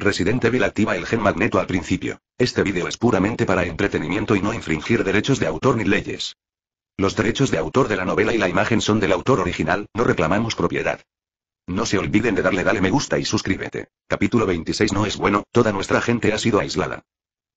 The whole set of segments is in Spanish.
Resident Evil activa el gen magneto al principio. Este vídeo es puramente para entretenimiento y no infringir derechos de autor ni leyes. Los derechos de autor de la novela y la imagen son del autor original, no reclamamos propiedad. No se olviden de darle dale me gusta y suscríbete. Capítulo 26 No es bueno, toda nuestra gente ha sido aislada.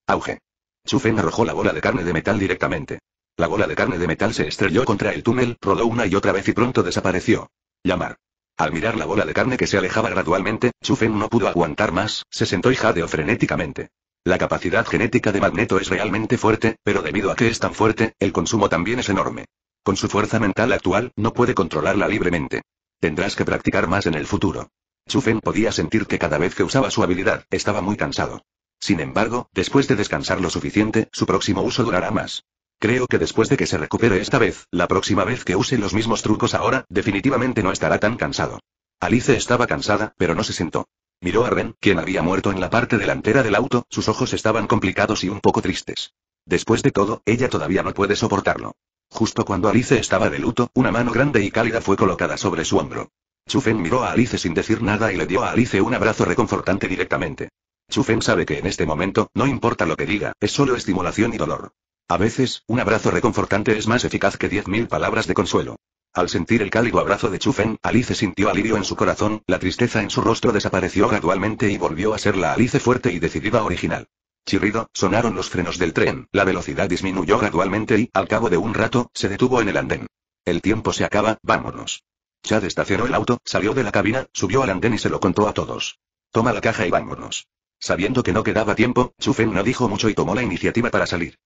Auge. Chufen arrojó la bola de carne de metal directamente. La bola de carne de metal se estrelló contra el túnel, rodó una y otra vez y pronto desapareció. Llamar. Al mirar la bola de carne que se alejaba gradualmente, Chufen no pudo aguantar más, se sentó y jadeó frenéticamente. La capacidad genética de Magneto es realmente fuerte, pero debido a que es tan fuerte, el consumo también es enorme. Con su fuerza mental actual, no puede controlarla libremente. Tendrás que practicar más en el futuro. Chufen podía sentir que cada vez que usaba su habilidad, estaba muy cansado. Sin embargo, después de descansar lo suficiente, su próximo uso durará más. Creo que después de que se recupere esta vez, la próxima vez que use los mismos trucos ahora, definitivamente no estará tan cansado. Alice estaba cansada, pero no se sentó. Miró a Ren, quien había muerto en la parte delantera del auto, sus ojos estaban complicados y un poco tristes. Después de todo, ella todavía no puede soportarlo. Justo cuando Alice estaba de luto, una mano grande y cálida fue colocada sobre su hombro. Chufen miró a Alice sin decir nada y le dio a Alice un abrazo reconfortante directamente. Chufen sabe que en este momento, no importa lo que diga, es solo estimulación y dolor. A veces, un abrazo reconfortante es más eficaz que diez mil palabras de consuelo. Al sentir el cálido abrazo de Chufen, Alice sintió alivio en su corazón, la tristeza en su rostro desapareció gradualmente y volvió a ser la Alice fuerte y decidida original. Chirrido, sonaron los frenos del tren, la velocidad disminuyó gradualmente y, al cabo de un rato, se detuvo en el andén. El tiempo se acaba, vámonos. Chad estacionó el auto, salió de la cabina, subió al andén y se lo contó a todos. Toma la caja y vámonos. Sabiendo que no quedaba tiempo, Chufen no dijo mucho y tomó la iniciativa para salir.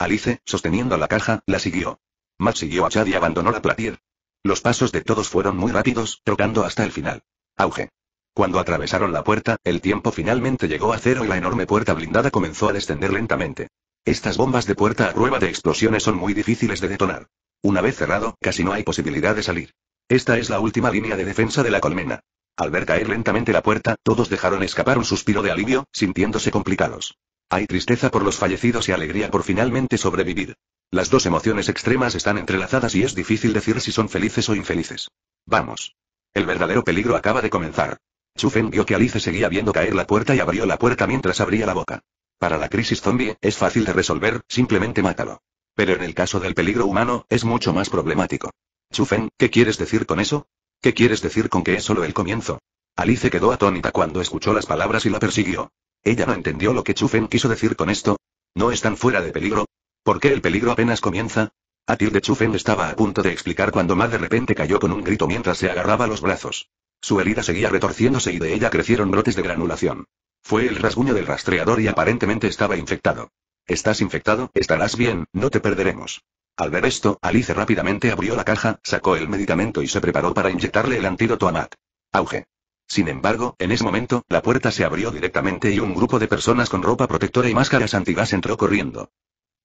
Alice, sosteniendo la caja, la siguió. Matt siguió a Chad y abandonó la platier. Los pasos de todos fueron muy rápidos, trocando hasta el final. Auge. Cuando atravesaron la puerta, el tiempo finalmente llegó a cero y la enorme puerta blindada comenzó a descender lentamente. Estas bombas de puerta a prueba de explosiones son muy difíciles de detonar. Una vez cerrado, casi no hay posibilidad de salir. Esta es la última línea de defensa de la colmena. Al ver caer lentamente la puerta, todos dejaron escapar un suspiro de alivio, sintiéndose complicados. Hay tristeza por los fallecidos y alegría por finalmente sobrevivir. Las dos emociones extremas están entrelazadas y es difícil decir si son felices o infelices. Vamos. El verdadero peligro acaba de comenzar. Chufen vio que Alice seguía viendo caer la puerta y abrió la puerta mientras abría la boca. Para la crisis zombie, es fácil de resolver, simplemente mátalo. Pero en el caso del peligro humano, es mucho más problemático. Chufen, ¿qué quieres decir con eso? ¿Qué quieres decir con que es solo el comienzo? Alice quedó atónita cuando escuchó las palabras y la persiguió. Ella no entendió lo que Chufen quiso decir con esto. ¿No están fuera de peligro? ¿Por qué el peligro apenas comienza? Atil de Chufen estaba a punto de explicar cuando Ma de repente cayó con un grito mientras se agarraba los brazos. Su herida seguía retorciéndose y de ella crecieron brotes de granulación. Fue el rasguño del rastreador y aparentemente estaba infectado. Estás infectado, estarás bien, no te perderemos. Al ver esto, Alice rápidamente abrió la caja, sacó el medicamento y se preparó para inyectarle el antídoto a Matt. Auge. Sin embargo, en ese momento, la puerta se abrió directamente y un grupo de personas con ropa protectora y máscaras antigas entró corriendo.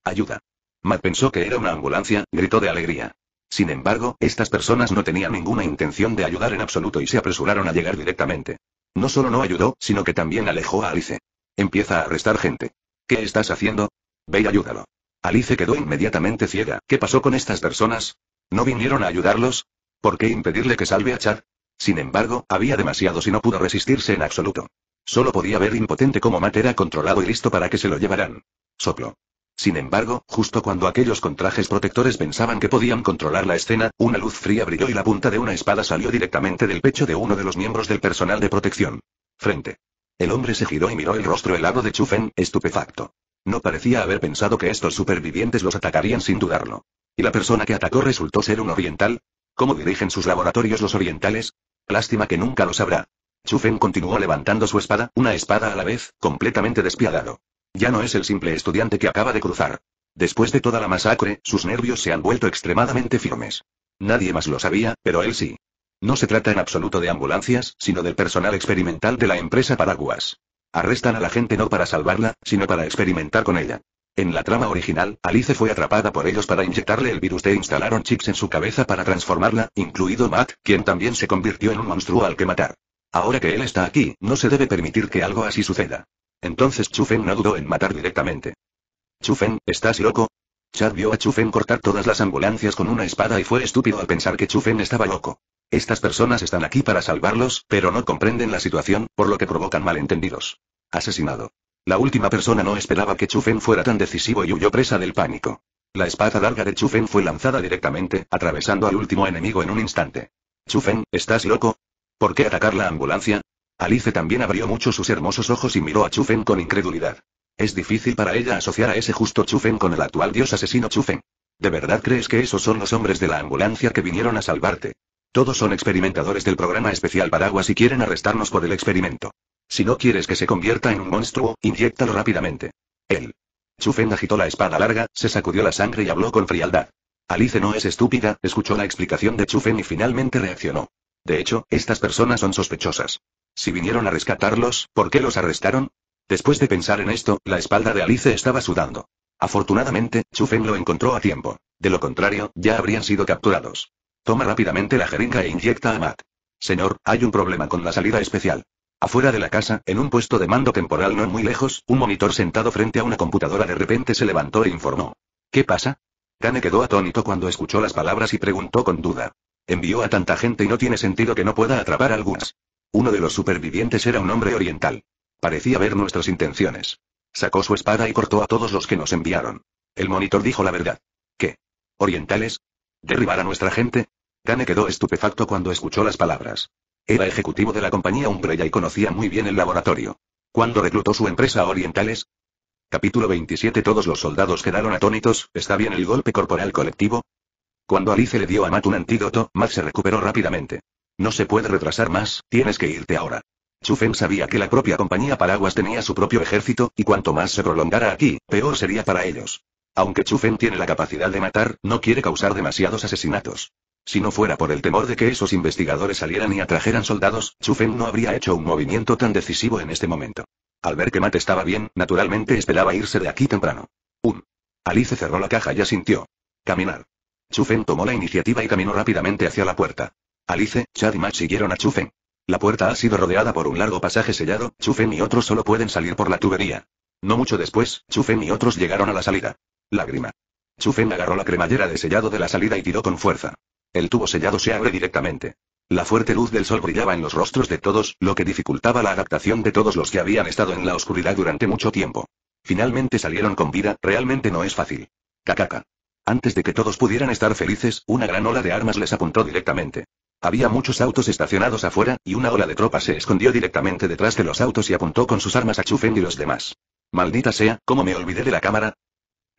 Ayuda. Matt pensó que era una ambulancia, gritó de alegría. Sin embargo, estas personas no tenían ninguna intención de ayudar en absoluto y se apresuraron a llegar directamente. No solo no ayudó, sino que también alejó a Alice. Empieza a arrestar gente. ¿Qué estás haciendo? Ve y ayúdalo. Alice quedó inmediatamente ciega. ¿Qué pasó con estas personas? ¿No vinieron a ayudarlos? ¿Por qué impedirle que salve a Chad? Sin embargo, había demasiados y no pudo resistirse en absoluto. Solo podía ver impotente cómo Matt era controlado y listo para que se lo llevaran. Soplo. Sin embargo, justo cuando aquellos con trajes protectores pensaban que podían controlar la escena, una luz fría brilló y la punta de una espada salió directamente del pecho de uno de los miembros del personal de protección. Frente. El hombre se giró y miró el rostro helado de Chufen, estupefacto. No parecía haber pensado que estos supervivientes los atacarían sin dudarlo. ¿Y la persona que atacó resultó ser un oriental? ¿Cómo dirigen sus laboratorios los orientales? Lástima que nunca lo sabrá. Chufen continuó levantando su espada, una espada a la vez, completamente despiadado. Ya no es el simple estudiante que acaba de cruzar. Después de toda la masacre, sus nervios se han vuelto extremadamente firmes. Nadie más lo sabía, pero él sí. No se trata en absoluto de ambulancias, sino del personal experimental de la empresa Paraguas. Arrestan a la gente no para salvarla, sino para experimentar con ella. En la trama original, Alice fue atrapada por ellos para inyectarle el virus e instalaron chips en su cabeza para transformarla, incluido Matt, quien también se convirtió en un monstruo al que matar. Ahora que él está aquí, no se debe permitir que algo así suceda. Entonces Chufen no dudó en matar directamente. Chufen, ¿estás loco? Chad vio a Chufen cortar todas las ambulancias con una espada y fue estúpido al pensar que Chufen estaba loco. Estas personas están aquí para salvarlos, pero no comprenden la situación, por lo que provocan malentendidos. Asesinado. La última persona no esperaba que Chufen fuera tan decisivo y huyó presa del pánico. La espada larga de Chufen fue lanzada directamente, atravesando al último enemigo en un instante. Chufen, ¿estás loco? ¿Por qué atacar la ambulancia? Alice también abrió mucho sus hermosos ojos y miró a Chufen con incredulidad. Es difícil para ella asociar a ese justo Chufen con el actual dios asesino Chufen. ¿De verdad crees que esos son los hombres de la ambulancia que vinieron a salvarte? Todos son experimentadores del programa especial Paraguas y quieren arrestarnos por el experimento. Si no quieres que se convierta en un monstruo, inyéctalo rápidamente. Él. Chufen agitó la espada larga, se sacudió la sangre y habló con frialdad. Alice no es estúpida, escuchó la explicación de Chufen y finalmente reaccionó. De hecho, estas personas son sospechosas. Si vinieron a rescatarlos, ¿por qué los arrestaron? Después de pensar en esto, la espalda de Alice estaba sudando. Afortunadamente, Chufen lo encontró a tiempo. De lo contrario, ya habrían sido capturados. Toma rápidamente la jeringa e inyecta a Matt. Señor, hay un problema con la salida especial. Afuera de la casa, en un puesto de mando temporal no muy lejos, un monitor sentado frente a una computadora de repente se levantó e informó. ¿Qué pasa? Kane quedó atónito cuando escuchó las palabras y preguntó con duda. Envió a tanta gente y no tiene sentido que no pueda atrapar algunas. Uno de los supervivientes era un hombre oriental. Parecía ver nuestras intenciones. Sacó su espada y cortó a todos los que nos enviaron. El monitor dijo la verdad. ¿Qué? ¿Orientales? ¿Derribar a nuestra gente? Kane quedó estupefacto cuando escuchó las palabras. Era ejecutivo de la compañía Umbrella y conocía muy bien el laboratorio. ¿Cuándo reclutó su empresa Orientales? Capítulo 27 Todos los soldados quedaron atónitos, ¿está bien el golpe corporal colectivo? Cuando Alice le dio a Matt un antídoto, Matt se recuperó rápidamente. No se puede retrasar más, tienes que irte ahora. Chufen sabía que la propia compañía Paraguas tenía su propio ejército, y cuanto más se prolongara aquí, peor sería para ellos. Aunque Chufen tiene la capacidad de matar, no quiere causar demasiados asesinatos. Si no fuera por el temor de que esos investigadores salieran y atrajeran soldados, Chufen no habría hecho un movimiento tan decisivo en este momento. Al ver que Matt estaba bien, naturalmente esperaba irse de aquí temprano. Un. Alice cerró la caja y asintió. Caminar. Chufen tomó la iniciativa y caminó rápidamente hacia la puerta. Alice, Chad y Matt siguieron a Chufen. La puerta ha sido rodeada por un largo pasaje sellado, Chufen y otros solo pueden salir por la tubería. No mucho después, Chufen y otros llegaron a la salida. Lágrima. Chufen agarró la cremallera de sellado de la salida y tiró con fuerza. El tubo sellado se abre directamente. La fuerte luz del sol brillaba en los rostros de todos, lo que dificultaba la adaptación de todos los que habían estado en la oscuridad durante mucho tiempo. Finalmente salieron con vida, realmente no es fácil. Cacaca. Antes de que todos pudieran estar felices, una gran ola de armas les apuntó directamente. Había muchos autos estacionados afuera, y una ola de tropas se escondió directamente detrás de los autos y apuntó con sus armas a Chufen y los demás. Maldita sea, ¿cómo me olvidé de la cámara?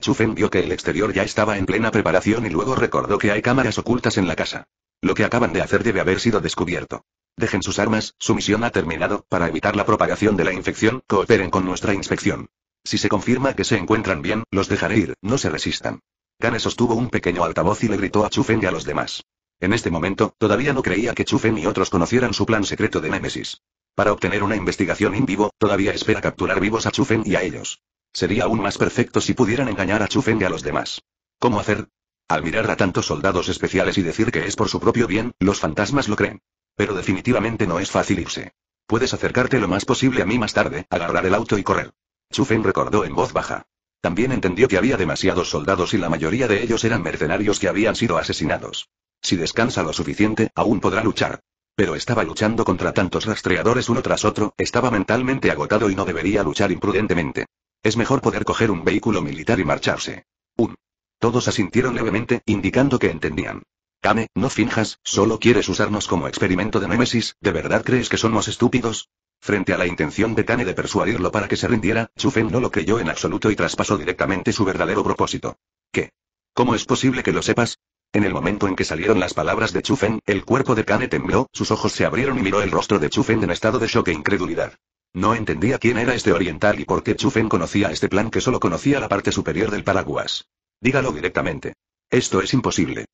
Chufen vio que el exterior ya estaba en plena preparación y luego recordó que hay cámaras ocultas en la casa. Lo que acaban de hacer debe haber sido descubierto. Dejen sus armas, su misión ha terminado, para evitar la propagación de la infección, cooperen con nuestra inspección. Si se confirma que se encuentran bien, los dejaré ir, no se resistan. Kane sostuvo un pequeño altavoz y le gritó a Chufen y a los demás. En este momento, todavía no creía que Chufen y otros conocieran su plan secreto de Némesis. Para obtener una investigación in vivo, todavía espera capturar vivos a Chufen y a ellos. Sería aún más perfecto si pudieran engañar a Chufen y a los demás. ¿Cómo hacer? Al mirar a tantos soldados especiales y decir que es por su propio bien, los fantasmas lo creen. Pero definitivamente no es fácil irse. Puedes acercarte lo más posible a mí más tarde, agarrar el auto y correr. Chufen recordó en voz baja. También entendió que había demasiados soldados y la mayoría de ellos eran mercenarios que habían sido asesinados. Si descansa lo suficiente, aún podrá luchar. Pero estaba luchando contra tantos rastreadores uno tras otro, estaba mentalmente agotado y no debería luchar imprudentemente. Es mejor poder coger un vehículo militar y marcharse. Un. Todos asintieron levemente, indicando que entendían. Kame, no finjas, solo quieres usarnos como experimento de Némesis, ¿de verdad crees que somos estúpidos? Frente a la intención de Kane de persuadirlo para que se rindiera, Chufen no lo creyó en absoluto y traspasó directamente su verdadero propósito. ¿Qué? ¿Cómo es posible que lo sepas? En el momento en que salieron las palabras de Chufen, el cuerpo de Kane tembló, sus ojos se abrieron y miró el rostro de Chufen en estado de shock e incredulidad. No entendía quién era este oriental y por qué Chufen conocía este plan que solo conocía la parte superior del paraguas. Dígalo directamente. Esto es imposible.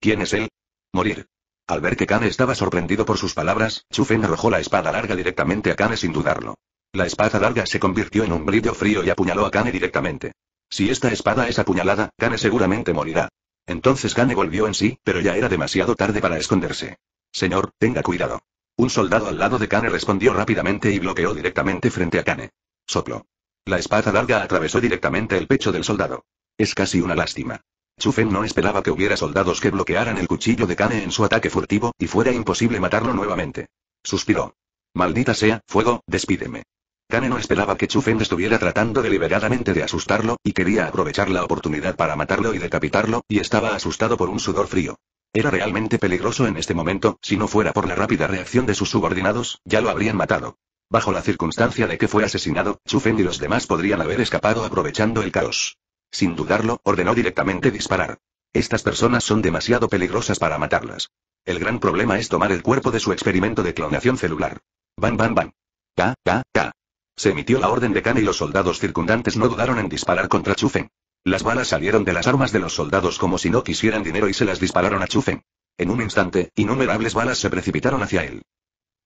¿Quién es él? Morir. Al ver que Kane estaba sorprendido por sus palabras, Chufen arrojó la espada larga directamente a Kane sin dudarlo. La espada larga se convirtió en un brillo frío y apuñaló a Kane directamente. Si esta espada es apuñalada, Kane seguramente morirá. Entonces Kane volvió en sí, pero ya era demasiado tarde para esconderse. Señor, tenga cuidado. Un soldado al lado de Kane respondió rápidamente y bloqueó directamente frente a Kane. Soplo. La espada larga atravesó directamente el pecho del soldado. Es casi una lástima. Chufen no esperaba que hubiera soldados que bloquearan el cuchillo de Kane en su ataque furtivo, y fuera imposible matarlo nuevamente. Suspiró. Maldita sea, fuego, despídeme. Kane no esperaba que Chufen estuviera tratando deliberadamente de asustarlo, y quería aprovechar la oportunidad para matarlo y decapitarlo, y estaba asustado por un sudor frío. Era realmente peligroso en este momento, si no fuera por la rápida reacción de sus subordinados, ya lo habrían matado. Bajo la circunstancia de que fue asesinado, Chufen y los demás podrían haber escapado aprovechando el caos. Sin dudarlo, ordenó directamente disparar. Estas personas son demasiado peligrosas para matarlas. El gran problema es tomar el cuerpo de su experimento de clonación celular. Van, van, van. K, K, K. Se emitió la orden de Khan y los soldados circundantes no dudaron en disparar contra Chufen. Las balas salieron de las armas de los soldados como si no quisieran dinero y se las dispararon a Chufen. En un instante, innumerables balas se precipitaron hacia él.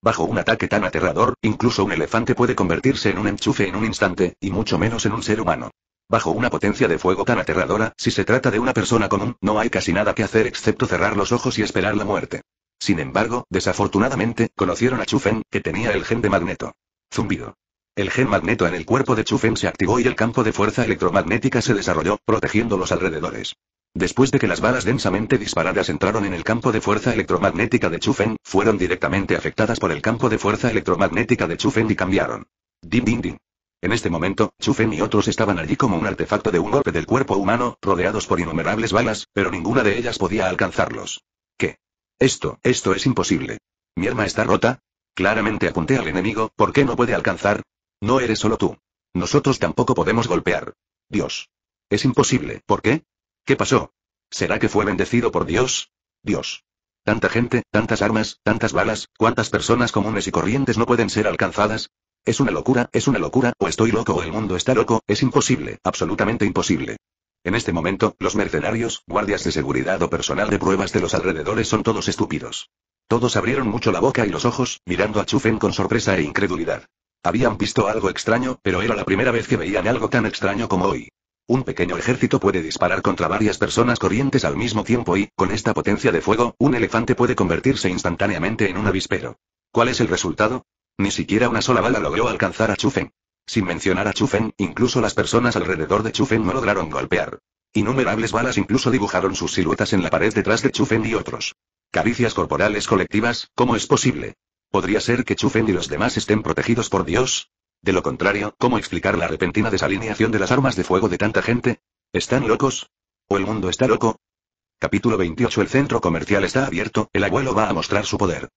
Bajo un ataque tan aterrador, incluso un elefante puede convertirse en un enchufe en un instante, y mucho menos en un ser humano. Bajo una potencia de fuego tan aterradora, si se trata de una persona común, no hay casi nada que hacer excepto cerrar los ojos y esperar la muerte. Sin embargo, desafortunadamente, conocieron a Chufen, que tenía el gen de magneto. Zumbido. El gen magneto en el cuerpo de Chufen se activó y el campo de fuerza electromagnética se desarrolló, protegiendo los alrededores. Después de que las balas densamente disparadas entraron en el campo de fuerza electromagnética de Chufen, fueron directamente afectadas por el campo de fuerza electromagnética de Chufen y cambiaron. Din din din. En este momento, Chufen y otros estaban allí como un artefacto de un golpe del cuerpo humano, rodeados por innumerables balas, pero ninguna de ellas podía alcanzarlos. ¿Qué? Esto, esto es imposible. ¿Mi arma está rota? Claramente apunté al enemigo, ¿por qué no puede alcanzar? No eres solo tú. Nosotros tampoco podemos golpear. Dios. Es imposible, ¿por qué? ¿Qué pasó? ¿Será que fue bendecido por Dios? Dios. Tanta gente, tantas armas, tantas balas, ¿cuántas personas comunes y corrientes no pueden ser alcanzadas? Es una locura, es una locura, o estoy loco o el mundo está loco, es imposible, absolutamente imposible. En este momento, los mercenarios, guardias de seguridad o personal de pruebas de los alrededores son todos estúpidos. Todos abrieron mucho la boca y los ojos, mirando a Chufen con sorpresa e incredulidad. Habían visto algo extraño, pero era la primera vez que veían algo tan extraño como hoy. Un pequeño ejército puede disparar contra varias personas corrientes al mismo tiempo y, con esta potencia de fuego, un elefante puede convertirse instantáneamente en un avispero. ¿Cuál es el resultado? Ni siquiera una sola bala logró alcanzar a Chufen. Sin mencionar a Chufen, incluso las personas alrededor de Chufen no lograron golpear. Innumerables balas incluso dibujaron sus siluetas en la pared detrás de Chufen y otros. Caricias corporales colectivas, ¿cómo es posible? ¿Podría ser que Chufen y los demás estén protegidos por Dios? De lo contrario, ¿cómo explicar la repentina desalineación de las armas de fuego de tanta gente? ¿Están locos? ¿O el mundo está loco? Capítulo 28 El centro comercial está abierto, el abuelo va a mostrar su poder.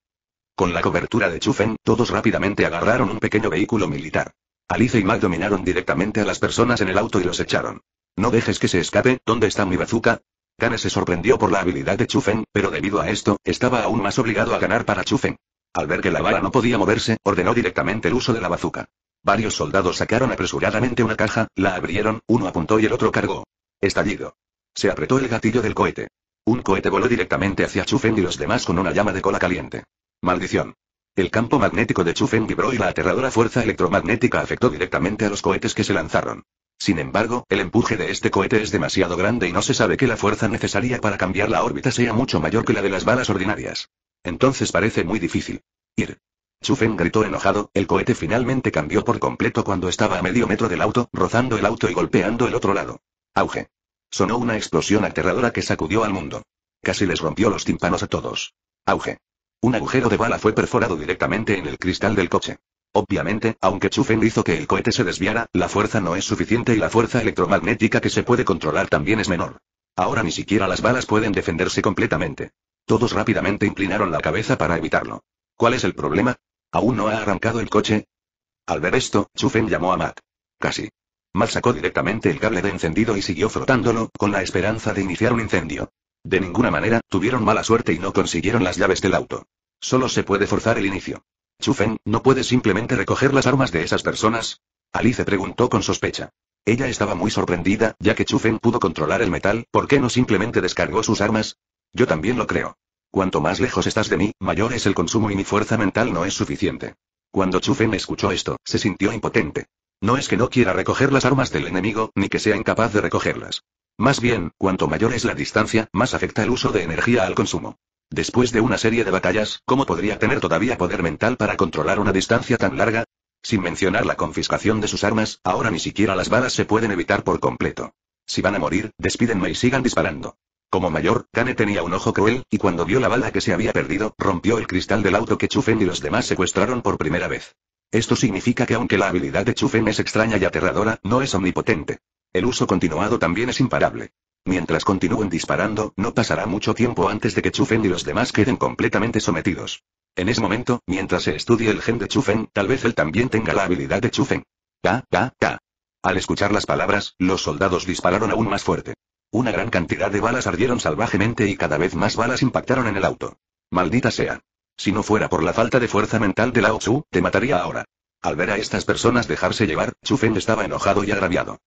Con la cobertura de Chufen, todos rápidamente agarraron un pequeño vehículo militar. Alice y Mac dominaron directamente a las personas en el auto y los echaron. No dejes que se escape, ¿dónde está mi bazooka? Kane se sorprendió por la habilidad de Chufen, pero debido a esto, estaba aún más obligado a ganar para Chufen. Al ver que la bala no podía moverse, ordenó directamente el uso de la bazuca. Varios soldados sacaron apresuradamente una caja, la abrieron, uno apuntó y el otro cargó. Estallido. Se apretó el gatillo del cohete. Un cohete voló directamente hacia Chufen y los demás con una llama de cola caliente. Maldición. El campo magnético de Chufen vibró y la aterradora fuerza electromagnética afectó directamente a los cohetes que se lanzaron. Sin embargo, el empuje de este cohete es demasiado grande y no se sabe que la fuerza necesaria para cambiar la órbita sea mucho mayor que la de las balas ordinarias. Entonces parece muy difícil. Ir. Chufen gritó enojado, el cohete finalmente cambió por completo cuando estaba a medio metro del auto, rozando el auto y golpeando el otro lado. Auge. Sonó una explosión aterradora que sacudió al mundo. Casi les rompió los tímpanos a todos. Auge. Un agujero de bala fue perforado directamente en el cristal del coche. Obviamente, aunque Chufen hizo que el cohete se desviara, la fuerza no es suficiente y la fuerza electromagnética que se puede controlar también es menor. Ahora ni siquiera las balas pueden defenderse completamente. Todos rápidamente inclinaron la cabeza para evitarlo. ¿Cuál es el problema? ¿Aún no ha arrancado el coche? Al ver esto, Chufen llamó a Matt. Casi. Matt sacó directamente el cable de encendido y siguió frotándolo, con la esperanza de iniciar un incendio. De ninguna manera, tuvieron mala suerte y no consiguieron las llaves del auto. Solo se puede forzar el inicio. Chufen, ¿no puedes simplemente recoger las armas de esas personas? Alice preguntó con sospecha. Ella estaba muy sorprendida, ya que Chufen pudo controlar el metal, ¿por qué no simplemente descargó sus armas? Yo también lo creo. Cuanto más lejos estás de mí, mayor es el consumo y mi fuerza mental no es suficiente. Cuando Chufen escuchó esto, se sintió impotente. No es que no quiera recoger las armas del enemigo, ni que sea incapaz de recogerlas. Más bien, cuanto mayor es la distancia, más afecta el uso de energía al consumo. Después de una serie de batallas, ¿cómo podría tener todavía poder mental para controlar una distancia tan larga? Sin mencionar la confiscación de sus armas, ahora ni siquiera las balas se pueden evitar por completo. Si van a morir, despídenme y sigan disparando. Como mayor, Kane tenía un ojo cruel, y cuando vio la bala que se había perdido, rompió el cristal del auto que Chufen y los demás secuestraron por primera vez. Esto significa que aunque la habilidad de Chufen es extraña y aterradora, no es omnipotente. El uso continuado también es imparable. Mientras continúen disparando, no pasará mucho tiempo antes de que Chufen y los demás queden completamente sometidos. En ese momento, mientras se estudie el gen de Chufen, tal vez él también tenga la habilidad de Chufen. K, K, K. Al escuchar las palabras, los soldados dispararon aún más fuerte. Una gran cantidad de balas ardieron salvajemente y cada vez más balas impactaron en el auto. Maldita sea. Si no fuera por la falta de fuerza mental de Lao Tzu, te mataría ahora. Al ver a estas personas dejarse llevar, Chu Feng estaba enojado y agraviado.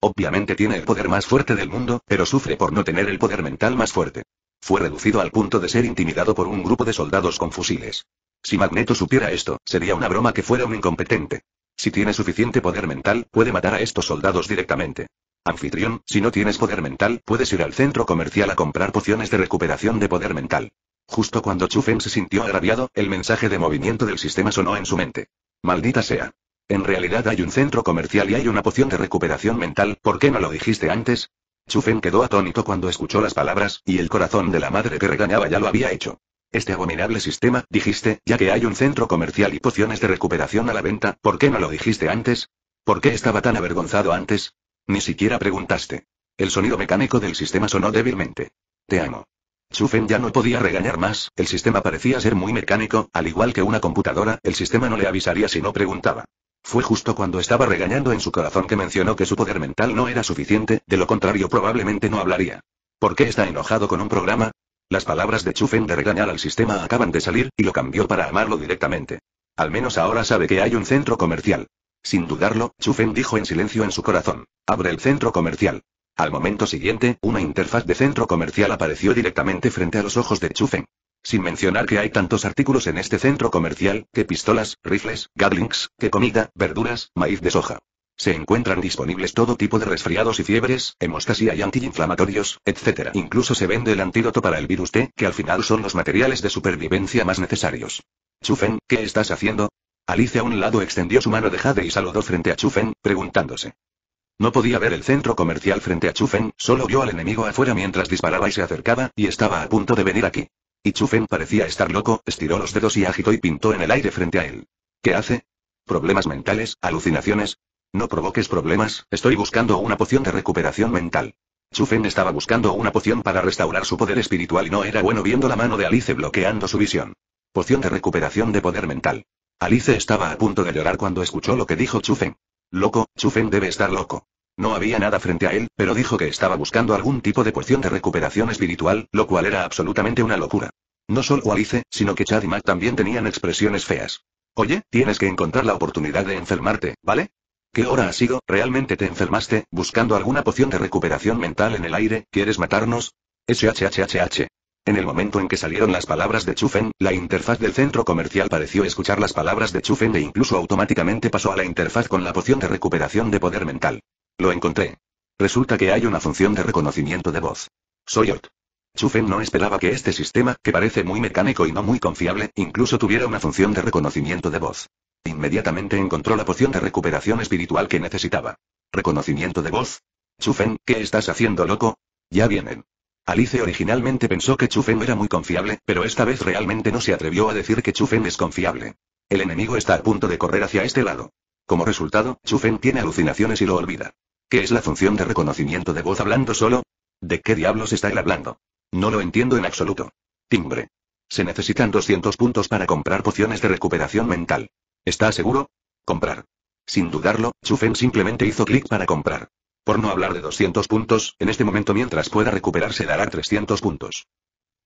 Obviamente tiene el poder más fuerte del mundo, pero sufre por no tener el poder mental más fuerte. Fue reducido al punto de ser intimidado por un grupo de soldados con fusiles. Si Magneto supiera esto, sería una broma que fuera un incompetente. Si tiene suficiente poder mental, puede matar a estos soldados directamente. Anfitrión, si no tienes poder mental, puedes ir al centro comercial a comprar pociones de recuperación de poder mental. Justo cuando Chufen se sintió agraviado, el mensaje de movimiento del sistema sonó en su mente. Maldita sea. En realidad hay un centro comercial y hay una poción de recuperación mental, ¿por qué no lo dijiste antes? Chufen quedó atónito cuando escuchó las palabras, y el corazón de la madre que regañaba ya lo había hecho. Este abominable sistema, dijiste, ya que hay un centro comercial y pociones de recuperación a la venta, ¿por qué no lo dijiste antes? ¿Por qué estaba tan avergonzado antes? Ni siquiera preguntaste. El sonido mecánico del sistema sonó débilmente. Te amo. Chufen ya no podía regañar más, el sistema parecía ser muy mecánico, al igual que una computadora, el sistema no le avisaría si no preguntaba. Fue justo cuando estaba regañando en su corazón que mencionó que su poder mental no era suficiente, de lo contrario probablemente no hablaría. ¿Por qué está enojado con un programa? Las palabras de Chufen de regañar al sistema acaban de salir, y lo cambió para amarlo directamente. Al menos ahora sabe que hay un centro comercial. Sin dudarlo, Chufen dijo en silencio en su corazón. Abre el centro comercial. Al momento siguiente, una interfaz de centro comercial apareció directamente frente a los ojos de Chufen. Sin mencionar que hay tantos artículos en este centro comercial, que pistolas, rifles, gatlings, que comida, verduras, maíz de soja. Se encuentran disponibles todo tipo de resfriados y fiebres, hemostasia y antiinflamatorios, etc. Incluso se vende el antídoto para el virus T, que al final son los materiales de supervivencia más necesarios. Chufen, ¿qué estás haciendo? Alice a un lado extendió su mano de jade y saludó frente a Chufen, preguntándose. No podía ver el centro comercial frente a Chufen, solo vio al enemigo afuera mientras disparaba y se acercaba, y estaba a punto de venir aquí. Y Chufen parecía estar loco, estiró los dedos y agitó y pintó en el aire frente a él. ¿Qué hace? ¿Problemas mentales, alucinaciones? No provoques problemas, estoy buscando una poción de recuperación mental. Chufen estaba buscando una poción para restaurar su poder espiritual y no era bueno viendo la mano de Alice bloqueando su visión. Poción de recuperación de poder mental. Alice estaba a punto de llorar cuando escuchó lo que dijo Chufen. Loco, Chufen debe estar loco. No había nada frente a él, pero dijo que estaba buscando algún tipo de poción de recuperación espiritual, lo cual era absolutamente una locura. No solo Alice, sino que Chad y Mac también tenían expresiones feas. Oye, tienes que encontrar la oportunidad de enfermarte, ¿vale? ¿Qué hora ha sido? ¿Realmente te enfermaste, buscando alguna poción de recuperación mental en el aire? ¿Quieres matarnos? SHHHH. En el momento en que salieron las palabras de Chufen, la interfaz del centro comercial pareció escuchar las palabras de Chufen e incluso automáticamente pasó a la interfaz con la poción de recuperación de poder mental. Lo encontré. Resulta que hay una función de reconocimiento de voz. Soy Ot. Chufen no esperaba que este sistema, que parece muy mecánico y no muy confiable, incluso tuviera una función de reconocimiento de voz. Inmediatamente encontró la poción de recuperación espiritual que necesitaba. ¿Reconocimiento de voz? Chufen, ¿qué estás haciendo, loco? Ya vienen. Alice originalmente pensó que Chufen era muy confiable, pero esta vez realmente no se atrevió a decir que Chufen es confiable. El enemigo está a punto de correr hacia este lado. Como resultado, Chufen tiene alucinaciones y lo olvida. ¿Qué es la función de reconocimiento de voz hablando solo? ¿De qué diablos está él hablando? No lo entiendo en absoluto. Timbre. Se necesitan 200 puntos para comprar pociones de recuperación mental. ¿Está seguro? Comprar. Sin dudarlo, Chufen simplemente hizo clic para comprar. Por no hablar de 200 puntos, en este momento mientras pueda recuperarse dará 300 puntos.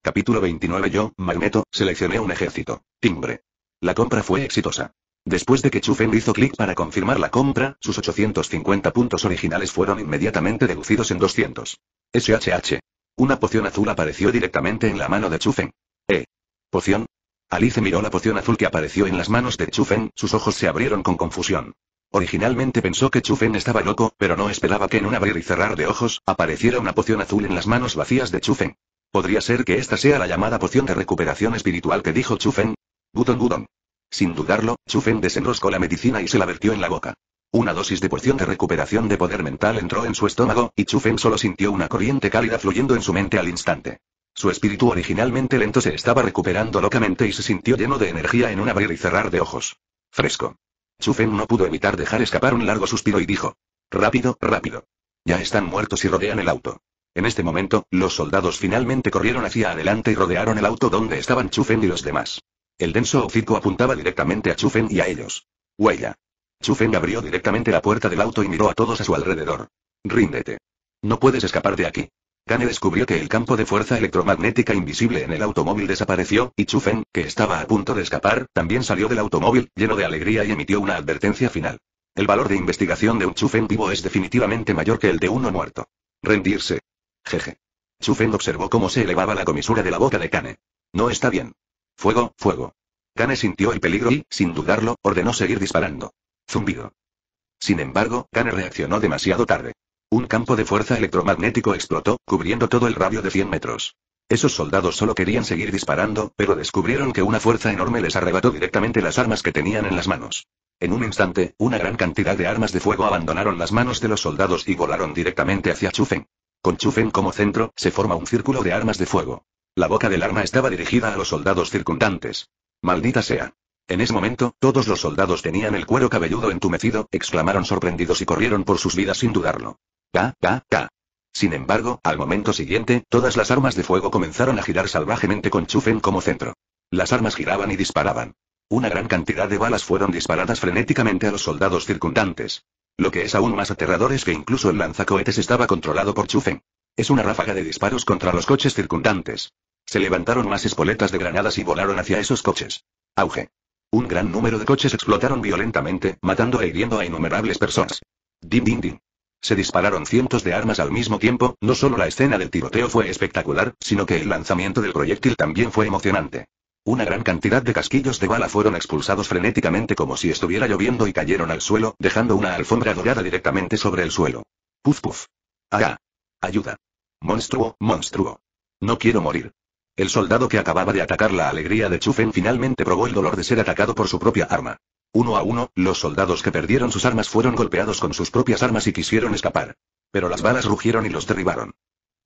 Capítulo 29 Yo, Magneto, seleccioné un ejército. Timbre. La compra fue exitosa. Después de que Chufen hizo clic para confirmar la compra, sus 850 puntos originales fueron inmediatamente deducidos en 200. SHH. Una poción azul apareció directamente en la mano de Chufen. ¿Eh? ¿Poción? Alice miró la poción azul que apareció en las manos de Chufen, sus ojos se abrieron con confusión. Originalmente pensó que Chufen estaba loco, pero no esperaba que en un abrir y cerrar de ojos, apareciera una poción azul en las manos vacías de Chufen. ¿Podría ser que esta sea la llamada poción de recuperación espiritual que dijo Chufen? Gudon Gudon. Sin dudarlo, Chufen desenroscó la medicina y se la vertió en la boca. Una dosis de poción de recuperación de poder mental entró en su estómago, y Chufen solo sintió una corriente cálida fluyendo en su mente al instante. Su espíritu originalmente lento se estaba recuperando locamente y se sintió lleno de energía en un abrir y cerrar de ojos. Fresco. Chufen no pudo evitar dejar escapar un largo suspiro y dijo. Rápido, rápido. Ya están muertos y rodean el auto. En este momento, los soldados finalmente corrieron hacia adelante y rodearon el auto donde estaban Chufen y los demás. El denso hocico apuntaba directamente a Chufen y a ellos. Huella. Chufen abrió directamente la puerta del auto y miró a todos a su alrededor. Ríndete. No puedes escapar de aquí. Kane descubrió que el campo de fuerza electromagnética invisible en el automóvil desapareció, y Chufen, que estaba a punto de escapar, también salió del automóvil, lleno de alegría y emitió una advertencia final. El valor de investigación de un Chufen vivo es definitivamente mayor que el de uno muerto. Rendirse. Jeje. Chufen observó cómo se elevaba la comisura de la boca de Kane. No está bien. Fuego, fuego. Kane sintió el peligro y, sin dudarlo, ordenó seguir disparando. Zumbido. Sin embargo, Kane reaccionó demasiado tarde. Un campo de fuerza electromagnético explotó, cubriendo todo el radio de 100 metros. Esos soldados solo querían seguir disparando, pero descubrieron que una fuerza enorme les arrebató directamente las armas que tenían en las manos. En un instante, una gran cantidad de armas de fuego abandonaron las manos de los soldados y volaron directamente hacia Chufen. Con Chufen como centro, se forma un círculo de armas de fuego. La boca del arma estaba dirigida a los soldados circundantes. Maldita sea. En ese momento, todos los soldados tenían el cuero cabelludo entumecido, exclamaron sorprendidos y corrieron por sus vidas sin dudarlo. K, K, K. Sin embargo, al momento siguiente, todas las armas de fuego comenzaron a girar salvajemente con Chufen como centro. Las armas giraban y disparaban. Una gran cantidad de balas fueron disparadas frenéticamente a los soldados circundantes. Lo que es aún más aterrador es que incluso el lanzacohetes estaba controlado por Chufen. Es una ráfaga de disparos contra los coches circundantes. Se levantaron más espoletas de granadas y volaron hacia esos coches. Auge. Un gran número de coches explotaron violentamente, matando e hiriendo a innumerables personas. Dim dim dim. Se dispararon cientos de armas al mismo tiempo, no solo la escena del tiroteo fue espectacular, sino que el lanzamiento del proyectil también fue emocionante. Una gran cantidad de casquillos de bala fueron expulsados frenéticamente como si estuviera lloviendo y cayeron al suelo, dejando una alfombra dorada directamente sobre el suelo. Puf puf. ¡Ah! Ayuda. Monstruo, monstruo. No quiero morir. El soldado que acababa de atacar la alegría de Chufen finalmente probó el dolor de ser atacado por su propia arma. Uno a uno, los soldados que perdieron sus armas fueron golpeados con sus propias armas y quisieron escapar. Pero las balas rugieron y los derribaron.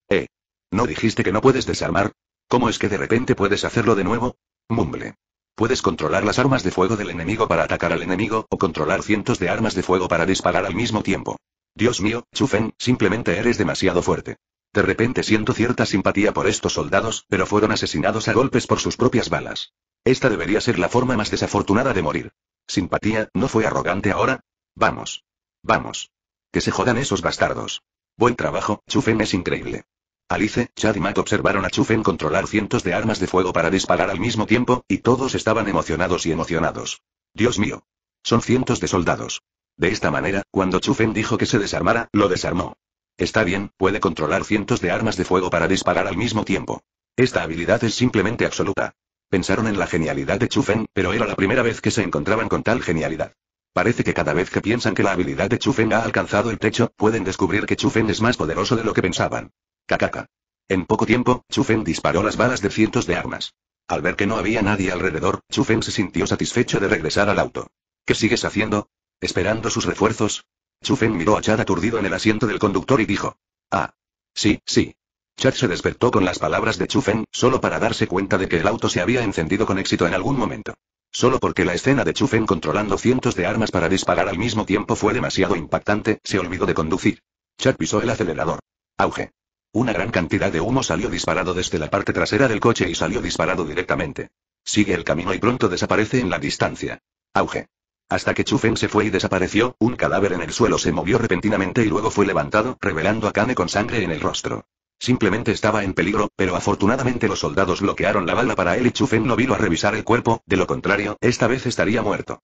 ¿Eh? ¿No dijiste que no puedes desarmar? ¿Cómo es que de repente puedes hacerlo de nuevo? Mumble. Puedes controlar las armas de fuego del enemigo para atacar al enemigo, o controlar cientos de armas de fuego para disparar al mismo tiempo. Dios mío, Chufen, simplemente eres demasiado fuerte. De repente siento cierta simpatía por estos soldados, pero fueron asesinados a golpes por sus propias balas. Esta debería ser la forma más desafortunada de morir. ¿Simpatía, no fue arrogante ahora? Vamos. Vamos. Que se jodan esos bastardos. Buen trabajo, Chufen es increíble. Alice, Chad y Matt observaron a Chufen controlar cientos de armas de fuego para disparar al mismo tiempo, y todos estaban emocionados y emocionados. Dios mío. Son cientos de soldados. De esta manera, cuando Chufen dijo que se desarmara, lo desarmó. Está bien, puede controlar cientos de armas de fuego para disparar al mismo tiempo. Esta habilidad es simplemente absoluta. Pensaron en la genialidad de Chufen, pero era la primera vez que se encontraban con tal genialidad. Parece que cada vez que piensan que la habilidad de Chufen ha alcanzado el techo, pueden descubrir que Chufen es más poderoso de lo que pensaban. Cacaca. En poco tiempo, Chufen disparó las balas de cientos de armas. Al ver que no había nadie alrededor, Chufen se sintió satisfecho de regresar al auto. ¿Qué sigues haciendo? ¿Esperando sus refuerzos? Chufen miró a Chad aturdido en el asiento del conductor y dijo. Ah. Sí, sí. Chad se despertó con las palabras de Chufen, solo para darse cuenta de que el auto se había encendido con éxito en algún momento. Solo porque la escena de Chufen controlando cientos de armas para disparar al mismo tiempo fue demasiado impactante, se olvidó de conducir. Chad pisó el acelerador. Auge. Una gran cantidad de humo salió disparado desde la parte trasera del coche y salió disparado directamente. Sigue el camino y pronto desaparece en la distancia. Auge. Hasta que Chufen se fue y desapareció, un cadáver en el suelo se movió repentinamente y luego fue levantado, revelando a Kane con sangre en el rostro. Simplemente estaba en peligro, pero afortunadamente los soldados bloquearon la bala para él y Chufen no vino a revisar el cuerpo, de lo contrario, esta vez estaría muerto.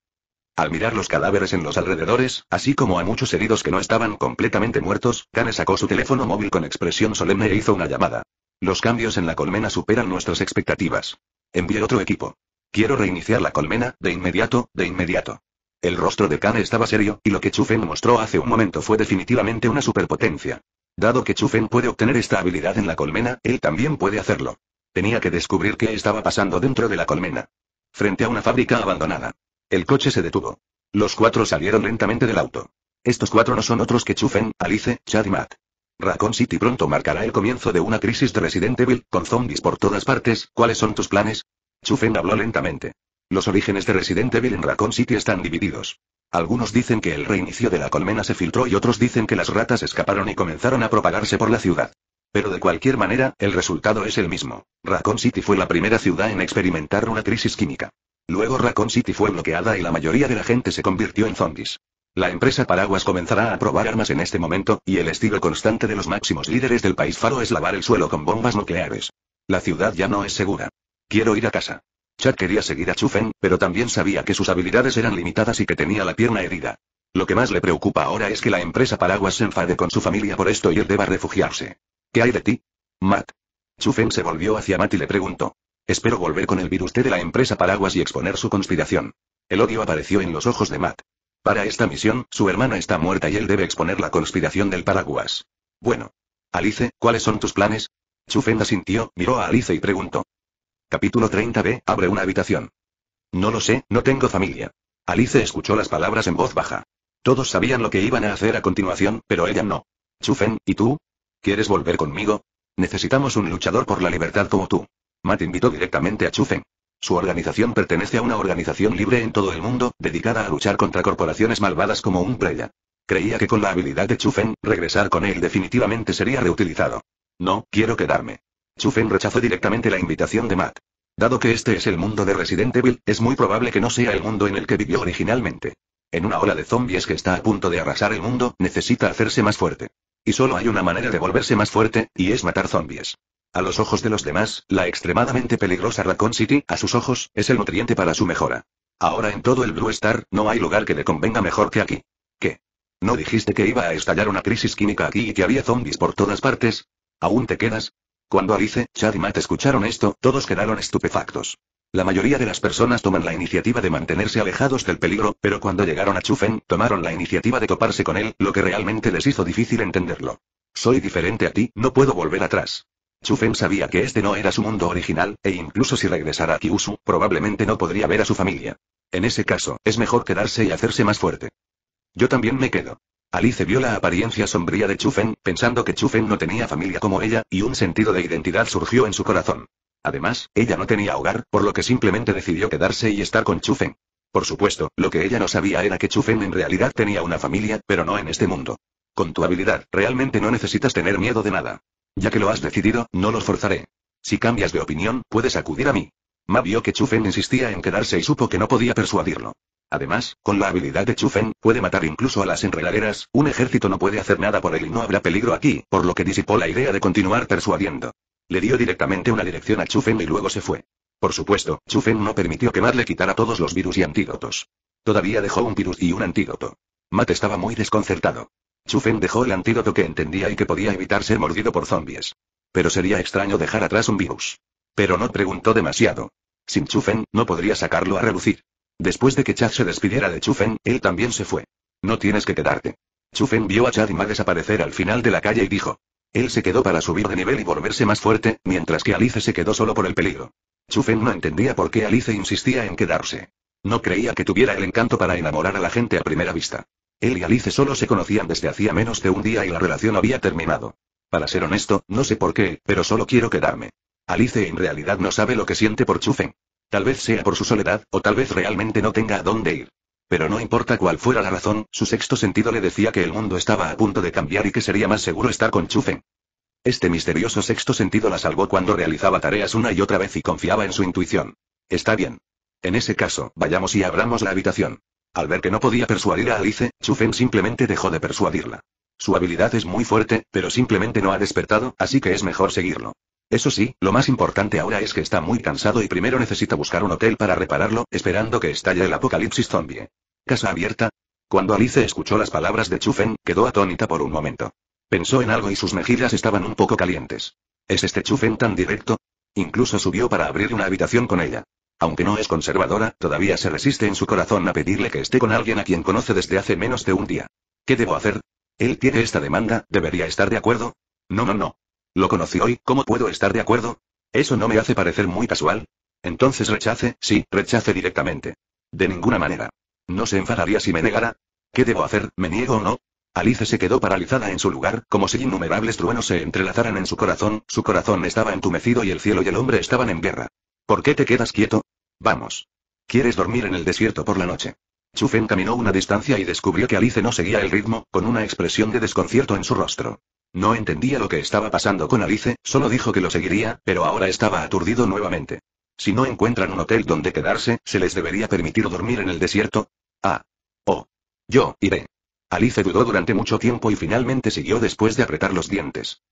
Al mirar los cadáveres en los alrededores, así como a muchos heridos que no estaban completamente muertos, Kane sacó su teléfono móvil con expresión solemne e hizo una llamada. Los cambios en la colmena superan nuestras expectativas. Envíe otro equipo. Quiero reiniciar la colmena, de inmediato, de inmediato. El rostro de Kane estaba serio, y lo que Chufen mostró hace un momento fue definitivamente una superpotencia. Dado que Chufen puede obtener esta habilidad en la colmena, él también puede hacerlo. Tenía que descubrir qué estaba pasando dentro de la colmena. Frente a una fábrica abandonada. El coche se detuvo. Los cuatro salieron lentamente del auto. Estos cuatro no son otros que Chufen, Alice, Chad y Matt. Raccoon City pronto marcará el comienzo de una crisis de Resident Evil, con zombies por todas partes. ¿Cuáles son tus planes? Chufen habló lentamente. Los orígenes de Resident Evil en Raccoon City están divididos. Algunos dicen que el reinicio de la colmena se filtró y otros dicen que las ratas escaparon y comenzaron a propagarse por la ciudad. Pero de cualquier manera, el resultado es el mismo. Raccoon City fue la primera ciudad en experimentar una crisis química. Luego Raccoon City fue bloqueada y la mayoría de la gente se convirtió en zombies. La empresa Paraguas comenzará a probar armas en este momento, y el estilo constante de los máximos líderes del país faro es lavar el suelo con bombas nucleares. La ciudad ya no es segura. Quiero ir a casa. Chad quería seguir a Chufen, pero también sabía que sus habilidades eran limitadas y que tenía la pierna herida. Lo que más le preocupa ahora es que la empresa Paraguas se enfade con su familia por esto y él deba refugiarse. ¿Qué hay de ti? Matt. Chufen se volvió hacia Matt y le preguntó. Espero volver con el virus de la empresa Paraguas y exponer su conspiración. El odio apareció en los ojos de Matt. Para esta misión, su hermana está muerta y él debe exponer la conspiración del Paraguas. Bueno. Alice, ¿cuáles son tus planes? Chufen asintió, miró a Alice y preguntó. Capítulo 30b. Abre una habitación. No lo sé, no tengo familia. Alice escuchó las palabras en voz baja. Todos sabían lo que iban a hacer a continuación, pero ella no. Chufen, ¿y tú? ¿Quieres volver conmigo? Necesitamos un luchador por la libertad como tú. Matt invitó directamente a Chufen. Su organización pertenece a una organización libre en todo el mundo, dedicada a luchar contra corporaciones malvadas como Umbrella. Creía que con la habilidad de Chufen, regresar con él definitivamente sería reutilizado. No, quiero quedarme. Chufen rechazó directamente la invitación de Matt. Dado que este es el mundo de Resident Evil, es muy probable que no sea el mundo en el que vivió originalmente. En una ola de zombies que está a punto de arrasar el mundo, necesita hacerse más fuerte. Y solo hay una manera de volverse más fuerte, y es matar zombies. A los ojos de los demás, la extremadamente peligrosa Raccoon City, a sus ojos, es el nutriente para su mejora. Ahora en todo el Blue Star, no hay lugar que le convenga mejor que aquí. ¿Qué? ¿No dijiste que iba a estallar una crisis química aquí y que había zombies por todas partes? ¿Aún te quedas? Cuando Alice, Chad y Matt escucharon esto, todos quedaron estupefactos. La mayoría de las personas toman la iniciativa de mantenerse alejados del peligro, pero cuando llegaron a Chufen, tomaron la iniciativa de toparse con él, lo que realmente les hizo difícil entenderlo. Soy diferente a ti, no puedo volver atrás. Chufen sabía que este no era su mundo original, e incluso si regresara a Kyushu, probablemente no podría ver a su familia. En ese caso, es mejor quedarse y hacerse más fuerte. Yo también me quedo. Alice vio la apariencia sombría de Chufen, pensando que Chufen no tenía familia como ella, y un sentido de identidad surgió en su corazón. Además, ella no tenía hogar, por lo que simplemente decidió quedarse y estar con Chufen. Por supuesto, lo que ella no sabía era que Chufen en realidad tenía una familia, pero no en este mundo. Con tu habilidad, realmente no necesitas tener miedo de nada. Ya que lo has decidido, no los forzaré. Si cambias de opinión, puedes acudir a mí. Ma vio que Chufen insistía en quedarse y supo que no podía persuadirlo. Además, con la habilidad de Chufen, puede matar incluso a las enredaderas, un ejército no puede hacer nada por él y no habrá peligro aquí, por lo que disipó la idea de continuar persuadiendo. Le dio directamente una dirección a Chufen y luego se fue. Por supuesto, Chufen no permitió que Matt le quitara todos los virus y antídotos. Todavía dejó un virus y un antídoto. Matt estaba muy desconcertado. Chufen dejó el antídoto que entendía y que podía evitar ser mordido por zombies. Pero sería extraño dejar atrás un virus. Pero no preguntó demasiado. Sin Chufen, no podría sacarlo a relucir. Después de que Chad se despidiera de Chufen, él también se fue. No tienes que quedarte. Chufen vio a Chad y Ma desaparecer al final de la calle y dijo. Él se quedó para subir de nivel y volverse más fuerte, mientras que Alice se quedó solo por el peligro. Chufen no entendía por qué Alice insistía en quedarse. No creía que tuviera el encanto para enamorar a la gente a primera vista. Él y Alice solo se conocían desde hacía menos de un día y la relación había terminado. Para ser honesto, no sé por qué, pero solo quiero quedarme. Alice en realidad no sabe lo que siente por Chufen. Tal vez sea por su soledad, o tal vez realmente no tenga a dónde ir. Pero no importa cuál fuera la razón, su sexto sentido le decía que el mundo estaba a punto de cambiar y que sería más seguro estar con Chufen. Este misterioso sexto sentido la salvó cuando realizaba tareas una y otra vez y confiaba en su intuición. Está bien. En ese caso, vayamos y abramos la habitación. Al ver que no podía persuadir a Alice, Chufen simplemente dejó de persuadirla. Su habilidad es muy fuerte, pero simplemente no ha despertado, así que es mejor seguirlo. Eso sí, lo más importante ahora es que está muy cansado y primero necesita buscar un hotel para repararlo, esperando que estalle el apocalipsis zombie. ¿Casa abierta? Cuando Alice escuchó las palabras de Chufen, quedó atónita por un momento. Pensó en algo y sus mejillas estaban un poco calientes. ¿Es este Chufen tan directo? Incluso subió para abrir una habitación con ella. Aunque no es conservadora, todavía se resiste en su corazón a pedirle que esté con alguien a quien conoce desde hace menos de un día. ¿Qué debo hacer? Él tiene esta demanda, ¿debería estar de acuerdo? No, no, no. Lo conocí hoy, ¿cómo puedo estar de acuerdo? Eso no me hace parecer muy casual. Entonces rechace, sí, rechace directamente. De ninguna manera. ¿No se enfadaría si me negara? ¿Qué debo hacer, me niego o no? Alice se quedó paralizada en su lugar, como si innumerables truenos se entrelazaran en su corazón, su corazón estaba entumecido y el cielo y el hombre estaban en guerra. ¿Por qué te quedas quieto? Vamos. ¿Quieres dormir en el desierto por la noche? Chufen caminó una distancia y descubrió que Alice no seguía el ritmo, con una expresión de desconcierto en su rostro. No entendía lo que estaba pasando con Alice, solo dijo que lo seguiría, pero ahora estaba aturdido nuevamente. Si no encuentran un hotel donde quedarse, ¿se les debería permitir dormir en el desierto? Ah. Oh. Yo, iré. Alice dudó durante mucho tiempo y finalmente siguió después de apretar los dientes.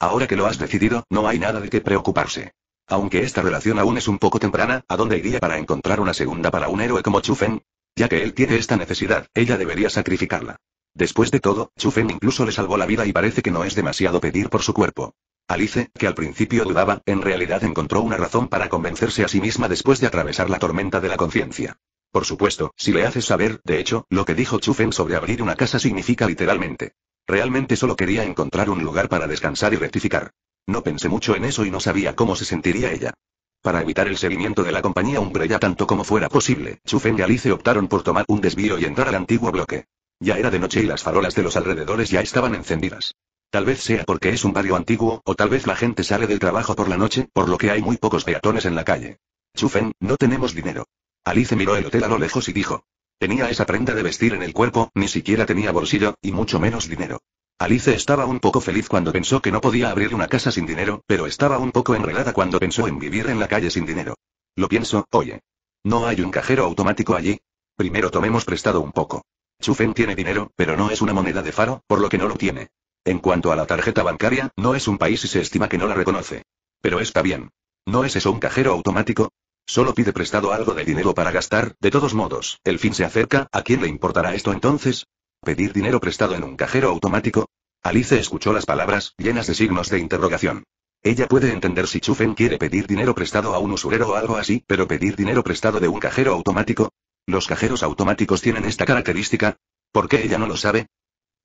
Ahora que lo has decidido, no hay nada de qué preocuparse. Aunque esta relación aún es un poco temprana, ¿a dónde iría para encontrar una segunda para un héroe como Chufen? Ya que él tiene esta necesidad, ella debería sacrificarla. Después de todo, Chufen incluso le salvó la vida y parece que no es demasiado pedir por su cuerpo. Alice, que al principio dudaba, en realidad encontró una razón para convencerse a sí misma después de atravesar la tormenta de la conciencia. Por supuesto, si le haces saber, de hecho, lo que dijo Chufen sobre abrir una casa significa literalmente. Realmente solo quería encontrar un lugar para descansar y rectificar. No pensé mucho en eso y no sabía cómo se sentiría ella. Para evitar el seguimiento de la compañía Umbrella tanto como fuera posible, Chufen y Alice optaron por tomar un desvío y entrar al antiguo bloque. Ya era de noche y las farolas de los alrededores ya estaban encendidas. Tal vez sea porque es un barrio antiguo, o tal vez la gente sale del trabajo por la noche, por lo que hay muy pocos peatones en la calle. Chufen, no tenemos dinero. Alice miró el hotel a lo lejos y dijo. Tenía esa prenda de vestir en el cuerpo, ni siquiera tenía bolsillo, y mucho menos dinero. Alice estaba un poco feliz cuando pensó que no podía abrir una casa sin dinero, pero estaba un poco enredada cuando pensó en vivir en la calle sin dinero. Lo pienso, oye. ¿No hay un cajero automático allí? Primero tomemos prestado un poco. Chufen tiene dinero, pero no es una moneda de faro, por lo que no lo tiene. En cuanto a la tarjeta bancaria, no es un país y se estima que no la reconoce. Pero está bien. ¿No es eso un cajero automático? Solo pide prestado algo de dinero para gastar, de todos modos, el fin se acerca, ¿a quién le importará esto entonces? ¿Pedir dinero prestado en un cajero automático? Alice escuchó las palabras, llenas de signos de interrogación. Ella puede entender si Chufen quiere pedir dinero prestado a un usurero o algo así, pero pedir dinero prestado de un cajero automático. ¿Los cajeros automáticos tienen esta característica? ¿Por qué ella no lo sabe?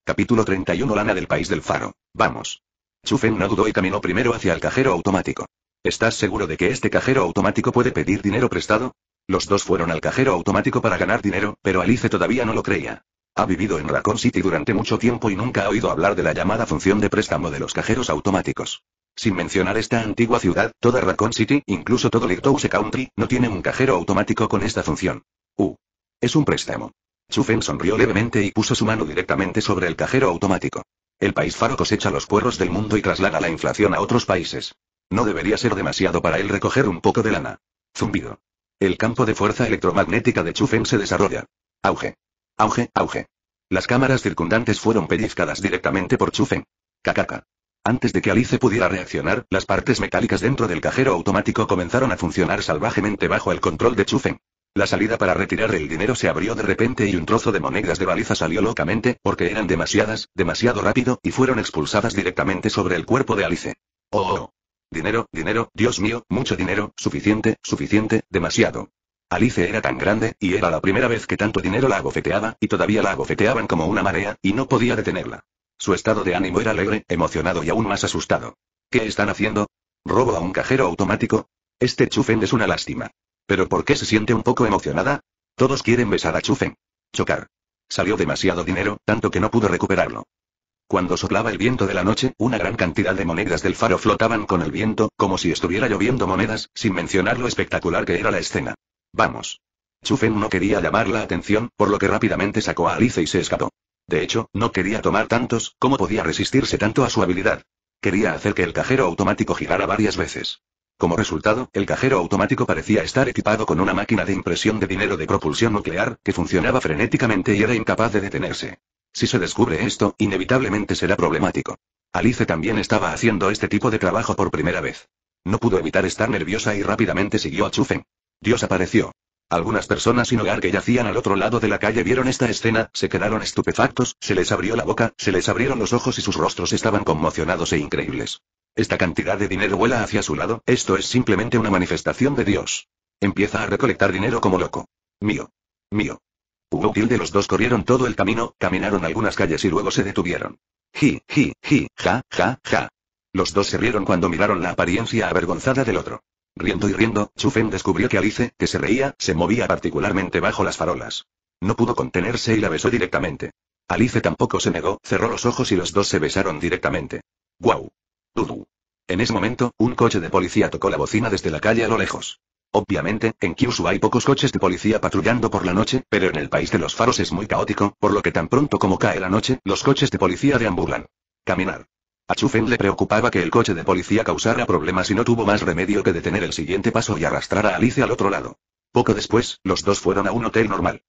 Capítulo 31 Lana del País del Faro. Vamos. Chufen no dudó y caminó primero hacia el cajero automático. ¿Estás seguro de que este cajero automático puede pedir dinero prestado? Los dos fueron al cajero automático para ganar dinero, pero Alice todavía no lo creía. Ha vivido en Raccoon City durante mucho tiempo y nunca ha oído hablar de la llamada función de préstamo de los cajeros automáticos. Sin mencionar esta antigua ciudad, toda Raccoon City, incluso todo Lighthouse Country, no tiene un cajero automático con esta función. Uh. Es un préstamo. Chufen sonrió levemente y puso su mano directamente sobre el cajero automático. El país faro cosecha los puerros del mundo y traslada la inflación a otros países. No debería ser demasiado para él recoger un poco de lana. Zumbido. El campo de fuerza electromagnética de Chufen se desarrolla. Auge. Auge, auge. Las cámaras circundantes fueron pellizcadas directamente por Chufen. Cacaca. Antes de que Alice pudiera reaccionar, las partes metálicas dentro del cajero automático comenzaron a funcionar salvajemente bajo el control de Chufen. La salida para retirar el dinero se abrió de repente y un trozo de monedas de baliza salió locamente, porque eran demasiadas, demasiado rápido, y fueron expulsadas directamente sobre el cuerpo de Alice. Oh, oh, oh. Dinero, dinero, Dios mío, mucho dinero, suficiente, suficiente, demasiado. Alice era tan grande, y era la primera vez que tanto dinero la agofeteaba, y todavía la agofeteaban como una marea, y no podía detenerla. Su estado de ánimo era alegre, emocionado y aún más asustado. ¿Qué están haciendo? ¿Robo a un cajero automático? Este Chufen es una lástima. ¿Pero por qué se siente un poco emocionada? Todos quieren besar a Chufen. Chocar. Salió demasiado dinero, tanto que no pudo recuperarlo. Cuando soplaba el viento de la noche, una gran cantidad de monedas del faro flotaban con el viento, como si estuviera lloviendo monedas, sin mencionar lo espectacular que era la escena. Vamos. Chufen no quería llamar la atención, por lo que rápidamente sacó a Alice y se escapó. De hecho, no quería tomar tantos, ¿cómo podía resistirse tanto a su habilidad? Quería hacer que el cajero automático girara varias veces. Como resultado, el cajero automático parecía estar equipado con una máquina de impresión de dinero de propulsión nuclear, que funcionaba frenéticamente y era incapaz de detenerse. Si se descubre esto, inevitablemente será problemático. Alice también estaba haciendo este tipo de trabajo por primera vez. No pudo evitar estar nerviosa y rápidamente siguió a Chufen. Dios apareció. Algunas personas sin hogar que yacían al otro lado de la calle vieron esta escena, se quedaron estupefactos, se les abrió la boca, se les abrieron los ojos y sus rostros estaban conmocionados e increíbles. Esta cantidad de dinero vuela hacia su lado, esto es simplemente una manifestación de Dios. Empieza a recolectar dinero como loco. Mío. Mío. Hugo de los dos corrieron todo el camino, caminaron algunas calles y luego se detuvieron. Ji, ji, ji, ja, ja, ja. Los dos se rieron cuando miraron la apariencia avergonzada del otro. Riendo y riendo, Chufen descubrió que Alice, que se reía, se movía particularmente bajo las farolas. No pudo contenerse y la besó directamente. Alice tampoco se negó, cerró los ojos y los dos se besaron directamente. ¡Guau! En ese momento, un coche de policía tocó la bocina desde la calle a lo lejos. Obviamente, en Kyushu hay pocos coches de policía patrullando por la noche, pero en el país de los faros es muy caótico, por lo que tan pronto como cae la noche, los coches de policía deambulan. Caminar. A Chufen le preocupaba que el coche de policía causara problemas y no tuvo más remedio que detener el siguiente paso y arrastrar a Alice al otro lado. Poco después, los dos fueron a un hotel normal.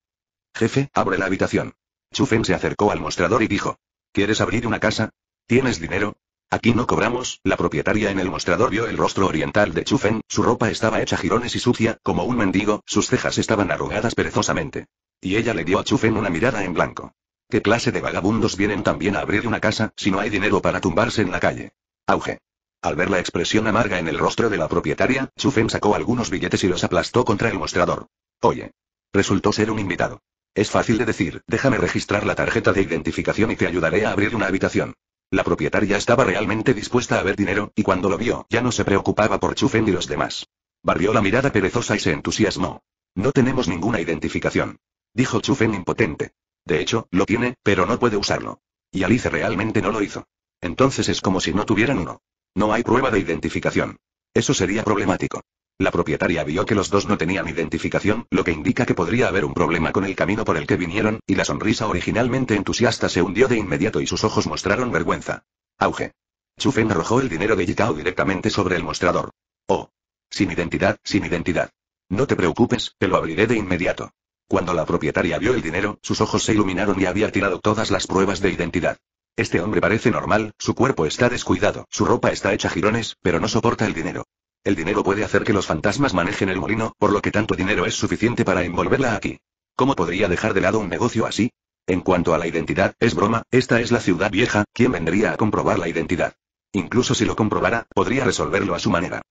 Jefe, abre la habitación. Chufen se acercó al mostrador y dijo. ¿Quieres abrir una casa? ¿Tienes dinero? Aquí no cobramos, la propietaria en el mostrador vio el rostro oriental de Chufen, su ropa estaba hecha jirones y sucia, como un mendigo, sus cejas estaban arrugadas perezosamente. Y ella le dio a Chufen una mirada en blanco. ¿Qué clase de vagabundos vienen también a abrir una casa, si no hay dinero para tumbarse en la calle? Auge. Al ver la expresión amarga en el rostro de la propietaria, Chufen sacó algunos billetes y los aplastó contra el mostrador. Oye. Resultó ser un invitado. Es fácil de decir, déjame registrar la tarjeta de identificación y te ayudaré a abrir una habitación. La propietaria estaba realmente dispuesta a ver dinero, y cuando lo vio, ya no se preocupaba por Chufen y los demás. Barrió la mirada perezosa y se entusiasmó. No tenemos ninguna identificación. Dijo Chufen impotente. De hecho, lo tiene, pero no puede usarlo. Y Alice realmente no lo hizo. Entonces es como si no tuvieran uno. No hay prueba de identificación. Eso sería problemático. La propietaria vio que los dos no tenían identificación, lo que indica que podría haber un problema con el camino por el que vinieron, y la sonrisa originalmente entusiasta se hundió de inmediato y sus ojos mostraron vergüenza. Auge. Chufen arrojó el dinero de Yitao directamente sobre el mostrador. Oh. Sin identidad, sin identidad. No te preocupes, te lo abriré de inmediato. Cuando la propietaria vio el dinero, sus ojos se iluminaron y había tirado todas las pruebas de identidad. Este hombre parece normal, su cuerpo está descuidado, su ropa está hecha jirones, pero no soporta el dinero. El dinero puede hacer que los fantasmas manejen el molino, por lo que tanto dinero es suficiente para envolverla aquí. ¿Cómo podría dejar de lado un negocio así? En cuanto a la identidad, es broma, esta es la ciudad vieja, ¿quién vendría a comprobar la identidad? Incluso si lo comprobara, podría resolverlo a su manera.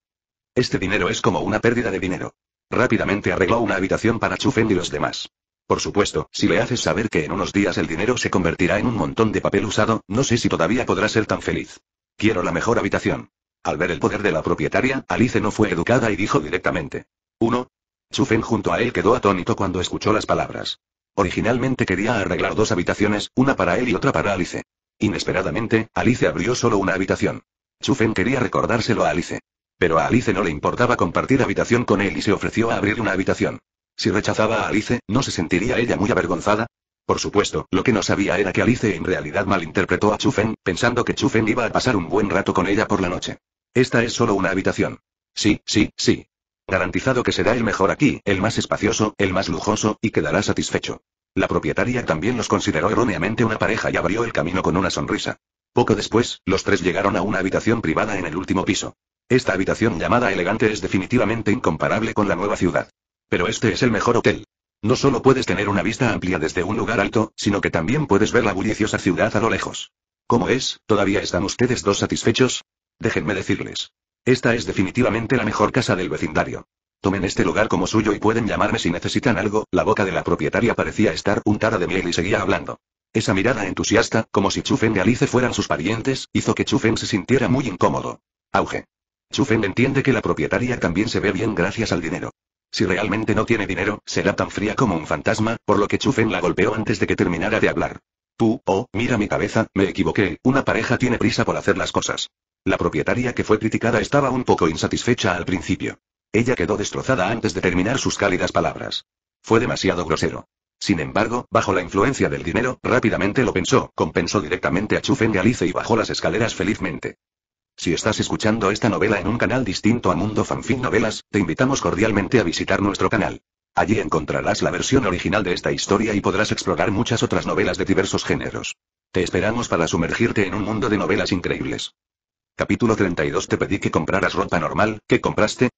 Este dinero es como una pérdida de dinero. Rápidamente arregló una habitación para Chufen y los demás. Por supuesto, si le haces saber que en unos días el dinero se convertirá en un montón de papel usado, no sé si todavía podrá ser tan feliz. Quiero la mejor habitación. Al ver el poder de la propietaria, Alice no fue educada y dijo directamente. Uno. Chufen junto a él quedó atónito cuando escuchó las palabras. Originalmente quería arreglar dos habitaciones, una para él y otra para Alice. Inesperadamente, Alice abrió solo una habitación. Chufen quería recordárselo a Alice. Pero a Alice no le importaba compartir habitación con él y se ofreció a abrir una habitación. Si rechazaba a Alice, ¿no se sentiría ella muy avergonzada? Por supuesto, lo que no sabía era que Alice en realidad malinterpretó a Chufen, pensando que Chufen iba a pasar un buen rato con ella por la noche. Esta es solo una habitación. Sí, sí, sí. Garantizado que será el mejor aquí, el más espacioso, el más lujoso, y quedará satisfecho. La propietaria también los consideró erróneamente una pareja y abrió el camino con una sonrisa. Poco después, los tres llegaron a una habitación privada en el último piso. Esta habitación llamada elegante es definitivamente incomparable con la nueva ciudad. Pero este es el mejor hotel. No solo puedes tener una vista amplia desde un lugar alto, sino que también puedes ver la bulliciosa ciudad a lo lejos. ¿Cómo es? ¿Todavía están ustedes dos satisfechos? Déjenme decirles. Esta es definitivamente la mejor casa del vecindario. Tomen este lugar como suyo y pueden llamarme si necesitan algo. La boca de la propietaria parecía estar untada de miel y seguía hablando. Esa mirada entusiasta, como si Chufen y Alice fueran sus parientes, hizo que Chufen se sintiera muy incómodo. Auge. Chufen entiende que la propietaria también se ve bien gracias al dinero. Si realmente no tiene dinero, será tan fría como un fantasma, por lo que Chufen la golpeó antes de que terminara de hablar. Tú, oh, mira mi cabeza, me equivoqué, una pareja tiene prisa por hacer las cosas. La propietaria que fue criticada estaba un poco insatisfecha al principio. Ella quedó destrozada antes de terminar sus cálidas palabras. Fue demasiado grosero. Sin embargo, bajo la influencia del dinero, rápidamente lo pensó, compensó directamente a Chufen de Alice y bajó las escaleras felizmente. Si estás escuchando esta novela en un canal distinto a Mundo Fanfic Novelas, te invitamos cordialmente a visitar nuestro canal. Allí encontrarás la versión original de esta historia y podrás explorar muchas otras novelas de diversos géneros. Te esperamos para sumergirte en un mundo de novelas increíbles. Capítulo 32 Te pedí que compraras ropa normal, ¿qué compraste?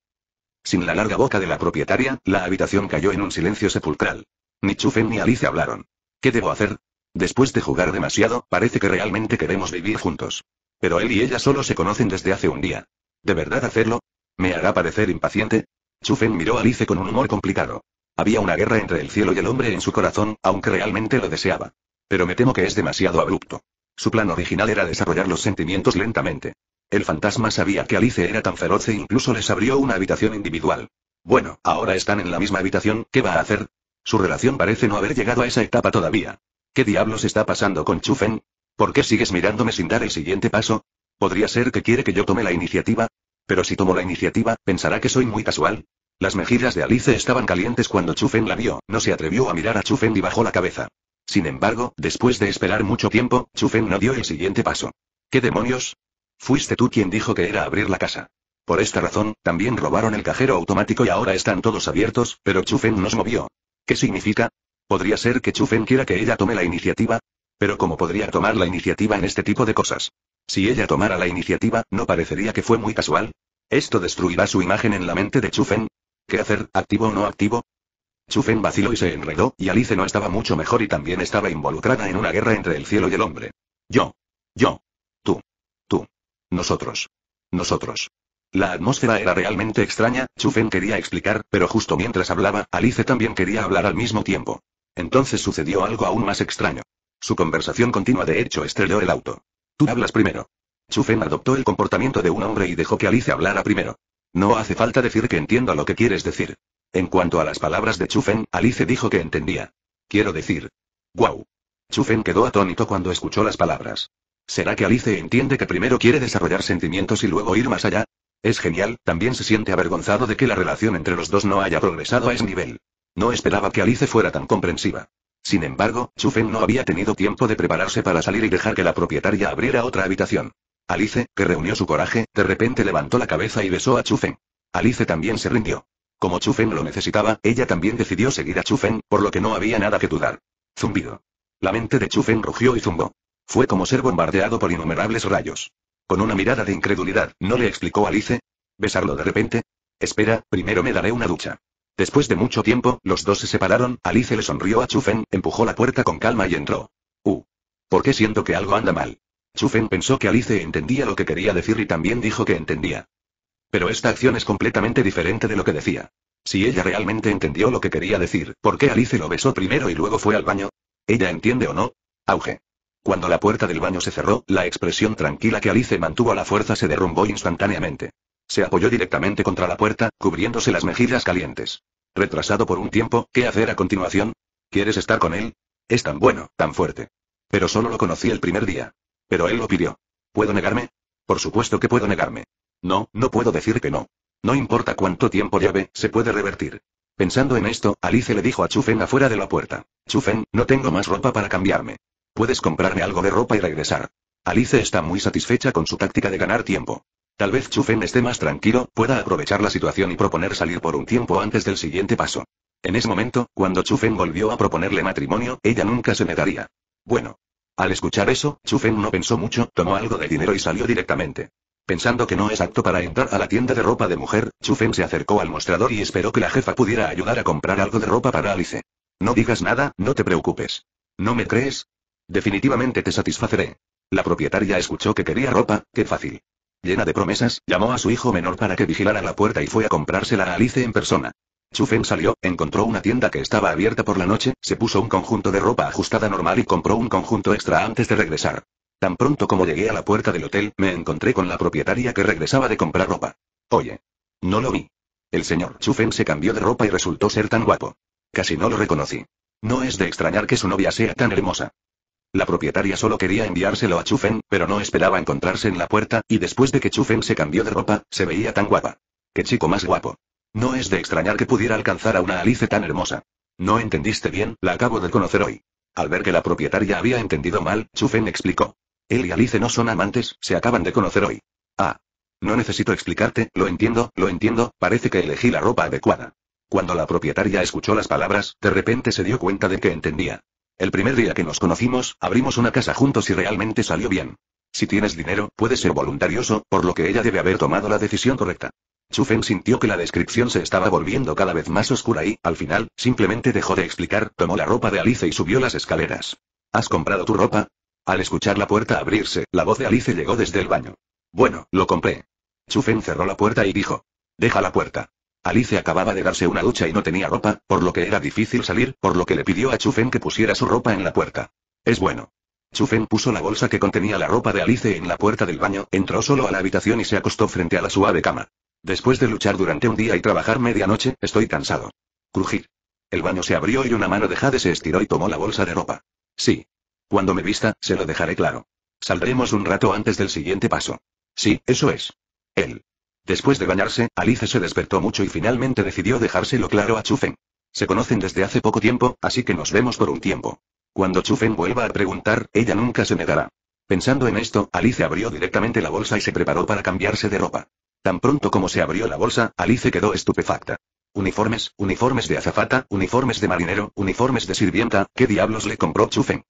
Sin la larga boca de la propietaria, la habitación cayó en un silencio sepulcral. Ni Chufen ni Alice hablaron. ¿Qué debo hacer? Después de jugar demasiado, parece que realmente queremos vivir juntos. Pero él y ella solo se conocen desde hace un día. ¿De verdad hacerlo? ¿Me hará parecer impaciente? Chufen miró a Alice con un humor complicado. Había una guerra entre el cielo y el hombre en su corazón, aunque realmente lo deseaba. Pero me temo que es demasiado abrupto. Su plan original era desarrollar los sentimientos lentamente. El fantasma sabía que Alice era tan feroz e incluso les abrió una habitación individual. Bueno, ahora están en la misma habitación, ¿qué va a hacer? Su relación parece no haber llegado a esa etapa todavía. ¿Qué diablos está pasando con Chufen? ¿Por qué sigues mirándome sin dar el siguiente paso? ¿Podría ser que quiere que yo tome la iniciativa? Pero si tomo la iniciativa, pensará que soy muy casual. Las mejillas de Alice estaban calientes cuando Chufen la vio, no se atrevió a mirar a Chufen y bajó la cabeza. Sin embargo, después de esperar mucho tiempo, Chufen no dio el siguiente paso. ¿Qué demonios? Fuiste tú quien dijo que era abrir la casa. Por esta razón, también robaron el cajero automático y ahora están todos abiertos, pero Chufen nos movió. ¿Qué significa? ¿Podría ser que Chufen quiera que ella tome la iniciativa? Pero ¿cómo podría tomar la iniciativa en este tipo de cosas? Si ella tomara la iniciativa, ¿no parecería que fue muy casual? ¿Esto destruirá su imagen en la mente de Chufen? ¿Qué hacer, activo o no activo? Chufen vaciló y se enredó, y Alice no estaba mucho mejor y también estaba involucrada en una guerra entre el cielo y el hombre. Yo. Yo. Tú. Tú. Nosotros. Nosotros. La atmósfera era realmente extraña, Chufen quería explicar, pero justo mientras hablaba, Alice también quería hablar al mismo tiempo. Entonces sucedió algo aún más extraño. Su conversación continua de hecho estrelló el auto. Tú hablas primero. Chufen adoptó el comportamiento de un hombre y dejó que Alice hablara primero. No hace falta decir que entiendo lo que quieres decir. En cuanto a las palabras de Chufen, Alice dijo que entendía. Quiero decir. Guau. Chufen quedó atónito cuando escuchó las palabras. ¿Será que Alice entiende que primero quiere desarrollar sentimientos y luego ir más allá? Es genial, también se siente avergonzado de que la relación entre los dos no haya progresado a ese nivel. No esperaba que Alice fuera tan comprensiva. Sin embargo, Chufen no había tenido tiempo de prepararse para salir y dejar que la propietaria abriera otra habitación. Alice, que reunió su coraje, de repente levantó la cabeza y besó a Chufen. Alice también se rindió. Como Chufen lo necesitaba, ella también decidió seguir a Chufen, por lo que no había nada que dudar. Zumbido. La mente de Chufen rugió y zumbó. Fue como ser bombardeado por innumerables rayos. Con una mirada de incredulidad, ¿no le explicó Alice? ¿Besarlo de repente? Espera, primero me daré una ducha. Después de mucho tiempo, los dos se separaron, Alice le sonrió a Chufen, empujó la puerta con calma y entró. Uh. ¿Por qué siento que algo anda mal? Chufen pensó que Alice entendía lo que quería decir y también dijo que entendía. Pero esta acción es completamente diferente de lo que decía. Si ella realmente entendió lo que quería decir, ¿por qué Alice lo besó primero y luego fue al baño? ¿Ella entiende o no? Auge. Cuando la puerta del baño se cerró, la expresión tranquila que Alice mantuvo a la fuerza se derrumbó instantáneamente. Se apoyó directamente contra la puerta, cubriéndose las mejillas calientes. Retrasado por un tiempo, ¿qué hacer a continuación? ¿Quieres estar con él? Es tan bueno, tan fuerte. Pero solo lo conocí el primer día. Pero él lo pidió. ¿Puedo negarme? Por supuesto que puedo negarme. No, no puedo decir que no. No importa cuánto tiempo lleve, se puede revertir. Pensando en esto, Alice le dijo a Chufen afuera de la puerta. Chufen, no tengo más ropa para cambiarme. Puedes comprarme algo de ropa y regresar. Alice está muy satisfecha con su táctica de ganar tiempo. Tal vez Chufen esté más tranquilo, pueda aprovechar la situación y proponer salir por un tiempo antes del siguiente paso. En ese momento, cuando Chufen volvió a proponerle matrimonio, ella nunca se negaría. Bueno, al escuchar eso, Chufen no pensó mucho, tomó algo de dinero y salió directamente. Pensando que no es apto para entrar a la tienda de ropa de mujer, Chufen se acercó al mostrador y esperó que la jefa pudiera ayudar a comprar algo de ropa para Alice. No digas nada, no te preocupes. ¿No me crees? Definitivamente te satisfaceré. La propietaria escuchó que quería ropa, qué fácil. Llena de promesas, llamó a su hijo menor para que vigilara la puerta y fue a comprársela a Alice en persona. Chufen salió, encontró una tienda que estaba abierta por la noche, se puso un conjunto de ropa ajustada normal y compró un conjunto extra antes de regresar. Tan pronto como llegué a la puerta del hotel, me encontré con la propietaria que regresaba de comprar ropa. Oye. No lo vi. El señor Chufen se cambió de ropa y resultó ser tan guapo. Casi no lo reconocí. No es de extrañar que su novia sea tan hermosa. La propietaria solo quería enviárselo a Chufen, pero no esperaba encontrarse en la puerta, y después de que Chufen se cambió de ropa, se veía tan guapa. ¡Qué chico más guapo! No es de extrañar que pudiera alcanzar a una Alice tan hermosa. No entendiste bien, la acabo de conocer hoy. Al ver que la propietaria había entendido mal, Chufen explicó. Él y Alice no son amantes, se acaban de conocer hoy. Ah. No necesito explicarte, lo entiendo, lo entiendo, parece que elegí la ropa adecuada. Cuando la propietaria escuchó las palabras, de repente se dio cuenta de que entendía. El primer día que nos conocimos, abrimos una casa juntos y realmente salió bien. Si tienes dinero, puedes ser voluntarioso, por lo que ella debe haber tomado la decisión correcta. Chufen sintió que la descripción se estaba volviendo cada vez más oscura y, al final, simplemente dejó de explicar, tomó la ropa de Alice y subió las escaleras. ¿Has comprado tu ropa? Al escuchar la puerta abrirse, la voz de Alice llegó desde el baño. Bueno, lo compré. Chufen cerró la puerta y dijo. Deja la puerta. Alice acababa de darse una ducha y no tenía ropa, por lo que era difícil salir, por lo que le pidió a Chufen que pusiera su ropa en la puerta. Es bueno. Chufen puso la bolsa que contenía la ropa de Alice en la puerta del baño, entró solo a la habitación y se acostó frente a la suave cama. Después de luchar durante un día y trabajar medianoche, estoy cansado. Crujir. El baño se abrió y una mano de Jade se estiró y tomó la bolsa de ropa. Sí. Cuando me vista, se lo dejaré claro. Saldremos un rato antes del siguiente paso. Sí, eso es. Él. Después de bañarse, Alice se despertó mucho y finalmente decidió dejárselo claro a Chufen. Se conocen desde hace poco tiempo, así que nos vemos por un tiempo. Cuando Chufen vuelva a preguntar, ella nunca se negará. Pensando en esto, Alice abrió directamente la bolsa y se preparó para cambiarse de ropa. Tan pronto como se abrió la bolsa, Alice quedó estupefacta. Uniformes, uniformes de azafata, uniformes de marinero, uniformes de sirvienta, ¿qué diablos le compró Chufen?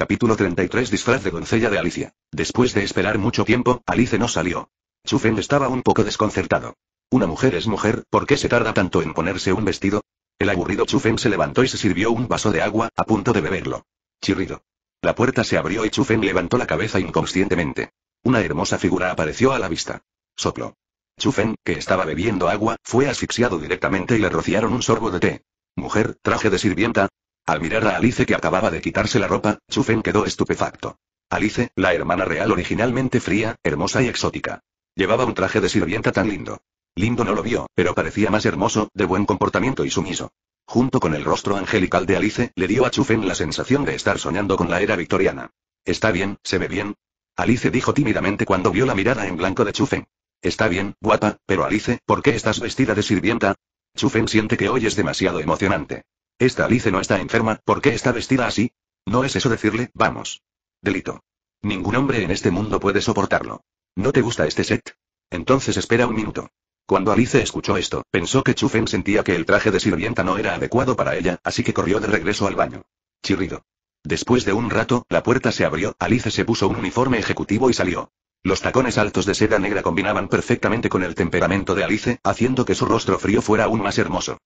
Capítulo 33 Disfraz de doncella de Alicia. Después de esperar mucho tiempo, Alice no salió. Chufen estaba un poco desconcertado. Una mujer es mujer, ¿por qué se tarda tanto en ponerse un vestido? El aburrido Chufen se levantó y se sirvió un vaso de agua, a punto de beberlo. Chirrido. La puerta se abrió y Chufen levantó la cabeza inconscientemente. Una hermosa figura apareció a la vista. Soplo. Chufen, que estaba bebiendo agua, fue asfixiado directamente y le rociaron un sorbo de té. Mujer, traje de sirvienta, al mirar a Alice que acababa de quitarse la ropa, Chufen quedó estupefacto. Alice, la hermana real originalmente fría, hermosa y exótica. Llevaba un traje de sirvienta tan lindo. Lindo no lo vio, pero parecía más hermoso, de buen comportamiento y sumiso. Junto con el rostro angelical de Alice, le dio a Chufen la sensación de estar soñando con la era victoriana. Está bien, se ve bien. Alice dijo tímidamente cuando vio la mirada en blanco de Chufen. Está bien, guapa, pero Alice, ¿por qué estás vestida de sirvienta? Chufen siente que hoy es demasiado emocionante. Esta Alice no está enferma, ¿por qué está vestida así? No es eso decirle, vamos. Delito. Ningún hombre en este mundo puede soportarlo. ¿No te gusta este set? Entonces espera un minuto. Cuando Alice escuchó esto, pensó que Chufen sentía que el traje de sirvienta no era adecuado para ella, así que corrió de regreso al baño. Chirrido. Después de un rato, la puerta se abrió, Alice se puso un uniforme ejecutivo y salió. Los tacones altos de seda negra combinaban perfectamente con el temperamento de Alice, haciendo que su rostro frío fuera aún más hermoso.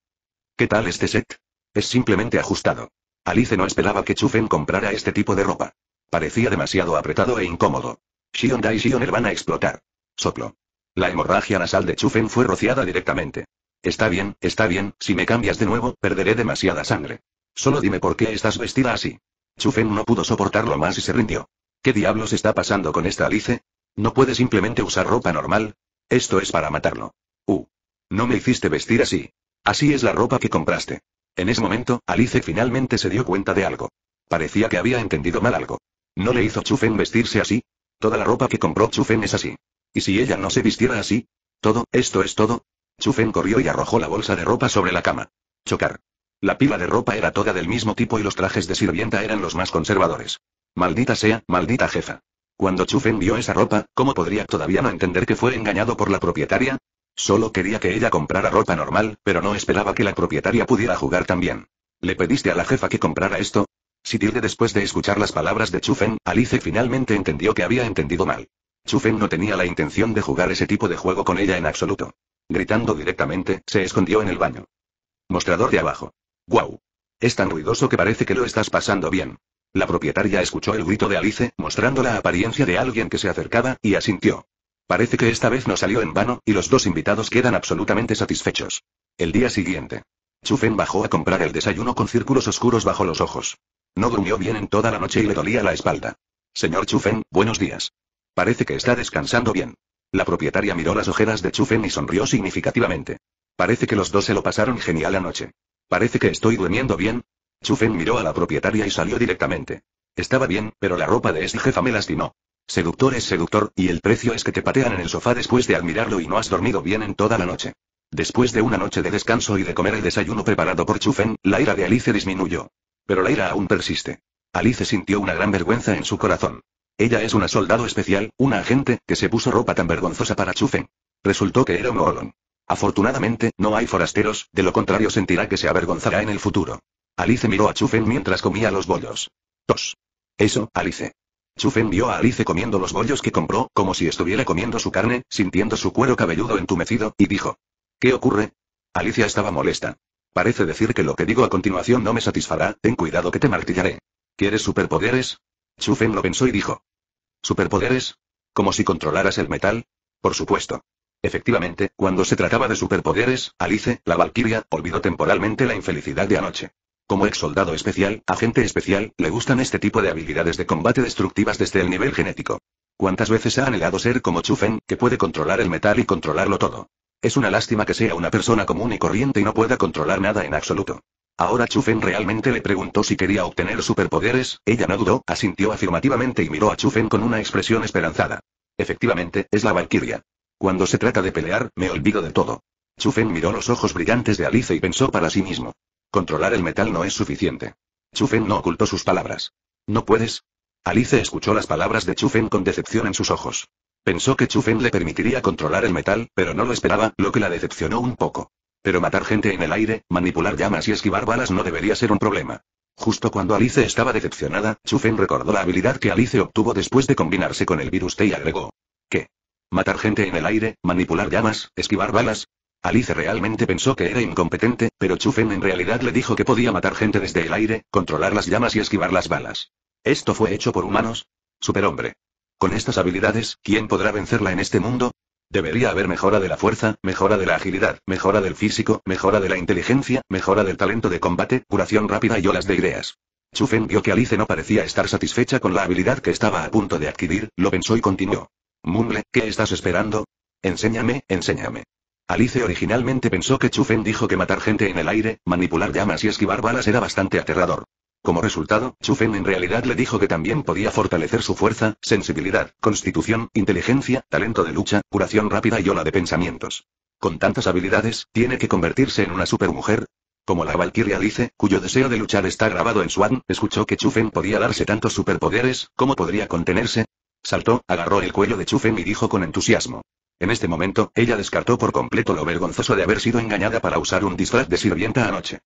¿Qué tal este set? Es simplemente ajustado. Alice no esperaba que Chufen comprara este tipo de ropa. Parecía demasiado apretado e incómodo. Shionda y Shioner van a explotar. Soplo. La hemorragia nasal de Chufen fue rociada directamente. Está bien, está bien, si me cambias de nuevo, perderé demasiada sangre. Solo dime por qué estás vestida así. Chufen no pudo soportarlo más y se rindió. ¿Qué diablos está pasando con esta Alice? ¿No puede simplemente usar ropa normal? Esto es para matarlo. Uh. No me hiciste vestir así. Así es la ropa que compraste. En ese momento, Alice finalmente se dio cuenta de algo. Parecía que había entendido mal algo. ¿No le hizo Chufen vestirse así? Toda la ropa que compró Chufen es así. ¿Y si ella no se vistiera así? ¿Todo, esto es todo? Chufen corrió y arrojó la bolsa de ropa sobre la cama. Chocar. La pila de ropa era toda del mismo tipo y los trajes de sirvienta eran los más conservadores. Maldita sea, maldita jefa. Cuando Chufen vio esa ropa, ¿cómo podría todavía no entender que fue engañado por la propietaria? Solo quería que ella comprara ropa normal, pero no esperaba que la propietaria pudiera jugar también. ¿Le pediste a la jefa que comprara esto? Si tilde después de escuchar las palabras de Chufen, Alice finalmente entendió que había entendido mal. Chufen no tenía la intención de jugar ese tipo de juego con ella en absoluto. Gritando directamente, se escondió en el baño. Mostrador de abajo. ¡Guau! Es tan ruidoso que parece que lo estás pasando bien. La propietaria escuchó el grito de Alice, mostrando la apariencia de alguien que se acercaba, y asintió. Parece que esta vez no salió en vano, y los dos invitados quedan absolutamente satisfechos. El día siguiente. Chufen bajó a comprar el desayuno con círculos oscuros bajo los ojos. No durmió bien en toda la noche y le dolía la espalda. Señor Chufen, buenos días. Parece que está descansando bien. La propietaria miró las ojeras de Chufen y sonrió significativamente. Parece que los dos se lo pasaron genial anoche. Parece que estoy durmiendo bien. Chufen miró a la propietaria y salió directamente. Estaba bien, pero la ropa de ese jefa me lastimó. Seductor es seductor, y el precio es que te patean en el sofá después de admirarlo y no has dormido bien en toda la noche. Después de una noche de descanso y de comer el desayuno preparado por Chufen, la ira de Alice disminuyó. Pero la ira aún persiste. Alice sintió una gran vergüenza en su corazón. Ella es una soldado especial, una agente, que se puso ropa tan vergonzosa para Chufen. Resultó que era un Olon. Afortunadamente, no hay forasteros, de lo contrario sentirá que se avergonzará en el futuro. Alice miró a Chufen mientras comía los bollos. Tos. Eso, Alice. Chufen vio a Alice comiendo los bollos que compró, como si estuviera comiendo su carne, sintiendo su cuero cabelludo entumecido, y dijo. ¿Qué ocurre? Alicia estaba molesta. Parece decir que lo que digo a continuación no me satisfará, ten cuidado que te martillaré. ¿Quieres superpoderes? Chufen lo pensó y dijo. ¿Superpoderes? ¿Como si controlaras el metal? Por supuesto. Efectivamente, cuando se trataba de superpoderes, Alice, la Valkyria, olvidó temporalmente la infelicidad de anoche. Como ex soldado especial, agente especial, le gustan este tipo de habilidades de combate destructivas desde el nivel genético. ¿Cuántas veces ha anhelado ser como Chufen, que puede controlar el metal y controlarlo todo? Es una lástima que sea una persona común y corriente y no pueda controlar nada en absoluto. Ahora Chufen realmente le preguntó si quería obtener superpoderes, ella no dudó, asintió afirmativamente y miró a Chufen con una expresión esperanzada. Efectivamente, es la Valkyria. Cuando se trata de pelear, me olvido de todo. Chufen miró los ojos brillantes de Alice y pensó para sí mismo. Controlar el metal no es suficiente. Chufen no ocultó sus palabras. ¿No puedes? Alice escuchó las palabras de Chufen con decepción en sus ojos. Pensó que Chufen le permitiría controlar el metal, pero no lo esperaba, lo que la decepcionó un poco. Pero matar gente en el aire, manipular llamas y esquivar balas no debería ser un problema. Justo cuando Alice estaba decepcionada, Chufen recordó la habilidad que Alice obtuvo después de combinarse con el virus T y agregó. ¿Qué? ¿Matar gente en el aire, manipular llamas, esquivar balas? Alice realmente pensó que era incompetente, pero Chufen en realidad le dijo que podía matar gente desde el aire, controlar las llamas y esquivar las balas. ¿Esto fue hecho por humanos? Superhombre. Con estas habilidades, ¿quién podrá vencerla en este mundo? Debería haber mejora de la fuerza, mejora de la agilidad, mejora del físico, mejora de la inteligencia, mejora del talento de combate, curación rápida y olas de ideas. Chufen vio que Alice no parecía estar satisfecha con la habilidad que estaba a punto de adquirir, lo pensó y continuó. Mumble, ¿qué estás esperando? Enséñame, enséñame. Alice originalmente pensó que Chufen dijo que matar gente en el aire, manipular llamas y esquivar balas era bastante aterrador. Como resultado, Chufen en realidad le dijo que también podía fortalecer su fuerza, sensibilidad, constitución, inteligencia, talento de lucha, curación rápida y ola de pensamientos. Con tantas habilidades, ¿tiene que convertirse en una supermujer? Como la Valkyria Alice, cuyo deseo de luchar está grabado en Swan, escuchó que Chufen podía darse tantos superpoderes, ¿cómo podría contenerse? Saltó, agarró el cuello de Chufen y dijo con entusiasmo. En este momento, ella descartó por completo lo vergonzoso de haber sido engañada para usar un disfraz de sirvienta anoche.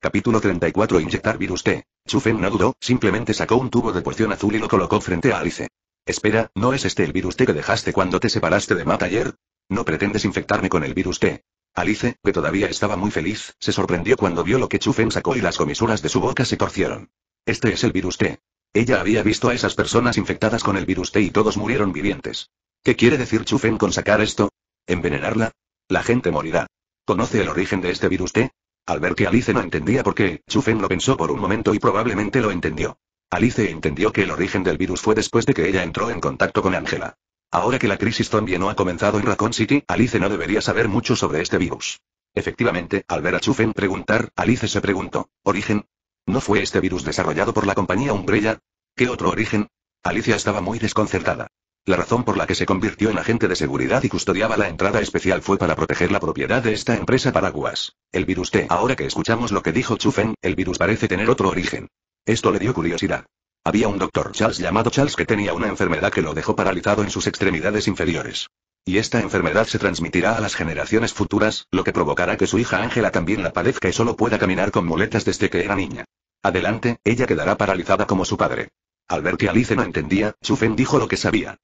Capítulo 34 Inyectar virus T. Chufen no dudó, simplemente sacó un tubo de porción azul y lo colocó frente a Alice. Espera, ¿no es este el virus T que dejaste cuando te separaste de Matt ayer? ¿No pretendes infectarme con el virus T? Alice, que todavía estaba muy feliz, se sorprendió cuando vio lo que Chufen sacó y las comisuras de su boca se torcieron. Este es el virus T. Ella había visto a esas personas infectadas con el virus T y todos murieron vivientes. ¿Qué quiere decir Chufen con sacar esto? ¿Envenenarla? La gente morirá. ¿Conoce el origen de este virus T? Al ver que Alice no entendía por qué, Chufen lo pensó por un momento y probablemente lo entendió. Alice entendió que el origen del virus fue después de que ella entró en contacto con Angela. Ahora que la crisis zombie no ha comenzado en Raccoon City, Alice no debería saber mucho sobre este virus. Efectivamente, al ver a Chufen preguntar, Alice se preguntó, ¿origen? ¿No fue este virus desarrollado por la compañía Umbrella? ¿Qué otro origen? Alicia estaba muy desconcertada. La razón por la que se convirtió en agente de seguridad y custodiaba la entrada especial fue para proteger la propiedad de esta empresa paraguas. El virus T. Ahora que escuchamos lo que dijo Chufen, el virus parece tener otro origen. Esto le dio curiosidad. Había un doctor Charles llamado Charles que tenía una enfermedad que lo dejó paralizado en sus extremidades inferiores. Y esta enfermedad se transmitirá a las generaciones futuras, lo que provocará que su hija Ángela también la padezca y solo pueda caminar con muletas desde que era niña. Adelante, ella quedará paralizada como su padre. Al ver que Alice no entendía, Chufen dijo lo que sabía.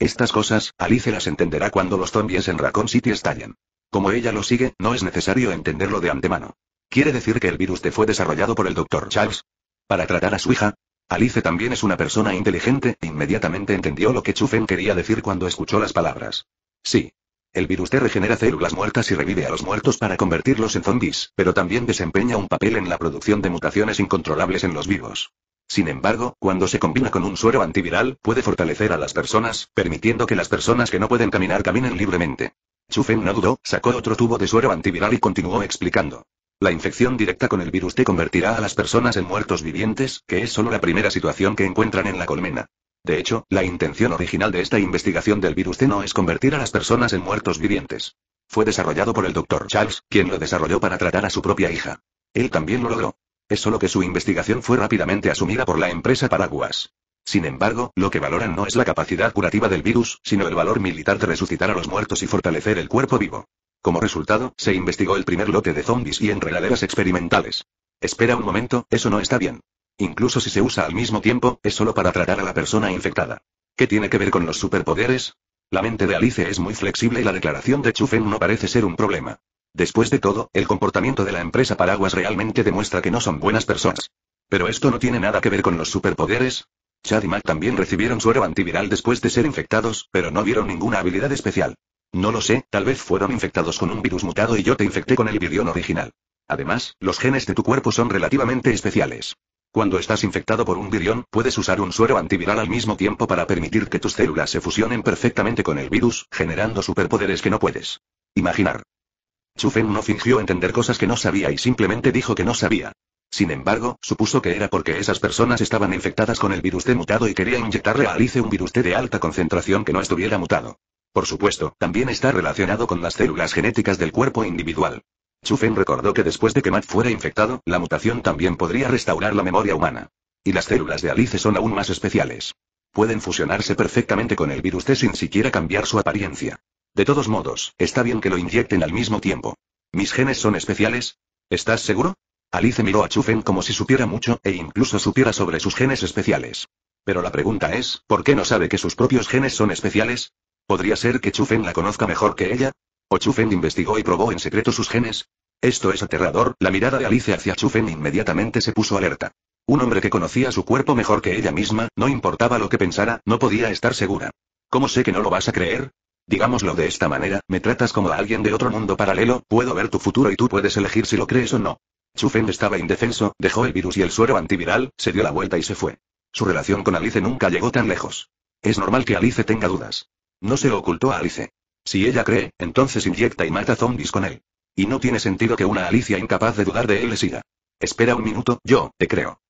Estas cosas, Alice las entenderá cuando los zombies en Raccoon City estallen. Como ella lo sigue, no es necesario entenderlo de antemano. ¿Quiere decir que el virus T fue desarrollado por el Dr. Charles? ¿Para tratar a su hija? Alice también es una persona inteligente, inmediatamente entendió lo que Chufen quería decir cuando escuchó las palabras. Sí. El virus T regenera células muertas y revive a los muertos para convertirlos en zombies, pero también desempeña un papel en la producción de mutaciones incontrolables en los vivos. Sin embargo, cuando se combina con un suero antiviral, puede fortalecer a las personas, permitiendo que las personas que no pueden caminar caminen libremente. Chufen no dudó, sacó otro tubo de suero antiviral y continuó explicando. La infección directa con el virus T convertirá a las personas en muertos vivientes, que es solo la primera situación que encuentran en la colmena. De hecho, la intención original de esta investigación del virus T no es convertir a las personas en muertos vivientes. Fue desarrollado por el Dr. Charles, quien lo desarrolló para tratar a su propia hija. Él también lo logró. Es solo que su investigación fue rápidamente asumida por la empresa Paraguas. Sin embargo, lo que valoran no es la capacidad curativa del virus, sino el valor militar de resucitar a los muertos y fortalecer el cuerpo vivo. Como resultado, se investigó el primer lote de zombies y enredaderas experimentales. Espera un momento, eso no está bien. Incluso si se usa al mismo tiempo, es solo para tratar a la persona infectada. ¿Qué tiene que ver con los superpoderes? La mente de Alice es muy flexible y la declaración de Chufen no parece ser un problema. Después de todo, el comportamiento de la empresa Paraguas realmente demuestra que no son buenas personas. Pero esto no tiene nada que ver con los superpoderes. Chad y Mac también recibieron suero antiviral después de ser infectados, pero no vieron ninguna habilidad especial. No lo sé, tal vez fueron infectados con un virus mutado y yo te infecté con el virión original. Además, los genes de tu cuerpo son relativamente especiales. Cuando estás infectado por un virión, puedes usar un suero antiviral al mismo tiempo para permitir que tus células se fusionen perfectamente con el virus, generando superpoderes que no puedes imaginar. Chufen no fingió entender cosas que no sabía y simplemente dijo que no sabía. Sin embargo, supuso que era porque esas personas estaban infectadas con el virus T mutado y quería inyectarle a Alice un virus T de alta concentración que no estuviera mutado. Por supuesto, también está relacionado con las células genéticas del cuerpo individual. Chufen recordó que después de que Matt fuera infectado, la mutación también podría restaurar la memoria humana. Y las células de Alice son aún más especiales. Pueden fusionarse perfectamente con el virus T sin siquiera cambiar su apariencia. De todos modos, está bien que lo inyecten al mismo tiempo. ¿Mis genes son especiales? ¿Estás seguro? Alice miró a Chufen como si supiera mucho, e incluso supiera sobre sus genes especiales. Pero la pregunta es, ¿por qué no sabe que sus propios genes son especiales? ¿Podría ser que Chufen la conozca mejor que ella? ¿O Chufen investigó y probó en secreto sus genes? Esto es aterrador, la mirada de Alice hacia Chufen inmediatamente se puso alerta. Un hombre que conocía su cuerpo mejor que ella misma, no importaba lo que pensara, no podía estar segura. ¿Cómo sé que no lo vas a creer? Digámoslo de esta manera, me tratas como a alguien de otro mundo paralelo, puedo ver tu futuro y tú puedes elegir si lo crees o no. Chufen estaba indefenso, dejó el virus y el suero antiviral, se dio la vuelta y se fue. Su relación con Alice nunca llegó tan lejos. Es normal que Alice tenga dudas. No se lo ocultó a Alice. Si ella cree, entonces inyecta y mata zombies con él. Y no tiene sentido que una Alicia incapaz de dudar de él le siga. Espera un minuto, yo, te creo.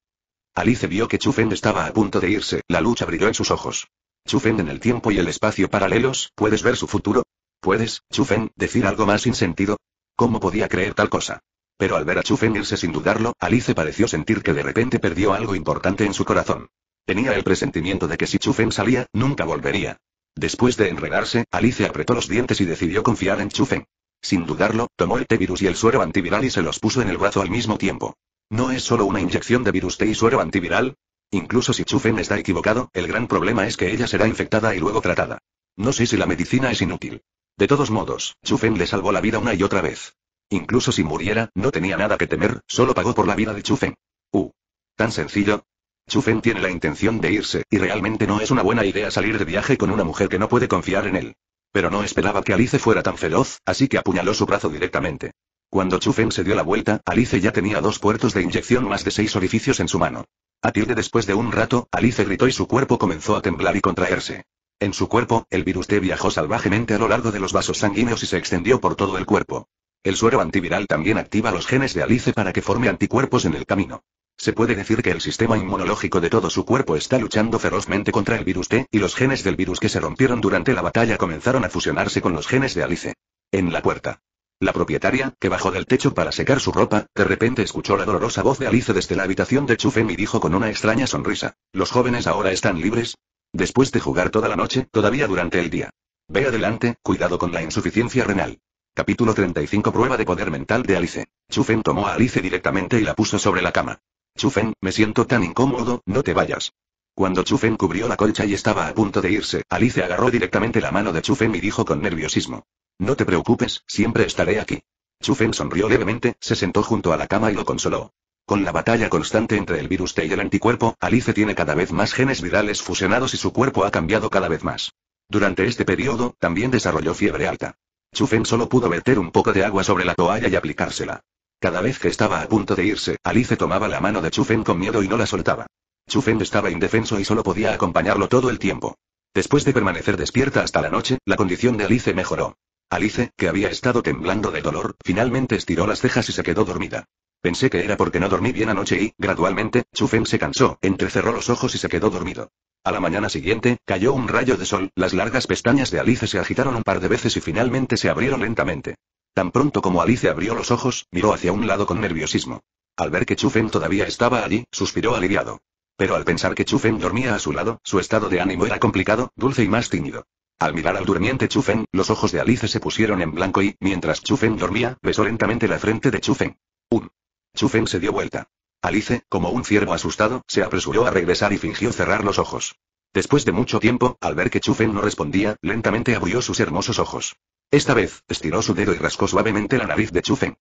Alice vio que Chufen estaba a punto de irse, la lucha brilló en sus ojos. Chufen en el tiempo y el espacio paralelos, ¿puedes ver su futuro? ¿Puedes, Chufen, decir algo más sin sentido? ¿Cómo podía creer tal cosa? Pero al ver a Chufen irse sin dudarlo, Alice pareció sentir que de repente perdió algo importante en su corazón. Tenía el presentimiento de que si Chufen salía, nunca volvería. Después de enredarse, Alice apretó los dientes y decidió confiar en Chufen. Sin dudarlo, tomó el T-virus y el suero antiviral y se los puso en el brazo al mismo tiempo. ¿No es solo una inyección de virus T y suero antiviral? Incluso si Chufen está equivocado, el gran problema es que ella será infectada y luego tratada. No sé si la medicina es inútil. De todos modos, Chufen le salvó la vida una y otra vez. Incluso si muriera, no tenía nada que temer, solo pagó por la vida de Chufen. Uh. Tan sencillo. Chufen tiene la intención de irse, y realmente no es una buena idea salir de viaje con una mujer que no puede confiar en él. Pero no esperaba que Alice fuera tan feroz, así que apuñaló su brazo directamente. Cuando Chufen se dio la vuelta, Alice ya tenía dos puertos de inyección más de seis orificios en su mano. A tilde después de un rato, Alice gritó y su cuerpo comenzó a temblar y contraerse. En su cuerpo, el virus T viajó salvajemente a lo largo de los vasos sanguíneos y se extendió por todo el cuerpo. El suero antiviral también activa los genes de Alice para que forme anticuerpos en el camino. Se puede decir que el sistema inmunológico de todo su cuerpo está luchando ferozmente contra el virus T, y los genes del virus que se rompieron durante la batalla comenzaron a fusionarse con los genes de Alice. En la puerta. La propietaria, que bajó del techo para secar su ropa, de repente escuchó la dolorosa voz de Alice desde la habitación de Chufen y dijo con una extraña sonrisa, ¿los jóvenes ahora están libres? Después de jugar toda la noche, todavía durante el día. Ve adelante, cuidado con la insuficiencia renal. Capítulo 35 Prueba de poder mental de Alice. Chufen tomó a Alice directamente y la puso sobre la cama. Chufen, me siento tan incómodo, no te vayas. Cuando Chufen cubrió la colcha y estaba a punto de irse, Alice agarró directamente la mano de Chufen y dijo con nerviosismo. No te preocupes, siempre estaré aquí. Chufen sonrió levemente, se sentó junto a la cama y lo consoló. Con la batalla constante entre el virus T y el anticuerpo, Alice tiene cada vez más genes virales fusionados y su cuerpo ha cambiado cada vez más. Durante este periodo, también desarrolló fiebre alta. Chufen solo pudo verter un poco de agua sobre la toalla y aplicársela. Cada vez que estaba a punto de irse, Alice tomaba la mano de Chufen con miedo y no la soltaba. Chufen estaba indefenso y solo podía acompañarlo todo el tiempo. Después de permanecer despierta hasta la noche, la condición de Alice mejoró. Alice, que había estado temblando de dolor, finalmente estiró las cejas y se quedó dormida. Pensé que era porque no dormí bien anoche y, gradualmente, Chufen se cansó, entrecerró los ojos y se quedó dormido. A la mañana siguiente, cayó un rayo de sol, las largas pestañas de Alice se agitaron un par de veces y finalmente se abrieron lentamente. Tan pronto como Alice abrió los ojos, miró hacia un lado con nerviosismo. Al ver que Chufen todavía estaba allí, suspiró aliviado. Pero al pensar que Chufen dormía a su lado, su estado de ánimo era complicado, dulce y más tímido. Al mirar al durmiente Chufen, los ojos de Alice se pusieron en blanco y, mientras Chufen dormía, besó lentamente la frente de Chufen. Un. Chufen se dio vuelta. Alice, como un ciervo asustado, se apresuró a regresar y fingió cerrar los ojos. Después de mucho tiempo, al ver que Chufen no respondía, lentamente abrió sus hermosos ojos. Esta vez, estiró su dedo y rascó suavemente la nariz de Chufen.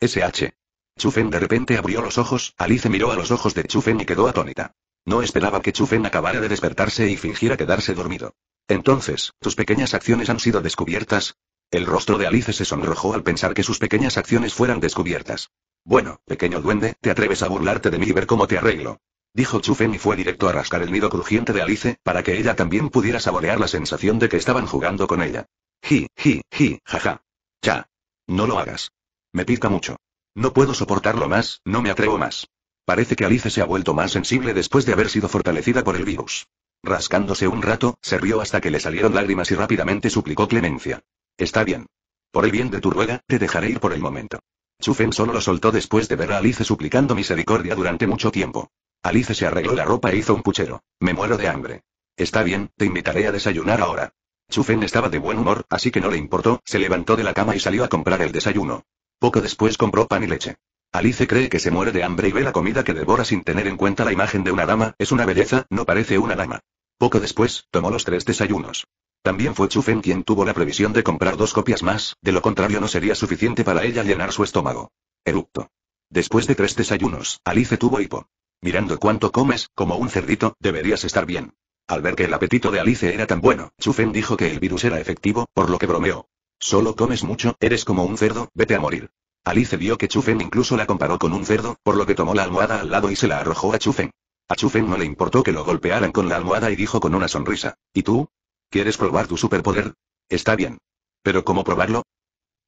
SH. Chufen de repente abrió los ojos, Alice miró a los ojos de Chufen y quedó atónita. No esperaba que Chufen acabara de despertarse y fingiera quedarse dormido. Entonces, ¿tus pequeñas acciones han sido descubiertas? El rostro de Alice se sonrojó al pensar que sus pequeñas acciones fueran descubiertas. Bueno, pequeño duende, ¿te atreves a burlarte de mí y ver cómo te arreglo? Dijo Chufen y fue directo a rascar el nido crujiente de Alice, para que ella también pudiera saborear la sensación de que estaban jugando con ella. Ji, ji, ji, jaja. Ya. No lo hagas. Me pica mucho. No puedo soportarlo más, no me atrevo más. Parece que Alice se ha vuelto más sensible después de haber sido fortalecida por el virus. Rascándose un rato, se rió hasta que le salieron lágrimas y rápidamente suplicó clemencia. Está bien. Por el bien de tu ruega, te dejaré ir por el momento. Chufen solo lo soltó después de ver a Alice suplicando misericordia durante mucho tiempo. Alice se arregló la ropa e hizo un puchero. Me muero de hambre. Está bien, te invitaré a desayunar ahora. Chufen estaba de buen humor, así que no le importó, se levantó de la cama y salió a comprar el desayuno. Poco después compró pan y leche. Alice cree que se muere de hambre y ve la comida que devora sin tener en cuenta la imagen de una dama, es una belleza, no parece una dama. Poco después, tomó los tres desayunos. También fue Chufen quien tuvo la previsión de comprar dos copias más, de lo contrario no sería suficiente para ella llenar su estómago. Eructo. Después de tres desayunos, Alice tuvo hipo. Mirando cuánto comes, como un cerdito, deberías estar bien. Al ver que el apetito de Alice era tan bueno, Chufen dijo que el virus era efectivo, por lo que bromeó. Solo comes mucho, eres como un cerdo, vete a morir. Alice vio que Chufen incluso la comparó con un cerdo, por lo que tomó la almohada al lado y se la arrojó a Chufen. A Chufen no le importó que lo golpearan con la almohada y dijo con una sonrisa, ¿y tú? ¿Quieres probar tu superpoder? Está bien. ¿Pero cómo probarlo?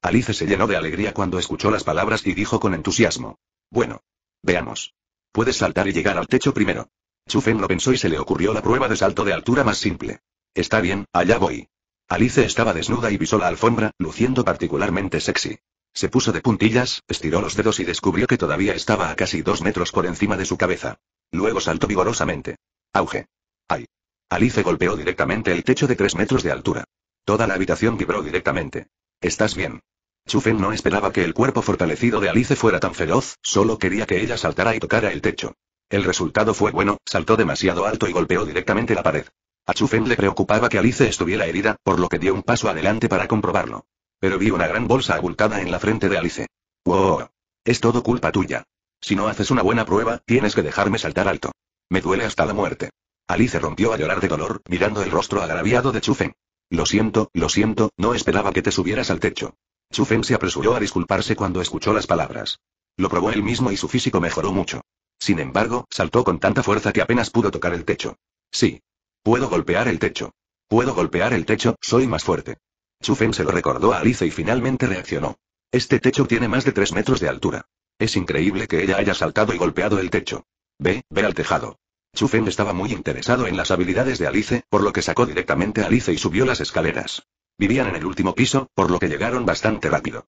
Alice se llenó de alegría cuando escuchó las palabras y dijo con entusiasmo. Bueno. Veamos. Puedes saltar y llegar al techo primero. Chufen lo pensó y se le ocurrió la prueba de salto de altura más simple. Está bien, allá voy. Alice estaba desnuda y pisó la alfombra, luciendo particularmente sexy. Se puso de puntillas, estiró los dedos y descubrió que todavía estaba a casi dos metros por encima de su cabeza. Luego saltó vigorosamente. Auge. ¡Ay! Alice golpeó directamente el techo de tres metros de altura. Toda la habitación vibró directamente. ¿Estás bien? Chufen no esperaba que el cuerpo fortalecido de Alice fuera tan feroz, solo quería que ella saltara y tocara el techo. El resultado fue bueno, saltó demasiado alto y golpeó directamente la pared. A Chufen le preocupaba que Alice estuviera herida, por lo que dio un paso adelante para comprobarlo. Pero vi una gran bolsa abultada en la frente de Alice. ¡Wow! Es todo culpa tuya. Si no haces una buena prueba, tienes que dejarme saltar alto. Me duele hasta la muerte. Alice rompió a llorar de dolor, mirando el rostro agraviado de Chufen. Lo siento, lo siento, no esperaba que te subieras al techo. Chufen se apresuró a disculparse cuando escuchó las palabras. Lo probó él mismo y su físico mejoró mucho. Sin embargo, saltó con tanta fuerza que apenas pudo tocar el techo. Sí. Puedo golpear el techo. Puedo golpear el techo, soy más fuerte. Chufen se lo recordó a Alice y finalmente reaccionó. Este techo tiene más de tres metros de altura. Es increíble que ella haya saltado y golpeado el techo. Ve, ve al tejado. Chufen estaba muy interesado en las habilidades de Alice, por lo que sacó directamente a Alice y subió las escaleras. Vivían en el último piso, por lo que llegaron bastante rápido.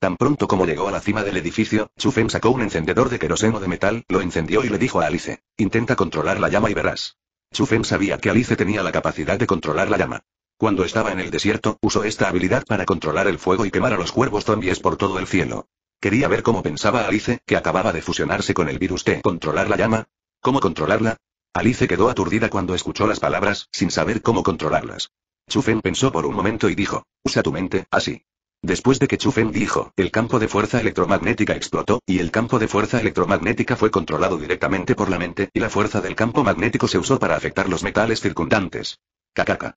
Tan pronto como llegó a la cima del edificio, Chufen sacó un encendedor de queroseno de metal, lo encendió y le dijo a Alice, intenta controlar la llama y verás. Chufen sabía que Alice tenía la capacidad de controlar la llama. Cuando estaba en el desierto, usó esta habilidad para controlar el fuego y quemar a los cuervos zombies por todo el cielo. Quería ver cómo pensaba Alice, que acababa de fusionarse con el virus T. ¿Controlar la llama? ¿Cómo controlarla? Alice quedó aturdida cuando escuchó las palabras, sin saber cómo controlarlas. Chufen pensó por un momento y dijo, usa tu mente, así. Después de que Chufen dijo, el campo de fuerza electromagnética explotó, y el campo de fuerza electromagnética fue controlado directamente por la mente, y la fuerza del campo magnético se usó para afectar los metales circundantes. Cacaca.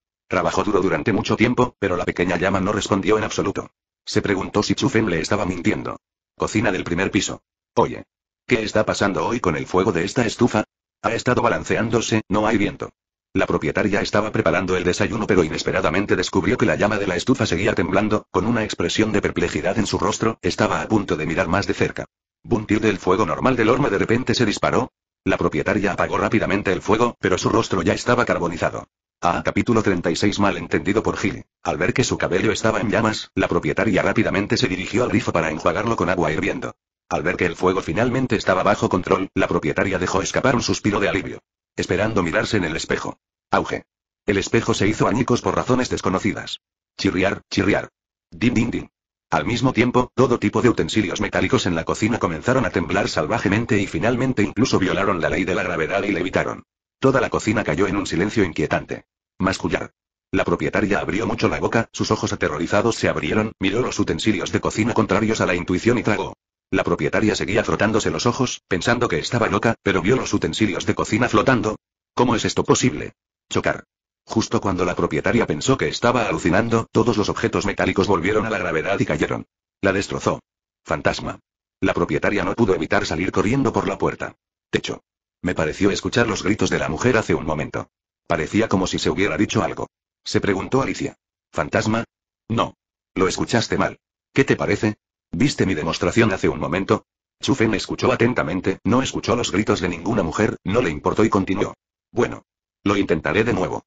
Trabajó duro durante mucho tiempo, pero la pequeña llama no respondió en absoluto. Se preguntó si Chufen le estaba mintiendo. Cocina del primer piso. Oye. ¿Qué está pasando hoy con el fuego de esta estufa? Ha estado balanceándose, no hay viento. La propietaria estaba preparando el desayuno pero inesperadamente descubrió que la llama de la estufa seguía temblando, con una expresión de perplejidad en su rostro, estaba a punto de mirar más de cerca. Buntir del fuego normal del horno de repente se disparó. La propietaria apagó rápidamente el fuego, pero su rostro ya estaba carbonizado. Ah, capítulo 36 mal entendido por Gil. Al ver que su cabello estaba en llamas, la propietaria rápidamente se dirigió al grifo para enjuagarlo con agua hirviendo. Al ver que el fuego finalmente estaba bajo control, la propietaria dejó escapar un suspiro de alivio. Esperando mirarse en el espejo. Auge. El espejo se hizo añicos por razones desconocidas. Chirriar, chirriar. Din din din. Al mismo tiempo, todo tipo de utensilios metálicos en la cocina comenzaron a temblar salvajemente y finalmente incluso violaron la ley de la gravedad y levitaron. Toda la cocina cayó en un silencio inquietante. Mascullar. La propietaria abrió mucho la boca, sus ojos aterrorizados se abrieron, miró los utensilios de cocina contrarios a la intuición y tragó. La propietaria seguía frotándose los ojos, pensando que estaba loca, pero vio los utensilios de cocina flotando. ¿Cómo es esto posible? Chocar. Justo cuando la propietaria pensó que estaba alucinando, todos los objetos metálicos volvieron a la gravedad y cayeron. La destrozó. Fantasma. La propietaria no pudo evitar salir corriendo por la puerta. Techo. Me pareció escuchar los gritos de la mujer hace un momento. Parecía como si se hubiera dicho algo. Se preguntó Alicia. ¿Fantasma? No. Lo escuchaste mal. ¿Qué te parece? ¿Viste mi demostración hace un momento? Chufen escuchó atentamente, no escuchó los gritos de ninguna mujer, no le importó y continuó. Bueno. Lo intentaré de nuevo.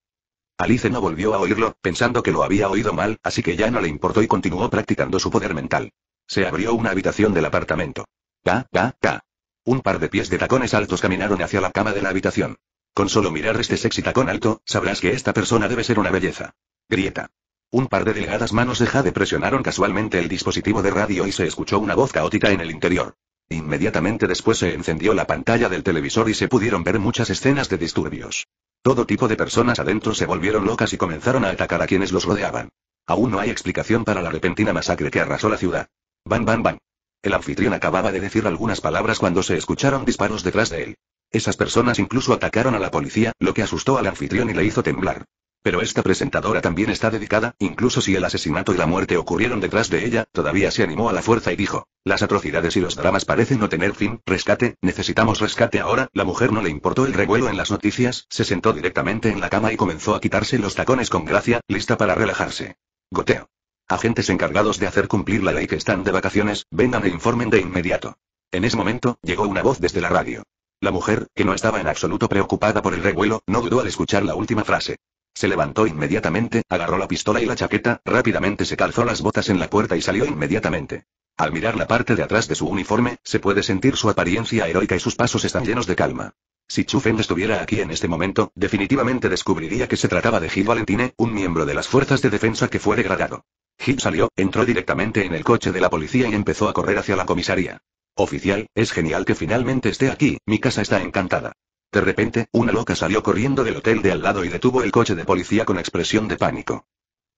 Alice no volvió a oírlo, pensando que lo había oído mal, así que ya no le importó y continuó practicando su poder mental. Se abrió una habitación del apartamento. Ca, ca, ca. Un par de pies de tacones altos caminaron hacia la cama de la habitación. Con solo mirar este sexy tacón alto, sabrás que esta persona debe ser una belleza. Grieta. Un par de delgadas manos de Jade presionaron casualmente el dispositivo de radio y se escuchó una voz caótica en el interior. Inmediatamente después se encendió la pantalla del televisor y se pudieron ver muchas escenas de disturbios. Todo tipo de personas adentro se volvieron locas y comenzaron a atacar a quienes los rodeaban. Aún no hay explicación para la repentina masacre que arrasó la ciudad. Van, van, van. El anfitrión acababa de decir algunas palabras cuando se escucharon disparos detrás de él. Esas personas incluso atacaron a la policía, lo que asustó al anfitrión y le hizo temblar. Pero esta presentadora también está dedicada, incluso si el asesinato y la muerte ocurrieron detrás de ella, todavía se animó a la fuerza y dijo, las atrocidades y los dramas parecen no tener fin, rescate, necesitamos rescate ahora, la mujer no le importó el revuelo en las noticias, se sentó directamente en la cama y comenzó a quitarse los tacones con gracia, lista para relajarse. Goteo. Agentes encargados de hacer cumplir la ley que están de vacaciones, vengan e informen de inmediato. En ese momento, llegó una voz desde la radio. La mujer, que no estaba en absoluto preocupada por el revuelo, no dudó al escuchar la última frase. Se levantó inmediatamente, agarró la pistola y la chaqueta, rápidamente se calzó las botas en la puerta y salió inmediatamente. Al mirar la parte de atrás de su uniforme, se puede sentir su apariencia heroica y sus pasos están llenos de calma. Si Chu Feng estuviera aquí en este momento, definitivamente descubriría que se trataba de Gil Valentine, un miembro de las fuerzas de defensa que fue degradado. Gil salió, entró directamente en el coche de la policía y empezó a correr hacia la comisaría. Oficial, es genial que finalmente esté aquí, mi casa está encantada. De repente, una loca salió corriendo del hotel de al lado y detuvo el coche de policía con expresión de pánico.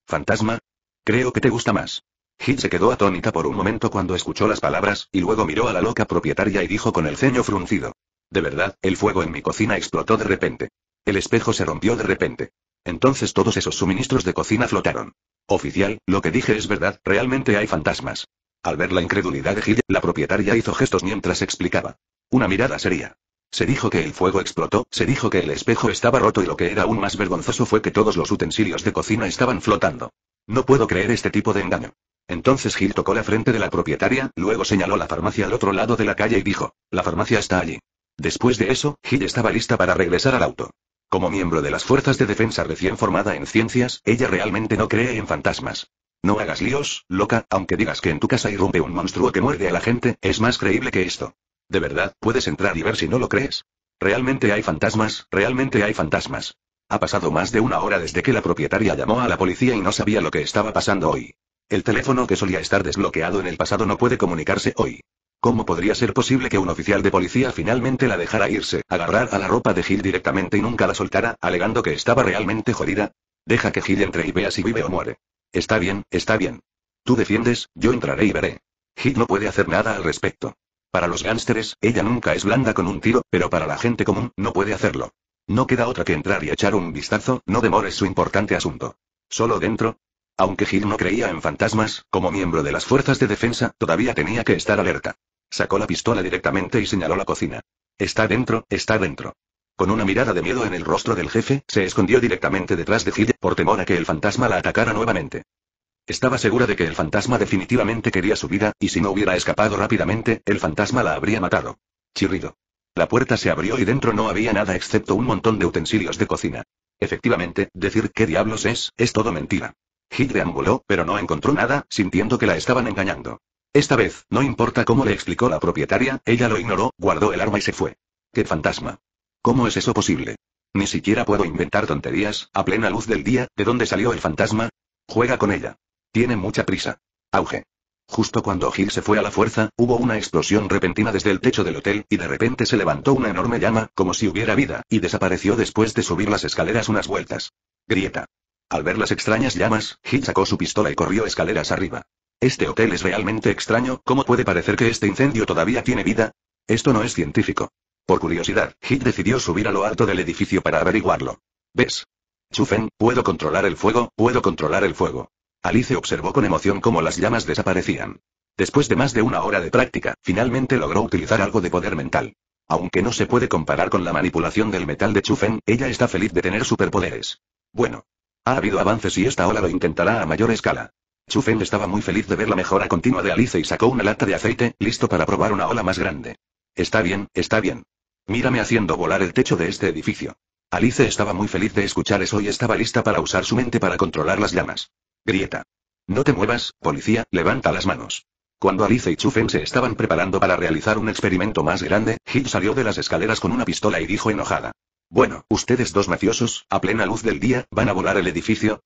¿Fantasma? Creo que te gusta más. Hit se quedó atónita por un momento cuando escuchó las palabras, y luego miró a la loca propietaria y dijo con el ceño fruncido. De verdad, el fuego en mi cocina explotó de repente. El espejo se rompió de repente. Entonces todos esos suministros de cocina flotaron. Oficial, lo que dije es verdad, realmente hay fantasmas. Al ver la incredulidad de Hit, la propietaria hizo gestos mientras explicaba. Una mirada seria. Se dijo que el fuego explotó, se dijo que el espejo estaba roto y lo que era aún más vergonzoso fue que todos los utensilios de cocina estaban flotando. No puedo creer este tipo de engaño. Entonces Gil tocó la frente de la propietaria, luego señaló la farmacia al otro lado de la calle y dijo, la farmacia está allí. Después de eso, Gil estaba lista para regresar al auto. Como miembro de las fuerzas de defensa recién formada en ciencias, ella realmente no cree en fantasmas. No hagas líos, loca, aunque digas que en tu casa irrumpe un monstruo que muerde a la gente, es más creíble que esto. De verdad, puedes entrar y ver si no lo crees. Realmente hay fantasmas, realmente hay fantasmas. Ha pasado más de una hora desde que la propietaria llamó a la policía y no sabía lo que estaba pasando hoy. El teléfono que solía estar desbloqueado en el pasado no puede comunicarse hoy. ¿Cómo podría ser posible que un oficial de policía finalmente la dejara irse, agarrar a la ropa de Gil directamente y nunca la soltara, alegando que estaba realmente jodida? Deja que Gil entre y vea si vive o muere. Está bien, está bien. Tú defiendes, yo entraré y veré. Gil no puede hacer nada al respecto. Para los gánsteres, ella nunca es blanda con un tiro, pero para la gente común, no puede hacerlo. No queda otra que entrar y echar un vistazo, no demores su importante asunto. Solo dentro. Aunque Gil no creía en fantasmas, como miembro de las fuerzas de defensa, todavía tenía que estar alerta. Sacó la pistola directamente y señaló la cocina. Está dentro, está dentro. Con una mirada de miedo en el rostro del jefe, se escondió directamente detrás de Gil, por temor a que el fantasma la atacara nuevamente. Estaba segura de que el fantasma definitivamente quería su vida, y si no hubiera escapado rápidamente, el fantasma la habría matado. Chirrido. La puerta se abrió y dentro no había nada excepto un montón de utensilios de cocina. Efectivamente, decir qué diablos es, es todo mentira. Hit deambuló, pero no encontró nada, sintiendo que la estaban engañando. Esta vez, no importa cómo le explicó la propietaria, ella lo ignoró, guardó el arma y se fue. ¡Qué fantasma! ¿Cómo es eso posible? Ni siquiera puedo inventar tonterías, a plena luz del día, ¿de dónde salió el fantasma? Juega con ella. Tiene mucha prisa. Auge. Justo cuando Gil se fue a la fuerza, hubo una explosión repentina desde el techo del hotel, y de repente se levantó una enorme llama, como si hubiera vida, y desapareció después de subir las escaleras unas vueltas. Grieta. Al ver las extrañas llamas, Gil sacó su pistola y corrió escaleras arriba. Este hotel es realmente extraño, ¿cómo puede parecer que este incendio todavía tiene vida? Esto no es científico. Por curiosidad, Hit decidió subir a lo alto del edificio para averiguarlo. ¿Ves? Chufen, puedo controlar el fuego, puedo controlar el fuego. Alice observó con emoción cómo las llamas desaparecían. Después de más de una hora de práctica, finalmente logró utilizar algo de poder mental. Aunque no se puede comparar con la manipulación del metal de Chufen, ella está feliz de tener superpoderes. Bueno. Ha habido avances y esta ola lo intentará a mayor escala. Chufen estaba muy feliz de ver la mejora continua de Alice y sacó una lata de aceite, listo para probar una ola más grande. Está bien, está bien. Mírame haciendo volar el techo de este edificio. Alice estaba muy feliz de escuchar eso y estaba lista para usar su mente para controlar las llamas. Grieta. No te muevas, policía, levanta las manos. Cuando Alice y Chufen se estaban preparando para realizar un experimento más grande, Hill salió de las escaleras con una pistola y dijo enojada. Bueno, ustedes dos mafiosos, a plena luz del día, ¿van a volar el edificio?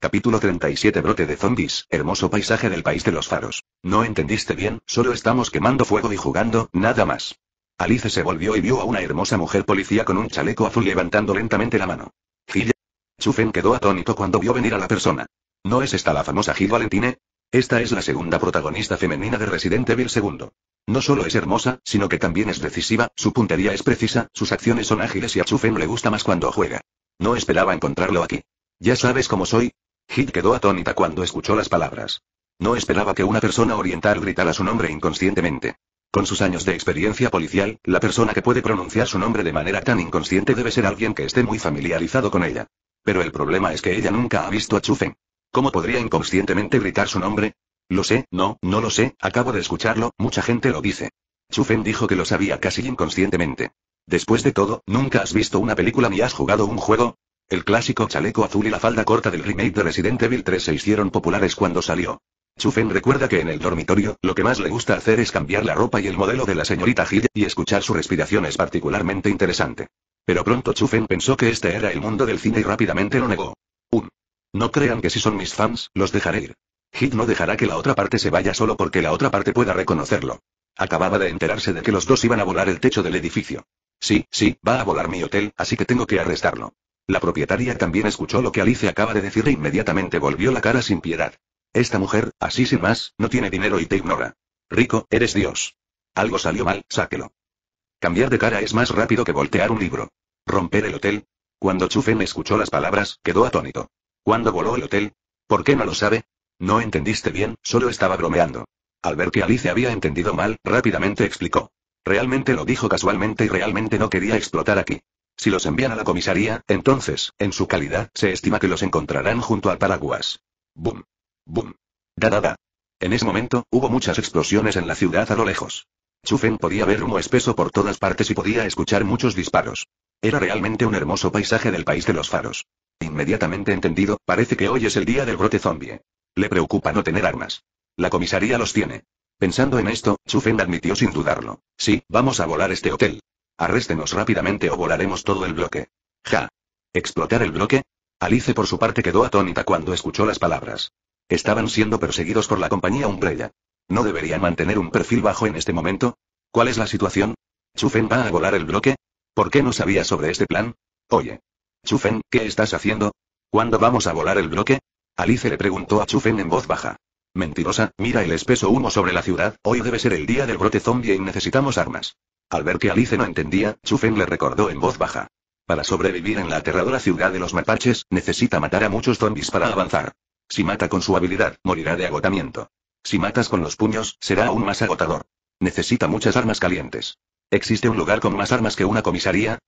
Capítulo 37 Brote de zombies, hermoso paisaje del país de los faros. No entendiste bien, solo estamos quemando fuego y jugando, nada más. Alice se volvió y vio a una hermosa mujer policía con un chaleco azul levantando lentamente la mano. Gil. Chufen quedó atónito cuando vio venir a la persona. ¿No es esta la famosa Gil Valentine? Esta es la segunda protagonista femenina de Resident Evil 2. No solo es hermosa, sino que también es decisiva, su puntería es precisa, sus acciones son ágiles y a Chufen le gusta más cuando juega. No esperaba encontrarlo aquí. Ya sabes cómo soy, Hit quedó atónita cuando escuchó las palabras. No esperaba que una persona oriental gritara su nombre inconscientemente. Con sus años de experiencia policial, la persona que puede pronunciar su nombre de manera tan inconsciente debe ser alguien que esté muy familiarizado con ella. Pero el problema es que ella nunca ha visto a Chufen. ¿Cómo podría inconscientemente gritar su nombre? Lo sé, no, no lo sé, acabo de escucharlo, mucha gente lo dice. Chufen dijo que lo sabía casi inconscientemente. Después de todo, ¿nunca has visto una película ni has jugado un juego? El clásico chaleco azul y la falda corta del remake de Resident Evil 3 se hicieron populares cuando salió. Chufen recuerda que en el dormitorio, lo que más le gusta hacer es cambiar la ropa y el modelo de la señorita Hill, y escuchar su respiración es particularmente interesante. Pero pronto Chufen pensó que este era el mundo del cine y rápidamente lo negó. Un. No crean que si son mis fans, los dejaré ir. Hit no dejará que la otra parte se vaya solo porque la otra parte pueda reconocerlo. Acababa de enterarse de que los dos iban a volar el techo del edificio. Sí, sí, va a volar mi hotel, así que tengo que arrestarlo. La propietaria también escuchó lo que Alice acaba de decir e inmediatamente volvió la cara sin piedad. Esta mujer, así sin más, no tiene dinero y te ignora. Rico, eres Dios. Algo salió mal, sáquelo. Cambiar de cara es más rápido que voltear un libro. Romper el hotel. Cuando Chufen escuchó las palabras, quedó atónito. ¿Cuándo voló el hotel? ¿Por qué no lo sabe? No entendiste bien, solo estaba bromeando. Al ver que Alice había entendido mal, rápidamente explicó. Realmente lo dijo casualmente y realmente no quería explotar aquí. Si los envían a la comisaría, entonces, en su calidad, se estima que los encontrarán junto al paraguas. Boom. Boom. Da da da. En ese momento, hubo muchas explosiones en la ciudad a lo lejos. Chufen podía ver humo espeso por todas partes y podía escuchar muchos disparos. Era realmente un hermoso paisaje del país de los faros. Inmediatamente entendido, parece que hoy es el día del brote zombie. Le preocupa no tener armas. La comisaría los tiene. Pensando en esto, Chufen admitió sin dudarlo. Sí, vamos a volar este hotel. Arréstenos rápidamente o volaremos todo el bloque. Ja. ¿Explotar el bloque? Alice por su parte quedó atónita cuando escuchó las palabras. Estaban siendo perseguidos por la compañía Umbrella. ¿No deberían mantener un perfil bajo en este momento? ¿Cuál es la situación? ¿Chufen va a volar el bloque? ¿Por qué no sabía sobre este plan? Oye. Chufen, ¿qué estás haciendo? ¿Cuándo vamos a volar el bloque? Alice le preguntó a Chufen en voz baja. Mentirosa, mira el espeso humo sobre la ciudad, hoy debe ser el día del brote zombie y necesitamos armas. Al ver que Alice no entendía, Chufen le recordó en voz baja. Para sobrevivir en la aterradora ciudad de los mapaches, necesita matar a muchos zombies para avanzar. Si mata con su habilidad, morirá de agotamiento. Si matas con los puños, será aún más agotador. Necesita muchas armas calientes. ¿Existe un lugar con más armas que una comisaría?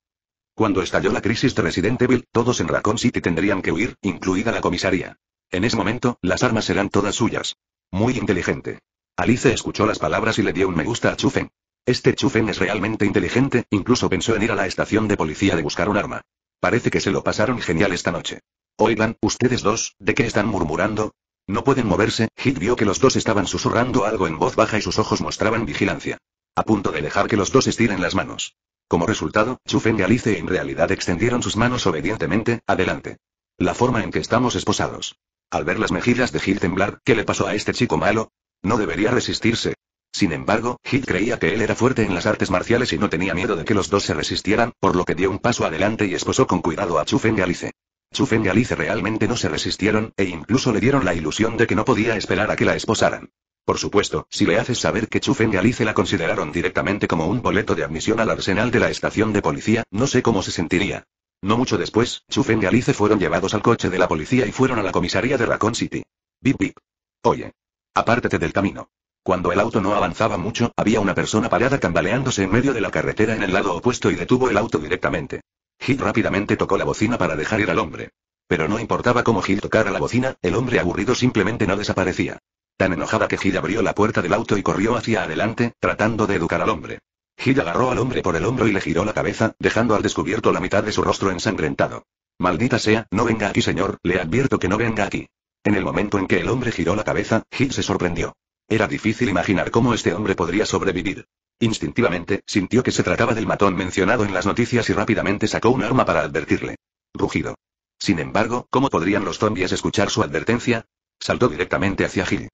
Cuando estalló la crisis de Resident Evil, todos en Raccoon City tendrían que huir, incluida la comisaría. En ese momento, las armas serán todas suyas. Muy inteligente. Alice escuchó las palabras y le dio un me gusta a Chufen. Este Chufen es realmente inteligente, incluso pensó en ir a la estación de policía de buscar un arma. Parece que se lo pasaron genial esta noche. Oigan, ustedes dos, ¿de qué están murmurando? No pueden moverse, Hit vio que los dos estaban susurrando algo en voz baja y sus ojos mostraban vigilancia. A punto de dejar que los dos estiren las manos. Como resultado, Chufen y Alice en realidad extendieron sus manos obedientemente, adelante. La forma en que estamos esposados. Al ver las mejillas de Hit temblar, ¿qué le pasó a este chico malo? No debería resistirse, sin embargo, Hit creía que él era fuerte en las artes marciales y no tenía miedo de que los dos se resistieran, por lo que dio un paso adelante y esposó con cuidado a Chufen y Alice. Chufen y Alice realmente no se resistieron, e incluso le dieron la ilusión de que no podía esperar a que la esposaran. Por supuesto, si le haces saber que Chufen y Alice la consideraron directamente como un boleto de admisión al arsenal de la estación de policía, no sé cómo se sentiría. No mucho después, Chufen y Alice fueron llevados al coche de la policía y fueron a la comisaría de Raccoon City. Bip bip. Oye. Apártate del camino. Cuando el auto no avanzaba mucho, había una persona parada tambaleándose en medio de la carretera en el lado opuesto y detuvo el auto directamente. Gil rápidamente tocó la bocina para dejar ir al hombre. Pero no importaba cómo Gil tocara la bocina, el hombre aburrido simplemente no desaparecía. Tan enojada que Gil abrió la puerta del auto y corrió hacia adelante, tratando de educar al hombre. Gil agarró al hombre por el hombro y le giró la cabeza, dejando al descubierto la mitad de su rostro ensangrentado. Maldita sea, no venga aquí señor, le advierto que no venga aquí. En el momento en que el hombre giró la cabeza, Gil se sorprendió. Era difícil imaginar cómo este hombre podría sobrevivir. Instintivamente, sintió que se trataba del matón mencionado en las noticias y rápidamente sacó un arma para advertirle. Rugido. Sin embargo, ¿cómo podrían los zombies escuchar su advertencia? Saltó directamente hacia Gil.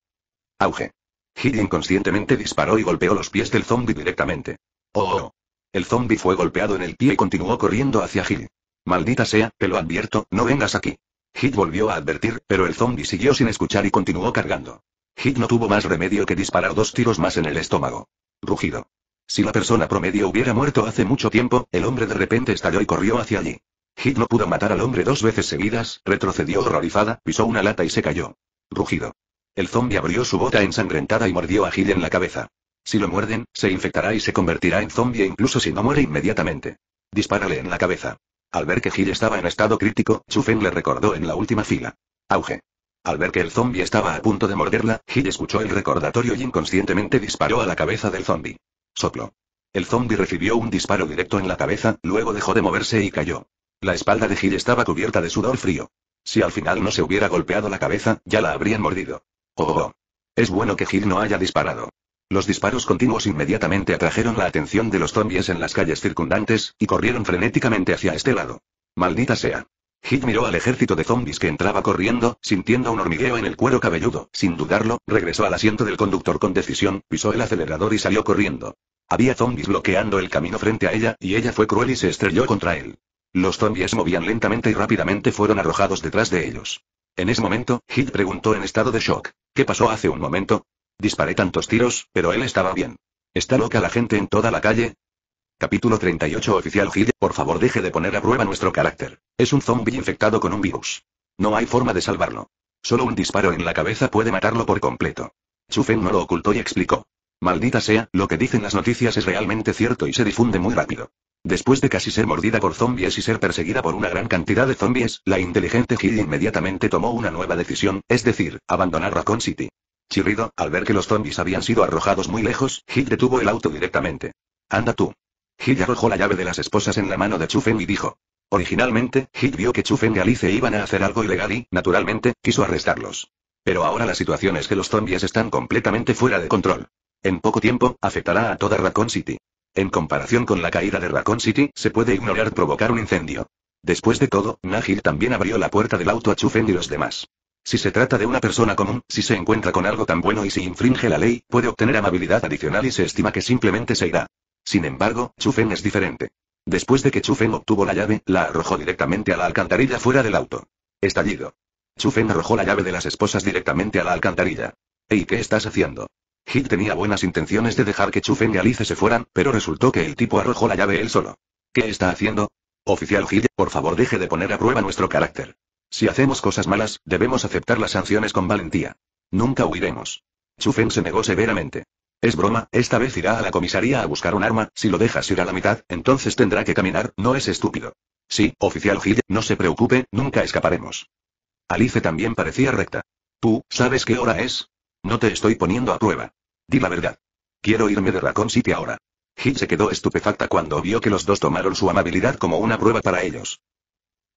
Auge. Gil inconscientemente disparó y golpeó los pies del zombie directamente. Oh, oh. El zombie fue golpeado en el pie y continuó corriendo hacia Gil. Maldita sea, te lo advierto, no vengas aquí. Gil volvió a advertir, pero el zombie siguió sin escuchar y continuó cargando. Gil no tuvo más remedio que disparar dos tiros más en el estómago. Rugido. Si la persona promedio hubiera muerto hace mucho tiempo, el hombre de repente estalló y corrió hacia allí. Hit no pudo matar al hombre dos veces seguidas, retrocedió horrorizada, pisó una lata y se cayó. Rugido. El zombie abrió su bota ensangrentada y mordió a Gil en la cabeza. Si lo muerden, se infectará y se convertirá en zombie incluso si no muere inmediatamente. Dispárale en la cabeza. Al ver que Gil estaba en estado crítico, Chufen le recordó en la última fila. Auge. Al ver que el zombie estaba a punto de morderla, Gil escuchó el recordatorio y inconscientemente disparó a la cabeza del zombie. Soplo. El zombie recibió un disparo directo en la cabeza, luego dejó de moverse y cayó. La espalda de Gil estaba cubierta de sudor frío. Si al final no se hubiera golpeado la cabeza, ya la habrían mordido. Oh, oh. Es bueno que Gil no haya disparado. Los disparos continuos inmediatamente atrajeron la atención de los zombies en las calles circundantes, y corrieron frenéticamente hacia este lado. Maldita sea. Gil miró al ejército de zombies que entraba corriendo, sintiendo un hormigueo en el cuero cabelludo. Sin dudarlo, regresó al asiento del conductor con decisión, pisó el acelerador y salió corriendo. Había zombies bloqueando el camino frente a ella, y ella fue cruel y se estrelló contra él. Los zombies movían lentamente y rápidamente fueron arrojados detrás de ellos. En ese momento, Gil preguntó en estado de shock. ¿Qué pasó hace un momento? Disparé tantos tiros, pero él estaba bien. ¿Está loca la gente en toda la calle? Capítulo 38 Oficial Gil, por favor deje de poner a prueba nuestro carácter. Es un zombie infectado con un virus. No hay forma de salvarlo. Solo un disparo en la cabeza puede matarlo por completo. Chufen no lo ocultó y explicó. Maldita sea, lo que dicen las noticias es realmente cierto y se difunde muy rápido. Después de casi ser mordida por zombies y ser perseguida por una gran cantidad de zombies, la inteligente Gil inmediatamente tomó una nueva decisión, es decir, abandonar Raccoon City. Chirrido, al ver que los zombies habían sido arrojados muy lejos, Gil detuvo el auto directamente. Anda tú. Gil arrojó la llave de las esposas en la mano de Chufen y dijo. Originalmente, Gil vio que Chufen y Alice iban a hacer algo ilegal y, naturalmente, quiso arrestarlos. Pero ahora la situación es que los zombies están completamente fuera de control. En poco tiempo, afectará a toda Raccoon City. En comparación con la caída de Raccoon City, se puede ignorar provocar un incendio. Después de todo, Nagil también abrió la puerta del auto a Chufen y los demás. Si se trata de una persona común, si se encuentra con algo tan bueno y si infringe la ley, puede obtener amabilidad adicional y se estima que simplemente se irá. Sin embargo, Chufen es diferente. Después de que Chufen obtuvo la llave, la arrojó directamente a la alcantarilla fuera del auto. Estallido. Chufen arrojó la llave de las esposas directamente a la alcantarilla. ¿Y ¿qué estás haciendo? Hit tenía buenas intenciones de dejar que Chufen y Alice se fueran, pero resultó que el tipo arrojó la llave él solo. ¿Qué está haciendo? Oficial Hit, por favor deje de poner a prueba nuestro carácter. Si hacemos cosas malas, debemos aceptar las sanciones con valentía. Nunca huiremos. Chufen se negó severamente. Es broma, esta vez irá a la comisaría a buscar un arma, si lo dejas ir a la mitad, entonces tendrá que caminar, no es estúpido. Sí, oficial Hill, no se preocupe, nunca escaparemos. Alice también parecía recta. Tú, ¿sabes qué hora es? No te estoy poniendo a prueba. Di la verdad. Quiero irme de Raccoon City ahora. Hill se quedó estupefacta cuando vio que los dos tomaron su amabilidad como una prueba para ellos.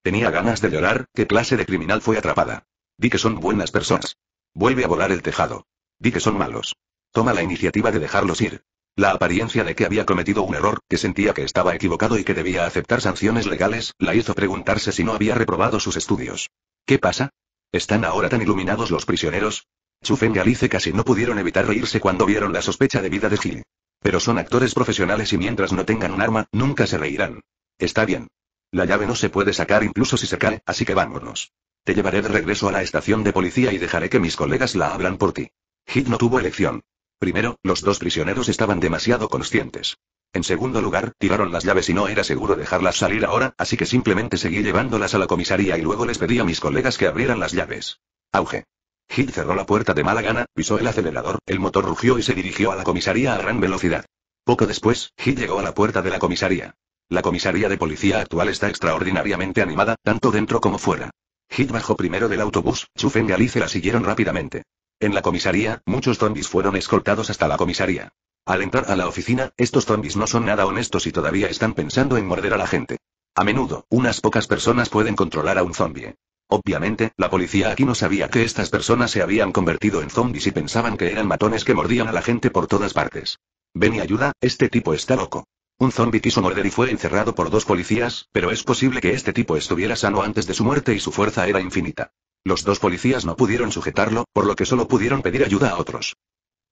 Tenía ganas de llorar, ¿qué clase de criminal fue atrapada? Di que son buenas personas. Vuelve a volar el tejado. Di que son malos. Toma la iniciativa de dejarlos ir. La apariencia de que había cometido un error, que sentía que estaba equivocado y que debía aceptar sanciones legales, la hizo preguntarse si no había reprobado sus estudios. ¿Qué pasa? ¿Están ahora tan iluminados los prisioneros? Chufen y Alice casi no pudieron evitar reírse cuando vieron la sospecha de vida de Gil. Pero son actores profesionales y mientras no tengan un arma, nunca se reirán. Está bien. La llave no se puede sacar incluso si se cae, así que vámonos. Te llevaré de regreso a la estación de policía y dejaré que mis colegas la hablan por ti. Hit no tuvo elección. Primero, los dos prisioneros estaban demasiado conscientes. En segundo lugar, tiraron las llaves y no era seguro dejarlas salir ahora, así que simplemente seguí llevándolas a la comisaría y luego les pedí a mis colegas que abrieran las llaves. Auge. Hit cerró la puerta de mala gana, pisó el acelerador, el motor rugió y se dirigió a la comisaría a gran velocidad. Poco después, Hit llegó a la puerta de la comisaría. La comisaría de policía actual está extraordinariamente animada, tanto dentro como fuera. Hit bajó primero del autobús, Chufen y Alice la siguieron rápidamente. En la comisaría, muchos zombies fueron escoltados hasta la comisaría. Al entrar a la oficina, estos zombies no son nada honestos y todavía están pensando en morder a la gente. A menudo, unas pocas personas pueden controlar a un zombie. Obviamente, la policía aquí no sabía que estas personas se habían convertido en zombies y pensaban que eran matones que mordían a la gente por todas partes. Ven y ayuda, este tipo está loco. Un zombie quiso morder y fue encerrado por dos policías, pero es posible que este tipo estuviera sano antes de su muerte y su fuerza era infinita. Los dos policías no pudieron sujetarlo, por lo que solo pudieron pedir ayuda a otros.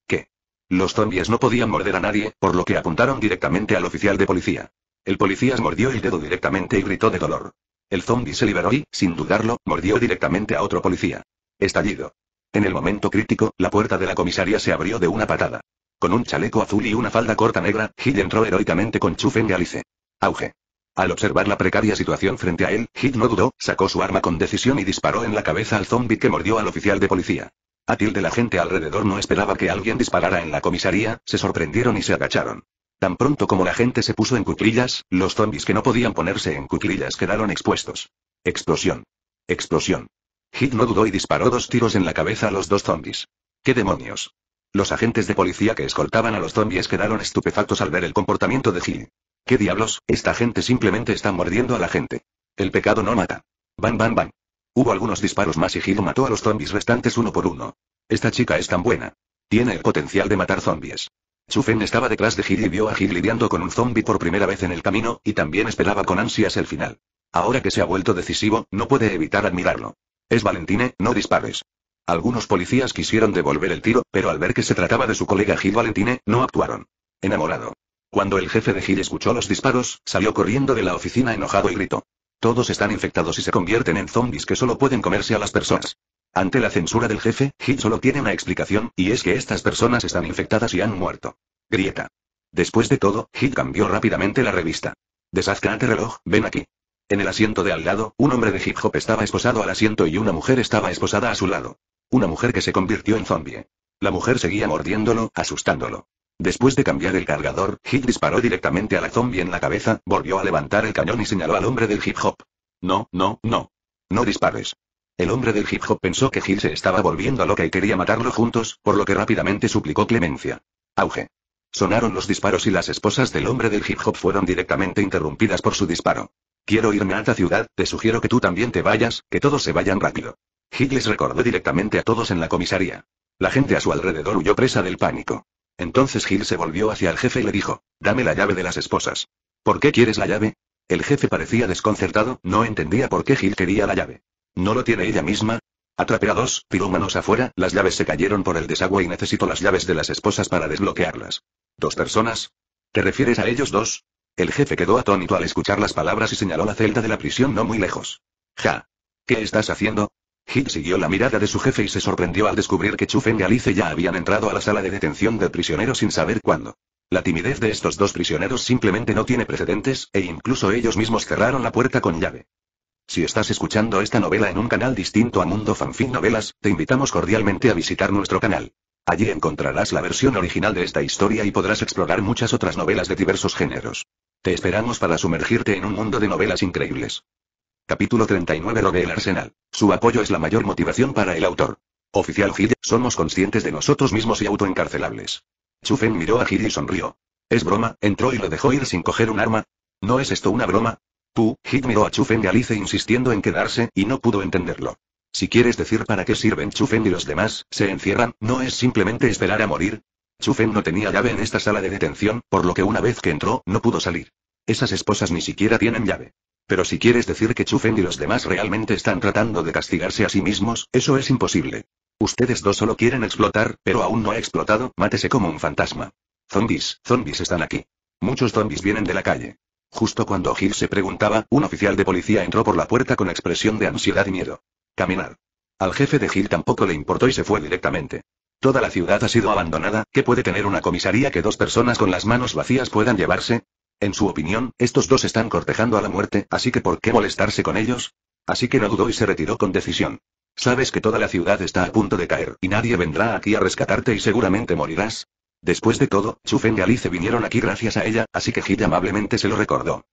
¿Qué? Los zombies no podían morder a nadie, por lo que apuntaron directamente al oficial de policía. El policía mordió el dedo directamente y gritó de dolor. El zombie se liberó y, sin dudarlo, mordió directamente a otro policía. Estallido. En el momento crítico, la puerta de la comisaría se abrió de una patada. Con un chaleco azul y una falda corta negra, Hit entró heroicamente con Chufen y Alice. Auge. Al observar la precaria situación frente a él, Hit no dudó, sacó su arma con decisión y disparó en la cabeza al zombie que mordió al oficial de policía. Atil de la gente alrededor no esperaba que alguien disparara en la comisaría, se sorprendieron y se agacharon. Tan pronto como la gente se puso en cuclillas, los zombies que no podían ponerse en cuclillas quedaron expuestos. Explosión. Explosión. Hit no dudó y disparó dos tiros en la cabeza a los dos zombies. ¿Qué demonios? Los agentes de policía que escoltaban a los zombies quedaron estupefactos al ver el comportamiento de Hill. ¿Qué diablos? Esta gente simplemente está mordiendo a la gente. El pecado no mata. Van, van, van. Hubo algunos disparos más y Hill mató a los zombies restantes uno por uno. Esta chica es tan buena. Tiene el potencial de matar zombies. Chufen estaba detrás de Hill y vio a Hill lidiando con un zombie por primera vez en el camino, y también esperaba con ansias el final. Ahora que se ha vuelto decisivo, no puede evitar admirarlo. Es Valentine, no dispares. Algunos policías quisieron devolver el tiro, pero al ver que se trataba de su colega Gil Valentine, no actuaron. Enamorado. Cuando el jefe de Gil escuchó los disparos, salió corriendo de la oficina enojado y gritó. Todos están infectados y se convierten en zombies que solo pueden comerse a las personas. Ante la censura del jefe, Gil solo tiene una explicación, y es que estas personas están infectadas y han muerto. Grieta. Después de todo, Gil cambió rápidamente la revista. Desazcate reloj, ven aquí. En el asiento de al lado, un hombre de hip hop estaba esposado al asiento y una mujer estaba esposada a su lado. Una mujer que se convirtió en zombie. La mujer seguía mordiéndolo, asustándolo. Después de cambiar el cargador, Hit disparó directamente a la zombie en la cabeza, volvió a levantar el cañón y señaló al hombre del hip hop. No, no, no. No dispares. El hombre del hip hop pensó que Gil se estaba volviendo loca y quería matarlo juntos, por lo que rápidamente suplicó clemencia. Auge. Sonaron los disparos y las esposas del hombre del hip hop fueron directamente interrumpidas por su disparo. Quiero irme a alta ciudad, te sugiero que tú también te vayas, que todos se vayan rápido. Hill les recordó directamente a todos en la comisaría. La gente a su alrededor huyó presa del pánico. Entonces Gil se volvió hacia el jefe y le dijo, dame la llave de las esposas. ¿Por qué quieres la llave? El jefe parecía desconcertado, no entendía por qué Gil quería la llave. ¿No lo tiene ella misma? Atrapé a dos, manos afuera, las llaves se cayeron por el desagüe y necesito las llaves de las esposas para desbloquearlas. ¿Dos personas? ¿Te refieres a ellos dos? El jefe quedó atónito al escuchar las palabras y señaló la celda de la prisión no muy lejos. Ja. ¿Qué estás haciendo? Hit siguió la mirada de su jefe y se sorprendió al descubrir que Chufen y Alice ya habían entrado a la sala de detención del prisionero sin saber cuándo. La timidez de estos dos prisioneros simplemente no tiene precedentes, e incluso ellos mismos cerraron la puerta con llave. Si estás escuchando esta novela en un canal distinto a Mundo Fanfic Novelas, te invitamos cordialmente a visitar nuestro canal. Allí encontrarás la versión original de esta historia y podrás explorar muchas otras novelas de diversos géneros. Te esperamos para sumergirte en un mundo de novelas increíbles. Capítulo 39 Rogue el Arsenal. Su apoyo es la mayor motivación para el autor. Oficial Hill, somos conscientes de nosotros mismos y autoencarcelables. Chufen miró a Hill y sonrió. ¿Es broma? Entró y lo dejó ir sin coger un arma. ¿No es esto una broma? Tú, Hit miró a Chufen y Alice insistiendo en quedarse, y no pudo entenderlo. Si quieres decir para qué sirven Chufen y los demás, se encierran, ¿no es simplemente esperar a morir? Chufen no tenía llave en esta sala de detención, por lo que una vez que entró, no pudo salir. Esas esposas ni siquiera tienen llave. Pero si quieres decir que Chufen y los demás realmente están tratando de castigarse a sí mismos, eso es imposible. Ustedes dos solo quieren explotar, pero aún no ha explotado, mátese como un fantasma. Zombies, zombies están aquí. Muchos zombies vienen de la calle. Justo cuando Gil se preguntaba, un oficial de policía entró por la puerta con expresión de ansiedad y miedo. Caminar. Al jefe de Gil tampoco le importó y se fue directamente. Toda la ciudad ha sido abandonada, ¿qué puede tener una comisaría que dos personas con las manos vacías puedan llevarse? En su opinión, estos dos están cortejando a la muerte, así que ¿por qué molestarse con ellos? Así que no dudó y se retiró con decisión. Sabes que toda la ciudad está a punto de caer, y nadie vendrá aquí a rescatarte y seguramente morirás. Después de todo, Chufen y Alice vinieron aquí gracias a ella, así que Gil amablemente se lo recordó.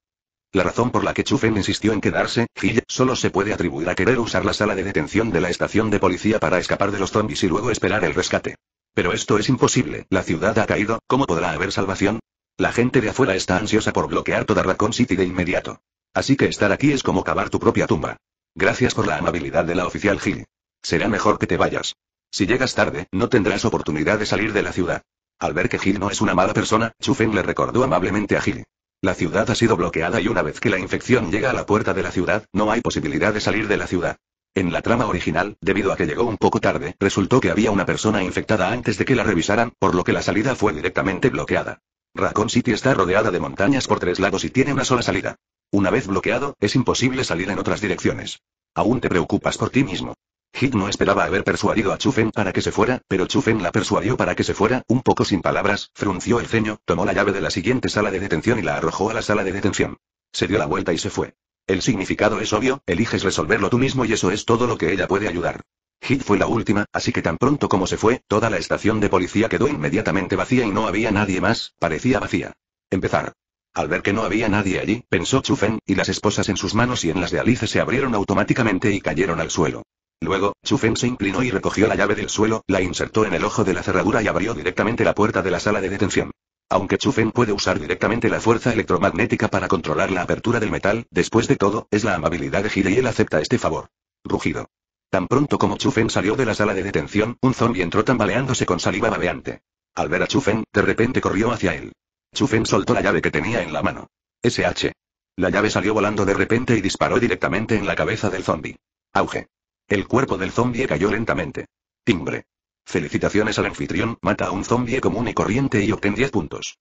La razón por la que Chufen insistió en quedarse, Gil, solo se puede atribuir a querer usar la sala de detención de la estación de policía para escapar de los zombies y luego esperar el rescate. Pero esto es imposible, la ciudad ha caído, ¿cómo podrá haber salvación? La gente de afuera está ansiosa por bloquear toda Raccoon City de inmediato. Así que estar aquí es como cavar tu propia tumba. Gracias por la amabilidad de la oficial Gil. Será mejor que te vayas. Si llegas tarde, no tendrás oportunidad de salir de la ciudad. Al ver que Gil no es una mala persona, Chufen le recordó amablemente a Gil. La ciudad ha sido bloqueada y una vez que la infección llega a la puerta de la ciudad, no hay posibilidad de salir de la ciudad. En la trama original, debido a que llegó un poco tarde, resultó que había una persona infectada antes de que la revisaran, por lo que la salida fue directamente bloqueada. Raccoon City está rodeada de montañas por tres lados y tiene una sola salida. Una vez bloqueado, es imposible salir en otras direcciones. Aún te preocupas por ti mismo. Hit no esperaba haber persuadido a Chufen para que se fuera, pero Chufen la persuadió para que se fuera, un poco sin palabras, frunció el ceño, tomó la llave de la siguiente sala de detención y la arrojó a la sala de detención. Se dio la vuelta y se fue. El significado es obvio, eliges resolverlo tú mismo y eso es todo lo que ella puede ayudar. Hit fue la última, así que tan pronto como se fue, toda la estación de policía quedó inmediatamente vacía y no había nadie más, parecía vacía. Empezar. Al ver que no había nadie allí, pensó Chufen, y las esposas en sus manos y en las de Alice se abrieron automáticamente y cayeron al suelo. Luego, Chufen se inclinó y recogió la llave del suelo, la insertó en el ojo de la cerradura y abrió directamente la puerta de la sala de detención. Aunque Chufen puede usar directamente la fuerza electromagnética para controlar la apertura del metal, después de todo, es la amabilidad de Gil y él acepta este favor. Rugido. Tan pronto como Chufen salió de la sala de detención, un zombie entró tambaleándose con saliva babeante. Al ver a Chufen, de repente corrió hacia él. Chufen soltó la llave que tenía en la mano. SH. La llave salió volando de repente y disparó directamente en la cabeza del zombie. Auge. El cuerpo del zombie cayó lentamente. Timbre. Felicitaciones al anfitrión, mata a un zombie común y corriente y obtén 10 puntos.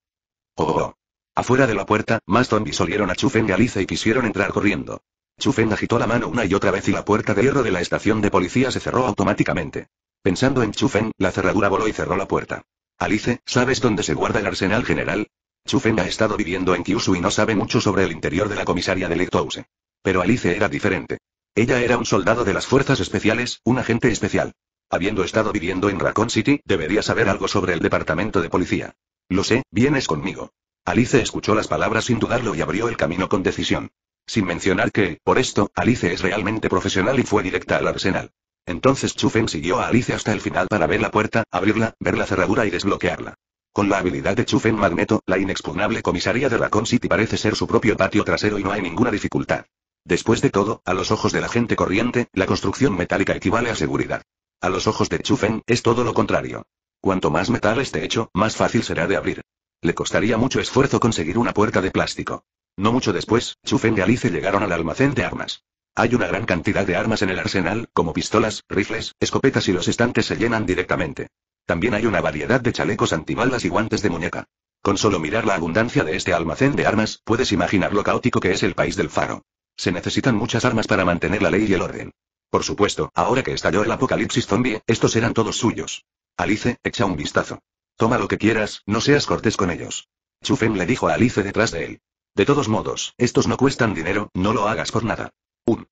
Oh, oh, oh. Afuera de la puerta, más zombies olieron a Chufen y Alice y quisieron entrar corriendo. Chufen agitó la mano una y otra vez y la puerta de hierro de la estación de policía se cerró automáticamente. Pensando en Chufen, la cerradura voló y cerró la puerta. Alice, ¿sabes dónde se guarda el arsenal general? Chufen ha estado viviendo en Kyushu y no sabe mucho sobre el interior de la comisaria de Lectouse. Pero Alice era diferente. Ella era un soldado de las fuerzas especiales, un agente especial. Habiendo estado viviendo en Raccoon City, debería saber algo sobre el departamento de policía. Lo sé, vienes conmigo. Alice escuchó las palabras sin dudarlo y abrió el camino con decisión. Sin mencionar que, por esto, Alice es realmente profesional y fue directa al arsenal. Entonces Chufen siguió a Alice hasta el final para ver la puerta, abrirla, ver la cerradura y desbloquearla. Con la habilidad de Chufen Magneto, la inexpugnable comisaría de Raccoon City parece ser su propio patio trasero y no hay ninguna dificultad. Después de todo, a los ojos de la gente corriente, la construcción metálica equivale a seguridad. A los ojos de Chufen, es todo lo contrario. Cuanto más metal esté hecho, más fácil será de abrir. Le costaría mucho esfuerzo conseguir una puerta de plástico. No mucho después, Chufen y Alice llegaron al almacén de armas. Hay una gran cantidad de armas en el arsenal, como pistolas, rifles, escopetas y los estantes se llenan directamente. También hay una variedad de chalecos antibalas y guantes de muñeca. Con solo mirar la abundancia de este almacén de armas, puedes imaginar lo caótico que es el país del faro. Se necesitan muchas armas para mantener la ley y el orden. Por supuesto, ahora que estalló el apocalipsis zombie, estos eran todos suyos. Alice, echa un vistazo. Toma lo que quieras, no seas cortés con ellos. Chufen le dijo a Alice detrás de él. De todos modos, estos no cuestan dinero, no lo hagas por nada. Un.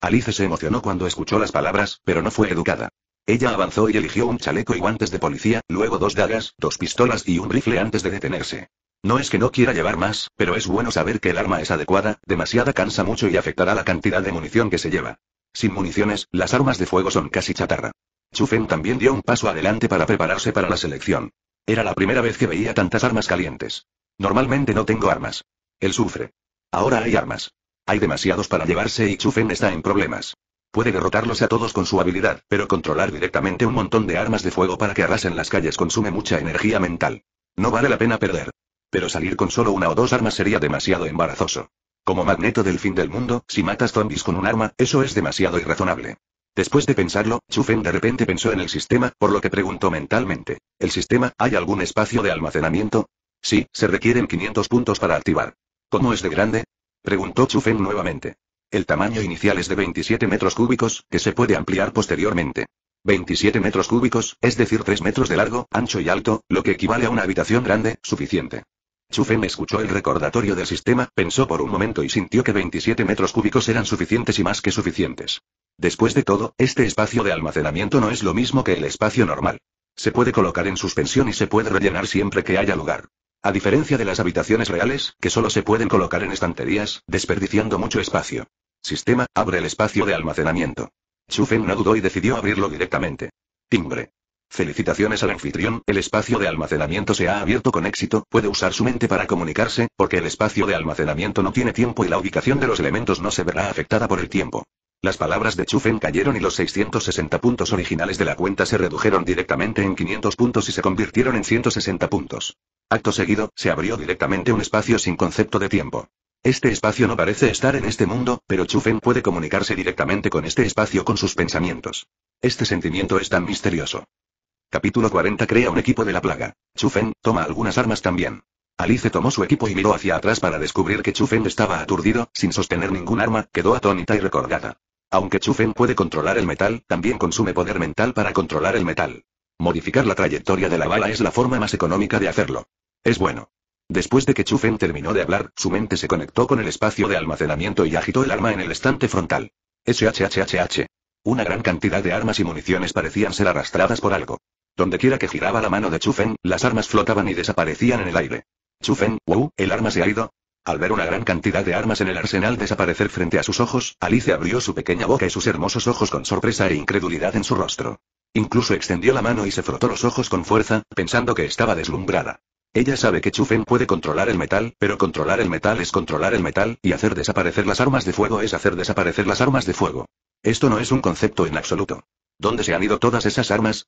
Alice se emocionó cuando escuchó las palabras, pero no fue educada. Ella avanzó y eligió un chaleco y guantes de policía, luego dos dagas, dos pistolas y un rifle antes de detenerse. No es que no quiera llevar más, pero es bueno saber que el arma es adecuada, demasiada cansa mucho y afectará la cantidad de munición que se lleva. Sin municiones, las armas de fuego son casi chatarra. Chufen también dio un paso adelante para prepararse para la selección. Era la primera vez que veía tantas armas calientes. Normalmente no tengo armas. Él sufre. Ahora hay armas. Hay demasiados para llevarse y Chufen está en problemas. Puede derrotarlos a todos con su habilidad, pero controlar directamente un montón de armas de fuego para que arrasen las calles consume mucha energía mental. No vale la pena perder. Pero salir con solo una o dos armas sería demasiado embarazoso. Como magneto del fin del mundo, si matas zombies con un arma, eso es demasiado irrazonable. Después de pensarlo, Chufen de repente pensó en el sistema, por lo que preguntó mentalmente. ¿El sistema, hay algún espacio de almacenamiento? Sí, se requieren 500 puntos para activar. ¿Cómo es de grande? Preguntó Chufen nuevamente. El tamaño inicial es de 27 metros cúbicos, que se puede ampliar posteriormente. 27 metros cúbicos, es decir 3 metros de largo, ancho y alto, lo que equivale a una habitación grande, suficiente. Chufen escuchó el recordatorio del sistema, pensó por un momento y sintió que 27 metros cúbicos eran suficientes y más que suficientes. Después de todo, este espacio de almacenamiento no es lo mismo que el espacio normal. Se puede colocar en suspensión y se puede rellenar siempre que haya lugar. A diferencia de las habitaciones reales, que solo se pueden colocar en estanterías, desperdiciando mucho espacio. Sistema, abre el espacio de almacenamiento. Chufen no dudó y decidió abrirlo directamente. Timbre. Felicitaciones al anfitrión, el espacio de almacenamiento se ha abierto con éxito, puede usar su mente para comunicarse, porque el espacio de almacenamiento no tiene tiempo y la ubicación de los elementos no se verá afectada por el tiempo. Las palabras de Chufen cayeron y los 660 puntos originales de la cuenta se redujeron directamente en 500 puntos y se convirtieron en 160 puntos. Acto seguido, se abrió directamente un espacio sin concepto de tiempo. Este espacio no parece estar en este mundo, pero Chufen puede comunicarse directamente con este espacio con sus pensamientos. Este sentimiento es tan misterioso. Capítulo 40 Crea un equipo de la plaga. Chufen, toma algunas armas también. Alice tomó su equipo y miró hacia atrás para descubrir que Chufen estaba aturdido, sin sostener ningún arma, quedó atónita y recordada. Aunque Chufen puede controlar el metal, también consume poder mental para controlar el metal. Modificar la trayectoria de la bala es la forma más económica de hacerlo. Es bueno. Después de que Chufen terminó de hablar, su mente se conectó con el espacio de almacenamiento y agitó el arma en el estante frontal. SHHHH. Una gran cantidad de armas y municiones parecían ser arrastradas por algo. Dondequiera que giraba la mano de Chufen, las armas flotaban y desaparecían en el aire. Chufen, wow, el arma se ha ido. Al ver una gran cantidad de armas en el arsenal desaparecer frente a sus ojos, Alice abrió su pequeña boca y sus hermosos ojos con sorpresa e incredulidad en su rostro. Incluso extendió la mano y se frotó los ojos con fuerza, pensando que estaba deslumbrada. Ella sabe que Chufen puede controlar el metal, pero controlar el metal es controlar el metal, y hacer desaparecer las armas de fuego es hacer desaparecer las armas de fuego. Esto no es un concepto en absoluto. ¿Dónde se han ido todas esas armas?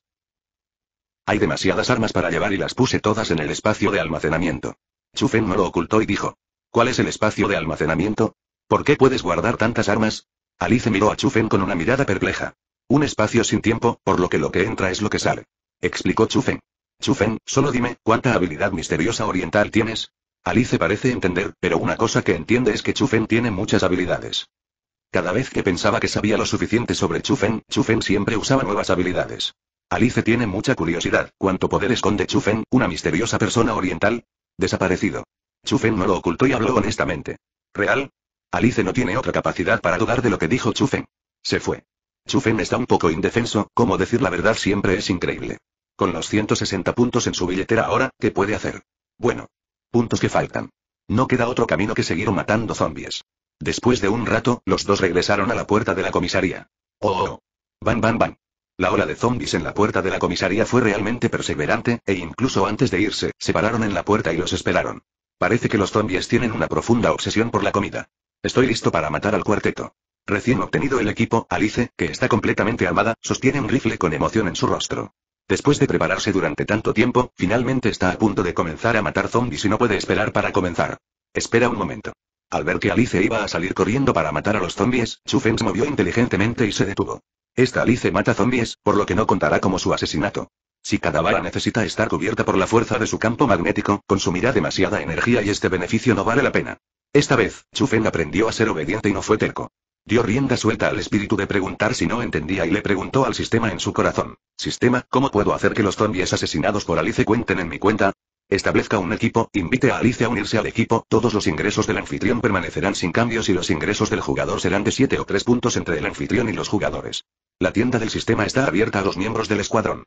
Hay demasiadas armas para llevar y las puse todas en el espacio de almacenamiento. Chufen no lo ocultó y dijo. ¿Cuál es el espacio de almacenamiento? ¿Por qué puedes guardar tantas armas? Alice miró a Chufen con una mirada perpleja. Un espacio sin tiempo, por lo que lo que entra es lo que sale. Explicó Chufen. Chufen, solo dime, ¿cuánta habilidad misteriosa oriental tienes? Alice parece entender, pero una cosa que entiende es que Chufen tiene muchas habilidades. Cada vez que pensaba que sabía lo suficiente sobre Chufen, Chufen siempre usaba nuevas habilidades. Alice tiene mucha curiosidad, ¿cuánto poder esconde Chufen, una misteriosa persona oriental? Desaparecido. Chufen no lo ocultó y habló honestamente. ¿Real? Alice no tiene otra capacidad para dudar de lo que dijo Chufen. Se fue. Chufen está un poco indefenso, como decir la verdad siempre es increíble. Con los 160 puntos en su billetera ahora, ¿qué puede hacer? Bueno. Puntos que faltan. No queda otro camino que seguir matando zombies. Después de un rato, los dos regresaron a la puerta de la comisaría. Oh, oh. Van, van, van. La ola de zombies en la puerta de la comisaría fue realmente perseverante, e incluso antes de irse, se pararon en la puerta y los esperaron. Parece que los zombies tienen una profunda obsesión por la comida. Estoy listo para matar al cuarteto. Recién obtenido el equipo, Alice, que está completamente armada, sostiene un rifle con emoción en su rostro. Después de prepararse durante tanto tiempo, finalmente está a punto de comenzar a matar zombies y no puede esperar para comenzar. Espera un momento. Al ver que Alice iba a salir corriendo para matar a los zombies, Chufen se movió inteligentemente y se detuvo. Esta Alice mata zombies, por lo que no contará como su asesinato. Si cada bala necesita estar cubierta por la fuerza de su campo magnético, consumirá demasiada energía y este beneficio no vale la pena. Esta vez, Chufen aprendió a ser obediente y no fue terco. Dio rienda suelta al espíritu de preguntar si no entendía y le preguntó al sistema en su corazón. Sistema, ¿cómo puedo hacer que los zombies asesinados por Alice cuenten en mi cuenta? Establezca un equipo, invite a Alice a unirse al equipo, todos los ingresos del anfitrión permanecerán sin cambios y los ingresos del jugador serán de 7 o 3 puntos entre el anfitrión y los jugadores. La tienda del sistema está abierta a los miembros del escuadrón.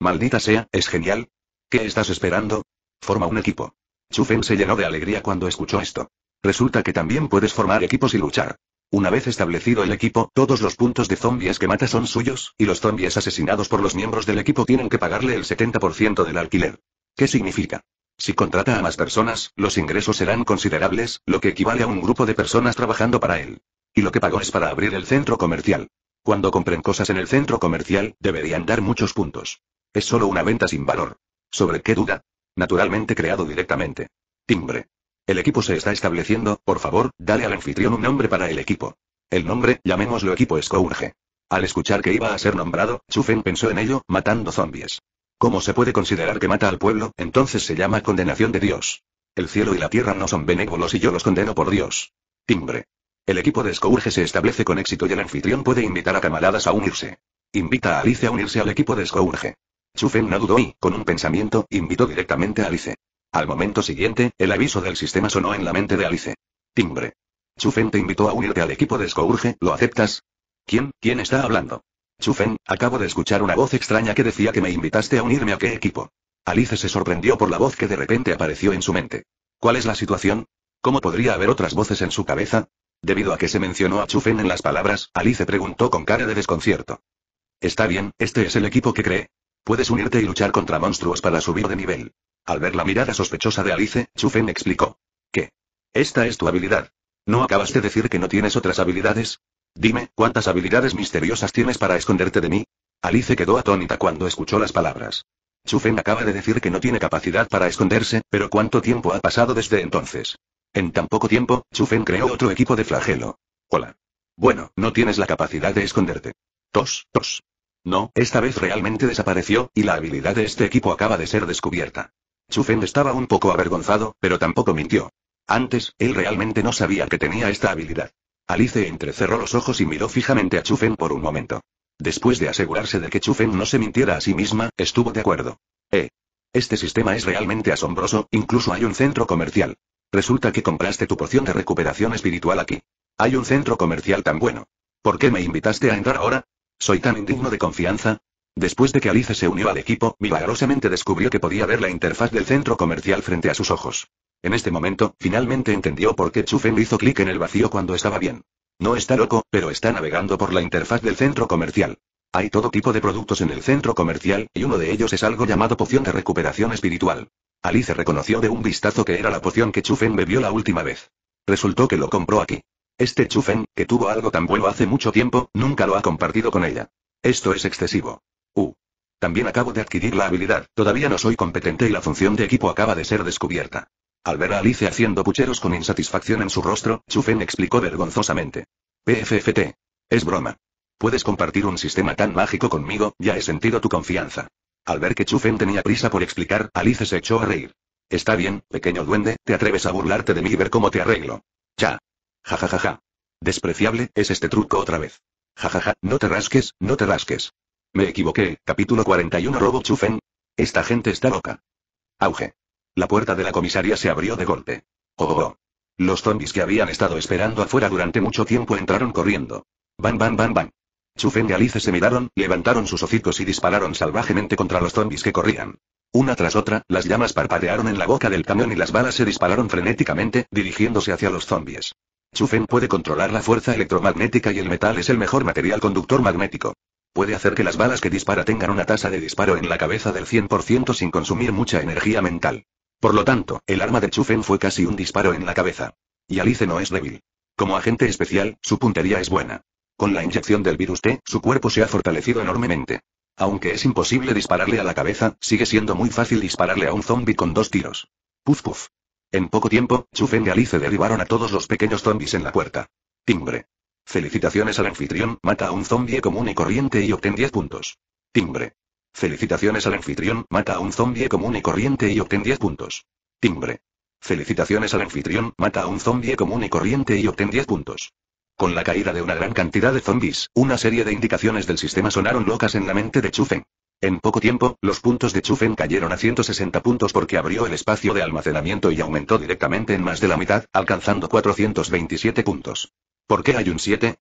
Maldita sea, es genial. ¿Qué estás esperando? Forma un equipo. Chufen se llenó de alegría cuando escuchó esto. Resulta que también puedes formar equipos y luchar. Una vez establecido el equipo, todos los puntos de zombies que mata son suyos, y los zombies asesinados por los miembros del equipo tienen que pagarle el 70% del alquiler. ¿Qué significa? Si contrata a más personas, los ingresos serán considerables, lo que equivale a un grupo de personas trabajando para él. Y lo que pagó es para abrir el centro comercial. Cuando compren cosas en el centro comercial, deberían dar muchos puntos. Es solo una venta sin valor. ¿Sobre qué duda? Naturalmente creado directamente. Timbre. El equipo se está estableciendo, por favor, dale al anfitrión un nombre para el equipo. El nombre, llamémoslo equipo Scourge. Al escuchar que iba a ser nombrado, Chufen pensó en ello, matando zombies. ¿Cómo se puede considerar que mata al pueblo? Entonces se llama condenación de Dios. El cielo y la tierra no son benévolos y yo los condeno por Dios. Timbre. El equipo de Scourge se establece con éxito y el anfitrión puede invitar a camaradas a unirse. Invita a Alice a unirse al equipo de Scourge. Chufen no dudó y, con un pensamiento, invitó directamente a Alice. Al momento siguiente, el aviso del sistema sonó en la mente de Alice. Timbre. Chufen te invitó a unirte al equipo de Scourge, ¿lo aceptas? ¿Quién? ¿Quién está hablando? Chufen, acabo de escuchar una voz extraña que decía que me invitaste a unirme a qué equipo. Alice se sorprendió por la voz que de repente apareció en su mente. ¿Cuál es la situación? ¿Cómo podría haber otras voces en su cabeza? Debido a que se mencionó a Chufen en las palabras, Alice preguntó con cara de desconcierto. Está bien, este es el equipo que cree. Puedes unirte y luchar contra monstruos para subir de nivel. Al ver la mirada sospechosa de Alice, Chufen explicó. ¿Qué? Esta es tu habilidad. ¿No acabas de decir que no tienes otras habilidades? Dime, ¿cuántas habilidades misteriosas tienes para esconderte de mí? Alice quedó atónita cuando escuchó las palabras. Chufen acaba de decir que no tiene capacidad para esconderse, pero ¿cuánto tiempo ha pasado desde entonces? En tan poco tiempo, Chufen creó otro equipo de flagelo. Hola. Bueno, no tienes la capacidad de esconderte. Tos, tos. No, esta vez realmente desapareció, y la habilidad de este equipo acaba de ser descubierta. Chufen estaba un poco avergonzado, pero tampoco mintió. Antes, él realmente no sabía que tenía esta habilidad. Alice entrecerró los ojos y miró fijamente a Chufen por un momento. Después de asegurarse de que Chufen no se mintiera a sí misma, estuvo de acuerdo. Eh. Este sistema es realmente asombroso, incluso hay un centro comercial. Resulta que compraste tu poción de recuperación espiritual aquí. Hay un centro comercial tan bueno. ¿Por qué me invitaste a entrar ahora? ¿Soy tan indigno de confianza? Después de que Alice se unió al equipo, milagrosamente descubrió que podía ver la interfaz del centro comercial frente a sus ojos. En este momento, finalmente entendió por qué Chufen hizo clic en el vacío cuando estaba bien. No está loco, pero está navegando por la interfaz del centro comercial. Hay todo tipo de productos en el centro comercial, y uno de ellos es algo llamado poción de recuperación espiritual. Alice reconoció de un vistazo que era la poción que Chufen bebió la última vez. Resultó que lo compró aquí. Este Chufen, que tuvo algo tan bueno hace mucho tiempo, nunca lo ha compartido con ella. Esto es excesivo. Uh. También acabo de adquirir la habilidad, todavía no soy competente y la función de equipo acaba de ser descubierta. Al ver a Alice haciendo pucheros con insatisfacción en su rostro, Chufen explicó vergonzosamente. PFFT. Es broma. Puedes compartir un sistema tan mágico conmigo, ya he sentido tu confianza. Al ver que Chufen tenía prisa por explicar, Alice se echó a reír. Está bien, pequeño duende, te atreves a burlarte de mí y ver cómo te arreglo. Ja. Ja ja ja ja. Despreciable, es este truco otra vez. Ja ja ja, no te rasques, no te rasques. Me equivoqué, capítulo 41 Robo Chufen. Esta gente está loca. Auge. La puerta de la comisaría se abrió de golpe. Oh, oh, oh. Los zombies que habían estado esperando afuera durante mucho tiempo entraron corriendo. Van, van, van, van. Chufen y Alice se miraron, levantaron sus hocicos y dispararon salvajemente contra los zombies que corrían. Una tras otra, las llamas parpadearon en la boca del camión y las balas se dispararon frenéticamente, dirigiéndose hacia los zombies. Chufen puede controlar la fuerza electromagnética y el metal es el mejor material conductor magnético. Puede hacer que las balas que dispara tengan una tasa de disparo en la cabeza del 100% sin consumir mucha energía mental. Por lo tanto, el arma de Chufen fue casi un disparo en la cabeza. Y Alice no es débil. Como agente especial, su puntería es buena. Con la inyección del virus T, su cuerpo se ha fortalecido enormemente. Aunque es imposible dispararle a la cabeza, sigue siendo muy fácil dispararle a un zombie con dos tiros. Puf puf. En poco tiempo, Chufen y Alice derribaron a todos los pequeños zombies en la puerta. Timbre. Felicitaciones al anfitrión, mata a un zombie común y corriente y obtén 10 puntos. Timbre. Felicitaciones al anfitrión, mata a un zombie común y corriente y obtén 10 puntos. Timbre. Felicitaciones al anfitrión, mata a un zombie común y corriente y obtén 10 puntos. Con la caída de una gran cantidad de zombies, una serie de indicaciones del sistema sonaron locas en la mente de Chufen. En poco tiempo, los puntos de Chufen cayeron a 160 puntos porque abrió el espacio de almacenamiento y aumentó directamente en más de la mitad, alcanzando 427 puntos. ¿Por qué hay un 7?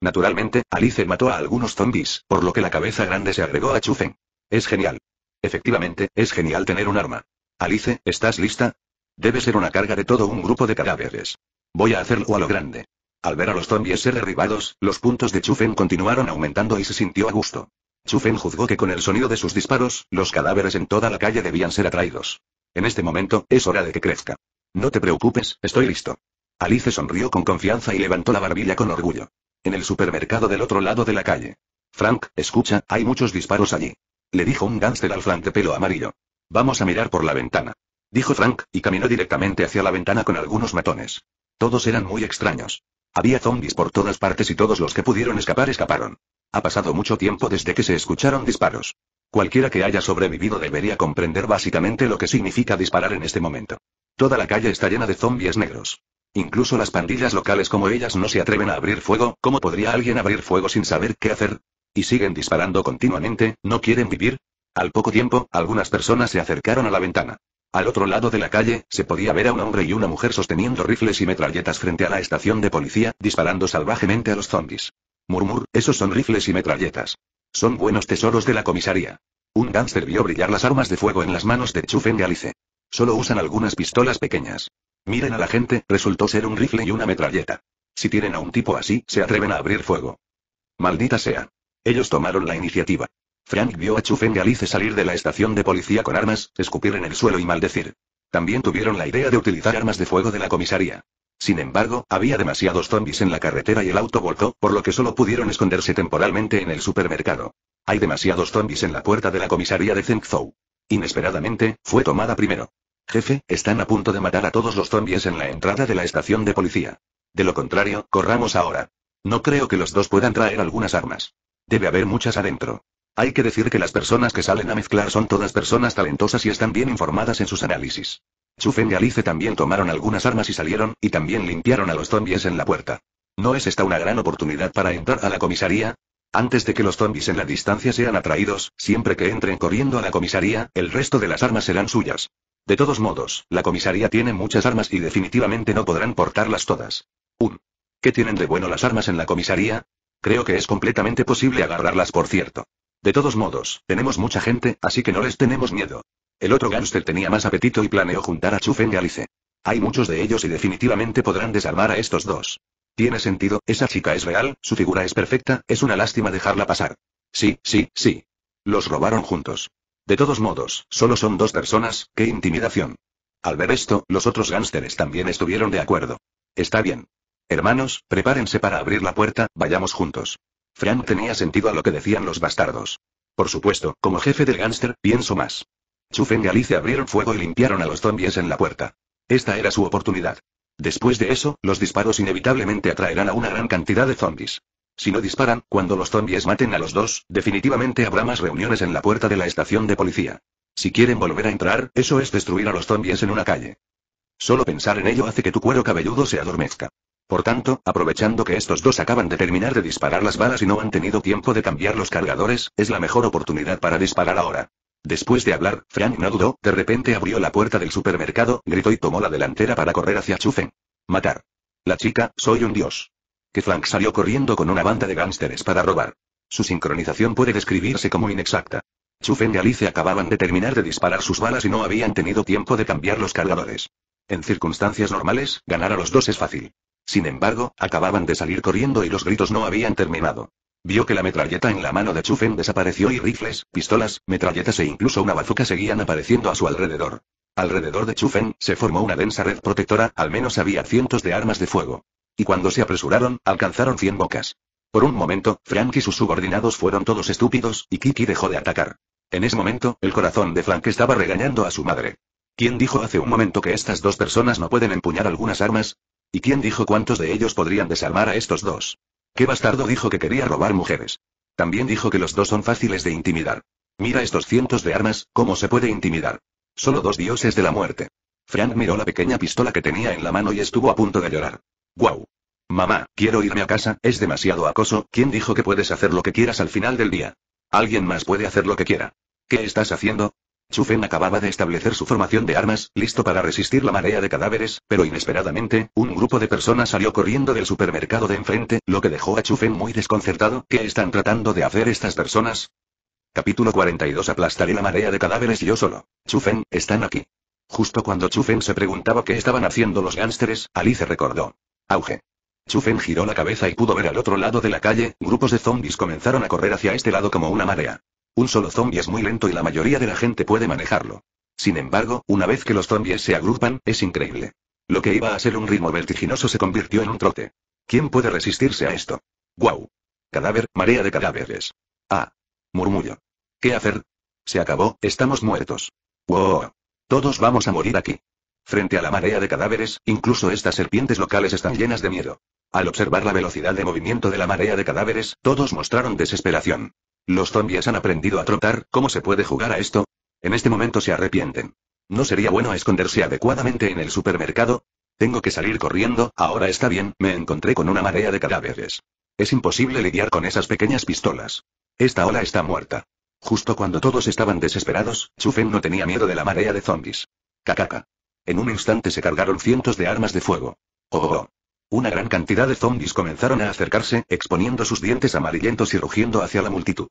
Naturalmente, Alice mató a algunos zombies, por lo que la cabeza grande se agregó a Chufen. Es genial. Efectivamente, es genial tener un arma. Alice, ¿estás lista? Debe ser una carga de todo un grupo de cadáveres. Voy a hacerlo a lo grande. Al ver a los zombies ser derribados, los puntos de Chufen continuaron aumentando y se sintió a gusto. Chufen juzgó que con el sonido de sus disparos, los cadáveres en toda la calle debían ser atraídos. En este momento, es hora de que crezca. No te preocupes, estoy listo. Alice sonrió con confianza y levantó la barbilla con orgullo. En el supermercado del otro lado de la calle. Frank, escucha, hay muchos disparos allí. Le dijo un gánster al Frank de pelo amarillo. Vamos a mirar por la ventana. Dijo Frank, y caminó directamente hacia la ventana con algunos matones. Todos eran muy extraños. Había zombies por todas partes y todos los que pudieron escapar escaparon. Ha pasado mucho tiempo desde que se escucharon disparos. Cualquiera que haya sobrevivido debería comprender básicamente lo que significa disparar en este momento. Toda la calle está llena de zombies negros. Incluso las pandillas locales como ellas no se atreven a abrir fuego, ¿cómo podría alguien abrir fuego sin saber qué hacer? Y siguen disparando continuamente, ¿no quieren vivir? Al poco tiempo, algunas personas se acercaron a la ventana. Al otro lado de la calle, se podía ver a un hombre y una mujer sosteniendo rifles y metralletas frente a la estación de policía, disparando salvajemente a los zombies. Murmur, esos son rifles y metralletas. Son buenos tesoros de la comisaría. Un gánster vio brillar las armas de fuego en las manos de Chufen Galice. Solo usan algunas pistolas pequeñas. Miren a la gente, resultó ser un rifle y una metralleta. Si tienen a un tipo así, se atreven a abrir fuego. Maldita sea. Ellos tomaron la iniciativa. Frank vio a Chufen Galice salir de la estación de policía con armas, escupir en el suelo y maldecir. También tuvieron la idea de utilizar armas de fuego de la comisaría. Sin embargo, había demasiados zombies en la carretera y el auto volcó, por lo que solo pudieron esconderse temporalmente en el supermercado. Hay demasiados zombies en la puerta de la comisaría de Zengzhou. Inesperadamente, fue tomada primero. Jefe, están a punto de matar a todos los zombies en la entrada de la estación de policía. De lo contrario, corramos ahora. No creo que los dos puedan traer algunas armas. Debe haber muchas adentro. Hay que decir que las personas que salen a mezclar son todas personas talentosas y están bien informadas en sus análisis. Chufen y Alice también tomaron algunas armas y salieron, y también limpiaron a los zombies en la puerta. ¿No es esta una gran oportunidad para entrar a la comisaría? Antes de que los zombies en la distancia sean atraídos, siempre que entren corriendo a la comisaría, el resto de las armas serán suyas. De todos modos, la comisaría tiene muchas armas y definitivamente no podrán portarlas todas. 1. ¿Qué tienen de bueno las armas en la comisaría? Creo que es completamente posible agarrarlas, por cierto. De todos modos, tenemos mucha gente, así que no les tenemos miedo. El otro gángster tenía más apetito y planeó juntar a Chufen y Alice. Hay muchos de ellos y definitivamente podrán desarmar a estos dos. Tiene sentido, esa chica es real, su figura es perfecta, es una lástima dejarla pasar. Sí, sí, sí. Los robaron juntos. De todos modos, solo son dos personas, qué intimidación. Al ver esto, los otros gánsteres también estuvieron de acuerdo. Está bien. Hermanos, prepárense para abrir la puerta, vayamos juntos. Frank tenía sentido a lo que decían los bastardos. Por supuesto, como jefe del gánster, pienso más. Chufen y Alice abrieron fuego y limpiaron a los zombies en la puerta. Esta era su oportunidad. Después de eso, los disparos inevitablemente atraerán a una gran cantidad de zombies. Si no disparan, cuando los zombies maten a los dos, definitivamente habrá más reuniones en la puerta de la estación de policía. Si quieren volver a entrar, eso es destruir a los zombies en una calle. Solo pensar en ello hace que tu cuero cabelludo se adormezca. Por tanto, aprovechando que estos dos acaban de terminar de disparar las balas y no han tenido tiempo de cambiar los cargadores, es la mejor oportunidad para disparar ahora. Después de hablar, Frank no dudó, de repente abrió la puerta del supermercado, gritó y tomó la delantera para correr hacia Chufen. Matar. La chica, soy un dios. Que Frank salió corriendo con una banda de gángsteres para robar. Su sincronización puede describirse como inexacta. Chufen y Alice acababan de terminar de disparar sus balas y no habían tenido tiempo de cambiar los cargadores. En circunstancias normales, ganar a los dos es fácil. Sin embargo, acababan de salir corriendo y los gritos no habían terminado. Vio que la metralleta en la mano de Chufen desapareció y rifles, pistolas, metralletas e incluso una bazuca seguían apareciendo a su alrededor. Alrededor de Chufen, se formó una densa red protectora, al menos había cientos de armas de fuego. Y cuando se apresuraron, alcanzaron cien bocas. Por un momento, Frank y sus subordinados fueron todos estúpidos, y Kiki dejó de atacar. En ese momento, el corazón de Frank estaba regañando a su madre. ¿Quién dijo hace un momento que estas dos personas no pueden empuñar algunas armas? ¿Y quién dijo cuántos de ellos podrían desarmar a estos dos? ¿Qué bastardo dijo que quería robar mujeres? También dijo que los dos son fáciles de intimidar. Mira estos cientos de armas, ¿cómo se puede intimidar? Solo dos dioses de la muerte. Frank miró la pequeña pistola que tenía en la mano y estuvo a punto de llorar. ¡Guau! Mamá, quiero irme a casa, es demasiado acoso, ¿quién dijo que puedes hacer lo que quieras al final del día? Alguien más puede hacer lo que quiera. ¿Qué estás haciendo? Chufen acababa de establecer su formación de armas, listo para resistir la marea de cadáveres, pero inesperadamente, un grupo de personas salió corriendo del supermercado de enfrente, lo que dejó a Chufen muy desconcertado. ¿Qué están tratando de hacer estas personas? Capítulo 42 Aplastaré la marea de cadáveres yo solo. Chufen, están aquí. Justo cuando Chufen se preguntaba qué estaban haciendo los gánsteres, Alice recordó. Auge. Chufen giró la cabeza y pudo ver al otro lado de la calle, grupos de zombies comenzaron a correr hacia este lado como una marea. Un solo zombie es muy lento y la mayoría de la gente puede manejarlo. Sin embargo, una vez que los zombies se agrupan, es increíble. Lo que iba a ser un ritmo vertiginoso se convirtió en un trote. ¿Quién puede resistirse a esto? ¡Guau! Cadáver, marea de cadáveres. Ah. Murmullo. ¿Qué hacer? Se acabó, estamos muertos. ¡Wow! Todos vamos a morir aquí. Frente a la marea de cadáveres, incluso estas serpientes locales están llenas de miedo. Al observar la velocidad de movimiento de la marea de cadáveres, todos mostraron desesperación. Los zombies han aprendido a trotar, ¿cómo se puede jugar a esto? En este momento se arrepienten. ¿No sería bueno esconderse adecuadamente en el supermercado? Tengo que salir corriendo, ahora está bien, me encontré con una marea de cadáveres. Es imposible lidiar con esas pequeñas pistolas. Esta ola está muerta. Justo cuando todos estaban desesperados, Chufen no tenía miedo de la marea de zombies. Cacaca. En un instante se cargaron cientos de armas de fuego. Oh, oh, oh. Una gran cantidad de zombies comenzaron a acercarse, exponiendo sus dientes amarillentos y rugiendo hacia la multitud.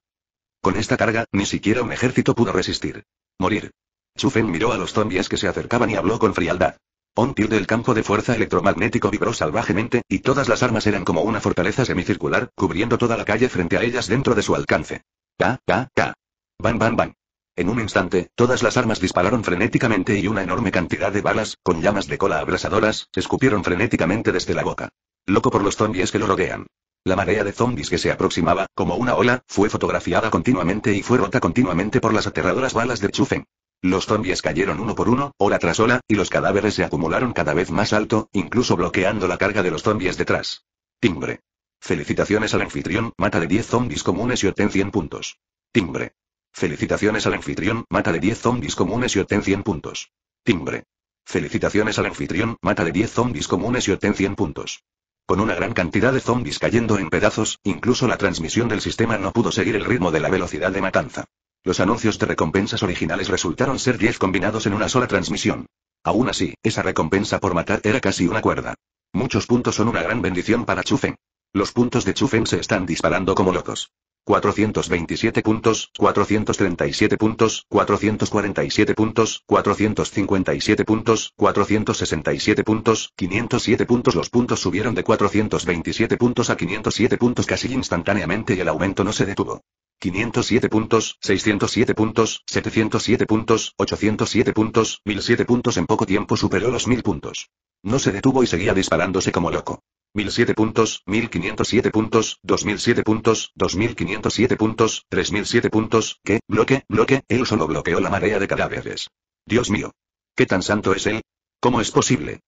Con esta carga, ni siquiera un ejército pudo resistir. Morir. Chufen miró a los zombies que se acercaban y habló con frialdad. Un tilde del campo de fuerza electromagnético vibró salvajemente, y todas las armas eran como una fortaleza semicircular, cubriendo toda la calle frente a ellas dentro de su alcance. K, K, K. Bam, bam, bam. En un instante, todas las armas dispararon frenéticamente y una enorme cantidad de balas, con llamas de cola abrasadoras, escupieron frenéticamente desde la boca. Loco por los zombies que lo rodean. La marea de zombies que se aproximaba, como una ola, fue fotografiada continuamente y fue rota continuamente por las aterradoras balas de Chufen. Los zombies cayeron uno por uno, ola tras ola, y los cadáveres se acumularon cada vez más alto, incluso bloqueando la carga de los zombies detrás. Timbre. Felicitaciones al anfitrión, mata de 10 zombies comunes y obtén 100 puntos. Timbre. Felicitaciones al anfitrión, mata de 10 zombies comunes y obtén 100 puntos. Timbre. Felicitaciones al anfitrión, mata de 10 zombies comunes y obtén 100 puntos. Con una gran cantidad de zombies cayendo en pedazos, incluso la transmisión del sistema no pudo seguir el ritmo de la velocidad de matanza. Los anuncios de recompensas originales resultaron ser 10 combinados en una sola transmisión. Aún así, esa recompensa por matar era casi una cuerda. Muchos puntos son una gran bendición para Chufen. Los puntos de Chufen se están disparando como locos. 427 puntos, 437 puntos, 447 puntos, 457 puntos, 467 puntos, 507 puntos. Los puntos subieron de 427 puntos a 507 puntos casi instantáneamente y el aumento no se detuvo. 507 puntos, 607 puntos, 707 puntos, 807 puntos, 1007 puntos en poco tiempo superó los 1000 puntos. No se detuvo y seguía disparándose como loco. 1007 puntos, 1507 puntos, 2007 puntos, 2507 puntos, 3007 puntos, ¿qué? Bloque, bloque, él solo bloqueó la marea de cadáveres. Dios mío. ¿Qué tan santo es él? ¿Cómo es posible?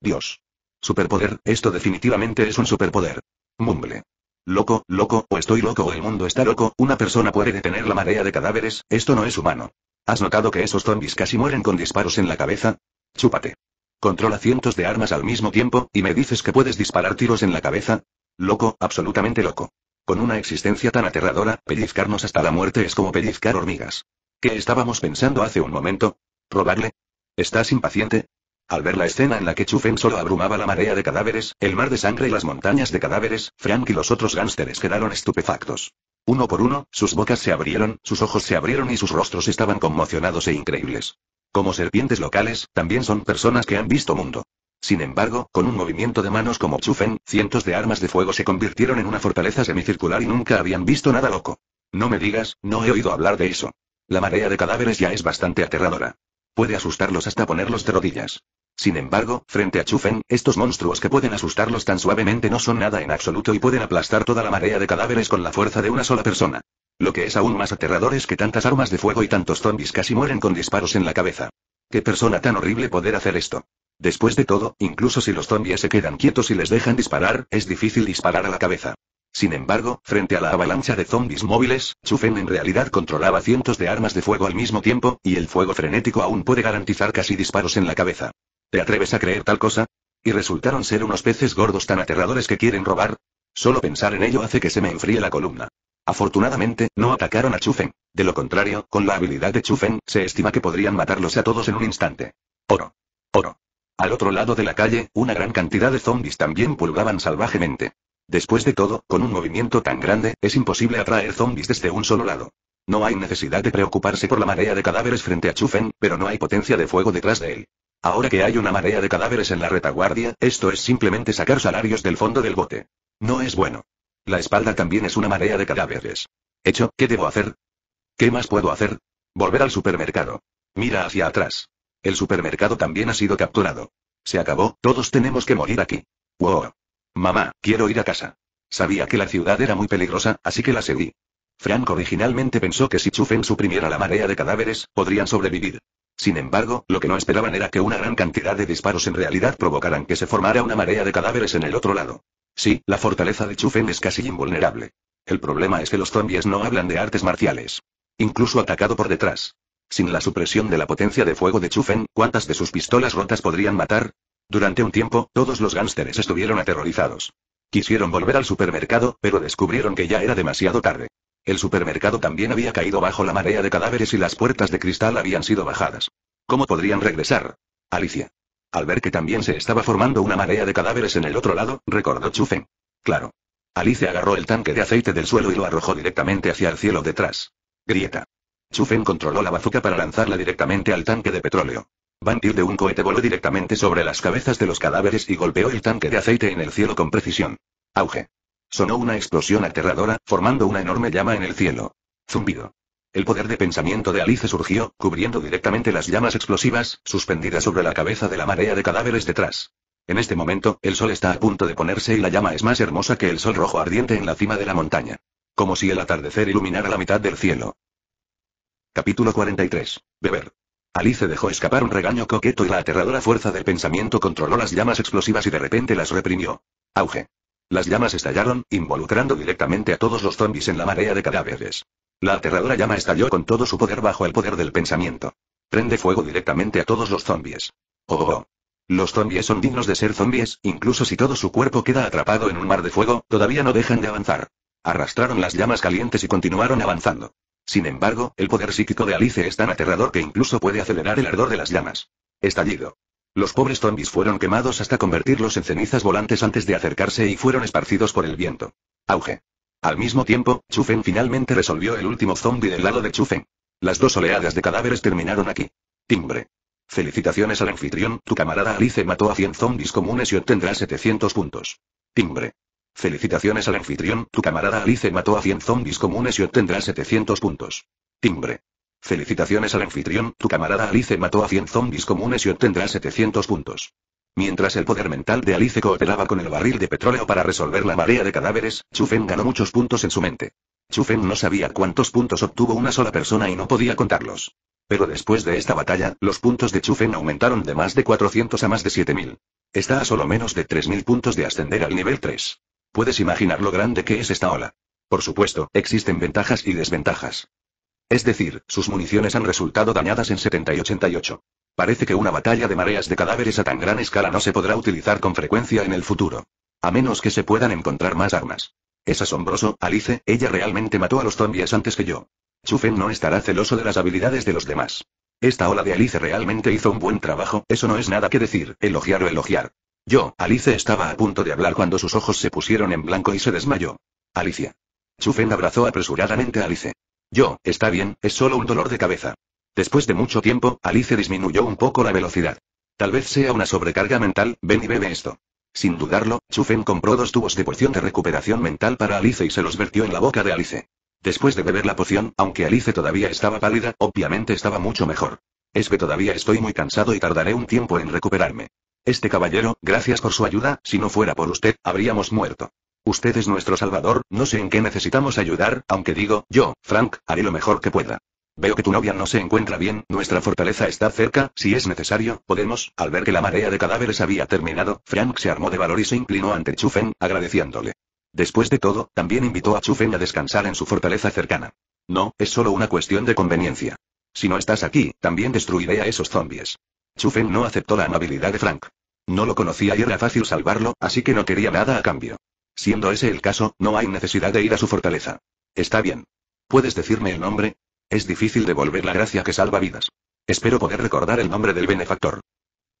Dios. Superpoder, esto definitivamente es un superpoder. Mumble. Loco, loco, o estoy loco o el mundo está loco, una persona puede detener la marea de cadáveres, esto no es humano. ¿Has notado que esos zombies casi mueren con disparos en la cabeza? Chúpate. Controla cientos de armas al mismo tiempo, y me dices que puedes disparar tiros en la cabeza. Loco, absolutamente loco. Con una existencia tan aterradora, pellizcarnos hasta la muerte es como pellizcar hormigas. ¿Qué estábamos pensando hace un momento? ¿Robarle? ¿Estás impaciente? Al ver la escena en la que Chufen solo abrumaba la marea de cadáveres, el mar de sangre y las montañas de cadáveres, Frank y los otros gánsteres quedaron estupefactos. Uno por uno, sus bocas se abrieron, sus ojos se abrieron y sus rostros estaban conmocionados e increíbles. Como serpientes locales, también son personas que han visto mundo. Sin embargo, con un movimiento de manos como Chufen, cientos de armas de fuego se convirtieron en una fortaleza semicircular y nunca habían visto nada loco. No me digas, no he oído hablar de eso. La marea de cadáveres ya es bastante aterradora. Puede asustarlos hasta ponerlos de rodillas. Sin embargo, frente a Chufen, estos monstruos que pueden asustarlos tan suavemente no son nada en absoluto y pueden aplastar toda la marea de cadáveres con la fuerza de una sola persona. Lo que es aún más aterrador es que tantas armas de fuego y tantos zombies casi mueren con disparos en la cabeza. ¿Qué persona tan horrible poder hacer esto? Después de todo, incluso si los zombies se quedan quietos y les dejan disparar, es difícil disparar a la cabeza. Sin embargo, frente a la avalancha de zombies móviles, Chufen en realidad controlaba cientos de armas de fuego al mismo tiempo, y el fuego frenético aún puede garantizar casi disparos en la cabeza. ¿Te atreves a creer tal cosa? ¿Y resultaron ser unos peces gordos tan aterradores que quieren robar? Solo pensar en ello hace que se me enfríe la columna. Afortunadamente, no atacaron a Chufen. De lo contrario, con la habilidad de Chufen, se estima que podrían matarlos a todos en un instante. Oro. Oro. Al otro lado de la calle, una gran cantidad de zombies también pulgaban salvajemente. Después de todo, con un movimiento tan grande, es imposible atraer zombies desde un solo lado. No hay necesidad de preocuparse por la marea de cadáveres frente a Chufen, pero no hay potencia de fuego detrás de él. Ahora que hay una marea de cadáveres en la retaguardia, esto es simplemente sacar salarios del fondo del bote. No es bueno. La espalda también es una marea de cadáveres. Hecho, ¿qué debo hacer? ¿Qué más puedo hacer? Volver al supermercado. Mira hacia atrás. El supermercado también ha sido capturado. Se acabó, todos tenemos que morir aquí. Wow. Mamá, quiero ir a casa. Sabía que la ciudad era muy peligrosa, así que la seguí. Frank originalmente pensó que si Chufen suprimiera la marea de cadáveres, podrían sobrevivir. Sin embargo, lo que no esperaban era que una gran cantidad de disparos en realidad provocaran que se formara una marea de cadáveres en el otro lado. Sí, la fortaleza de Chufen es casi invulnerable. El problema es que los zombies no hablan de artes marciales. Incluso atacado por detrás. Sin la supresión de la potencia de fuego de Chufen, ¿cuántas de sus pistolas rotas podrían matar? Durante un tiempo, todos los gánsteres estuvieron aterrorizados. Quisieron volver al supermercado, pero descubrieron que ya era demasiado tarde. El supermercado también había caído bajo la marea de cadáveres y las puertas de cristal habían sido bajadas. ¿Cómo podrían regresar? Alicia. Al ver que también se estaba formando una marea de cadáveres en el otro lado, recordó Chufen. Claro. Alicia agarró el tanque de aceite del suelo y lo arrojó directamente hacia el cielo detrás. Grieta. Chufen controló la bazuca para lanzarla directamente al tanque de petróleo. Bantir de un cohete voló directamente sobre las cabezas de los cadáveres y golpeó el tanque de aceite en el cielo con precisión. Auge. Sonó una explosión aterradora, formando una enorme llama en el cielo. Zumbido. El poder de pensamiento de Alice surgió, cubriendo directamente las llamas explosivas, suspendidas sobre la cabeza de la marea de cadáveres detrás. En este momento, el sol está a punto de ponerse y la llama es más hermosa que el sol rojo ardiente en la cima de la montaña. Como si el atardecer iluminara la mitad del cielo. Capítulo 43. Beber. Alice dejó escapar un regaño coqueto y la aterradora fuerza del pensamiento controló las llamas explosivas y de repente las reprimió. Auge. Las llamas estallaron, involucrando directamente a todos los zombies en la marea de cadáveres. La aterradora llama estalló con todo su poder bajo el poder del pensamiento. Prende fuego directamente a todos los zombies. Oh, oh, oh. Los zombies son dignos de ser zombies, incluso si todo su cuerpo queda atrapado en un mar de fuego, todavía no dejan de avanzar. Arrastraron las llamas calientes y continuaron avanzando. Sin embargo, el poder psíquico de Alice es tan aterrador que incluso puede acelerar el ardor de las llamas. Estallido. Los pobres zombies fueron quemados hasta convertirlos en cenizas volantes antes de acercarse y fueron esparcidos por el viento. Auge. Al mismo tiempo, Chufen finalmente resolvió el último zombie del lado de Chufen. Las dos oleadas de cadáveres terminaron aquí. Timbre. Felicitaciones al anfitrión, tu camarada Alice mató a 100 zombies comunes y obtendrá 700 puntos. Timbre. Felicitaciones al anfitrión, tu camarada Alice mató a 100 zombies comunes y obtendrá 700 puntos. Timbre. Felicitaciones al anfitrión, tu camarada Alice mató a 100 zombies comunes y obtendrá 700 puntos. Mientras el poder mental de Alice cooperaba con el barril de petróleo para resolver la marea de cadáveres, Chufen ganó muchos puntos en su mente. Chufen no sabía cuántos puntos obtuvo una sola persona y no podía contarlos. Pero después de esta batalla, los puntos de Chufen aumentaron de más de 400 a más de 7000. Está a solo menos de 3000 puntos de ascender al nivel 3. Puedes imaginar lo grande que es esta ola. Por supuesto, existen ventajas y desventajas. Es decir, sus municiones han resultado dañadas en 70 y 88. Parece que una batalla de mareas de cadáveres a tan gran escala no se podrá utilizar con frecuencia en el futuro. A menos que se puedan encontrar más armas. Es asombroso, Alice, ella realmente mató a los zombies antes que yo. Chufen no estará celoso de las habilidades de los demás. Esta ola de Alice realmente hizo un buen trabajo, eso no es nada que decir, elogiar o elogiar. Yo, Alice estaba a punto de hablar cuando sus ojos se pusieron en blanco y se desmayó. Alicia. Chufen abrazó apresuradamente a Alice. Yo, está bien, es solo un dolor de cabeza. Después de mucho tiempo, Alice disminuyó un poco la velocidad. Tal vez sea una sobrecarga mental, ven y bebe esto. Sin dudarlo, Chufen compró dos tubos de poción de recuperación mental para Alice y se los vertió en la boca de Alice. Después de beber la poción, aunque Alice todavía estaba pálida, obviamente estaba mucho mejor. Es que todavía estoy muy cansado y tardaré un tiempo en recuperarme. Este caballero, gracias por su ayuda, si no fuera por usted, habríamos muerto. Usted es nuestro salvador, no sé en qué necesitamos ayudar, aunque digo, yo, Frank, haré lo mejor que pueda. Veo que tu novia no se encuentra bien, nuestra fortaleza está cerca, si es necesario, podemos, al ver que la marea de cadáveres había terminado, Frank se armó de valor y se inclinó ante Chufen, agradeciéndole. Después de todo, también invitó a Chufen a descansar en su fortaleza cercana. No, es solo una cuestión de conveniencia. Si no estás aquí, también destruiré a esos zombies. Chufen no aceptó la amabilidad de Frank. No lo conocía y era fácil salvarlo, así que no quería nada a cambio. Siendo ese el caso, no hay necesidad de ir a su fortaleza. Está bien. ¿Puedes decirme el nombre? Es difícil devolver la gracia que salva vidas. Espero poder recordar el nombre del benefactor.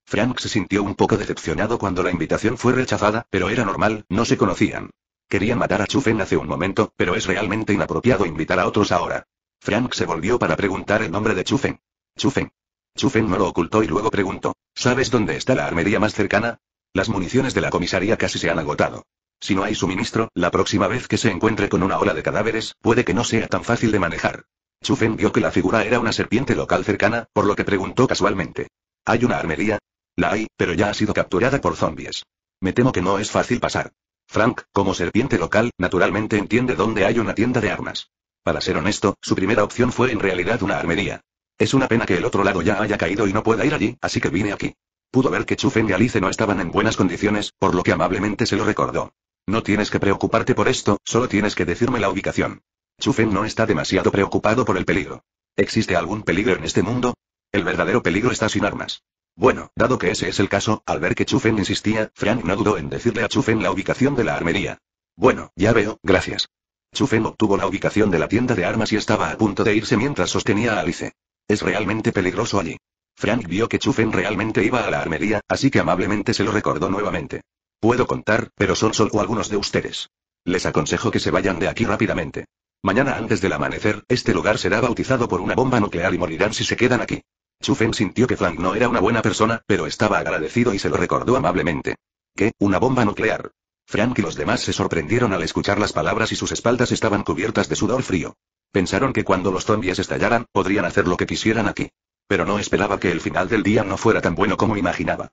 Frank se sintió un poco decepcionado cuando la invitación fue rechazada, pero era normal, no se conocían. Querían matar a Chufen hace un momento, pero es realmente inapropiado invitar a otros ahora. Frank se volvió para preguntar el nombre de Chufen. Chufen. Chufen no lo ocultó y luego preguntó, ¿sabes dónde está la armería más cercana? Las municiones de la comisaría casi se han agotado. Si no hay suministro, la próxima vez que se encuentre con una ola de cadáveres, puede que no sea tan fácil de manejar. Chufen vio que la figura era una serpiente local cercana, por lo que preguntó casualmente. ¿Hay una armería? La hay, pero ya ha sido capturada por zombies. Me temo que no es fácil pasar. Frank, como serpiente local, naturalmente entiende dónde hay una tienda de armas. Para ser honesto, su primera opción fue en realidad una armería. Es una pena que el otro lado ya haya caído y no pueda ir allí, así que vine aquí. Pudo ver que Chufen y Alice no estaban en buenas condiciones, por lo que amablemente se lo recordó. No tienes que preocuparte por esto, solo tienes que decirme la ubicación. Chufen no está demasiado preocupado por el peligro. ¿Existe algún peligro en este mundo? El verdadero peligro está sin armas. Bueno, dado que ese es el caso, al ver que Chufen insistía, Frank no dudó en decirle a Chufen la ubicación de la armería. Bueno, ya veo, gracias. Chufen obtuvo la ubicación de la tienda de armas y estaba a punto de irse mientras sostenía a Alice. Es realmente peligroso allí. Frank vio que Chufen realmente iba a la armería, así que amablemente se lo recordó nuevamente. Puedo contar, pero son solo algunos de ustedes. Les aconsejo que se vayan de aquí rápidamente. Mañana antes del amanecer, este lugar será bautizado por una bomba nuclear y morirán si se quedan aquí. Chufen sintió que Frank no era una buena persona, pero estaba agradecido y se lo recordó amablemente. ¿Qué? ¿Una bomba nuclear? Frank y los demás se sorprendieron al escuchar las palabras y sus espaldas estaban cubiertas de sudor frío. Pensaron que cuando los zombies estallaran, podrían hacer lo que quisieran aquí. Pero no esperaba que el final del día no fuera tan bueno como imaginaba.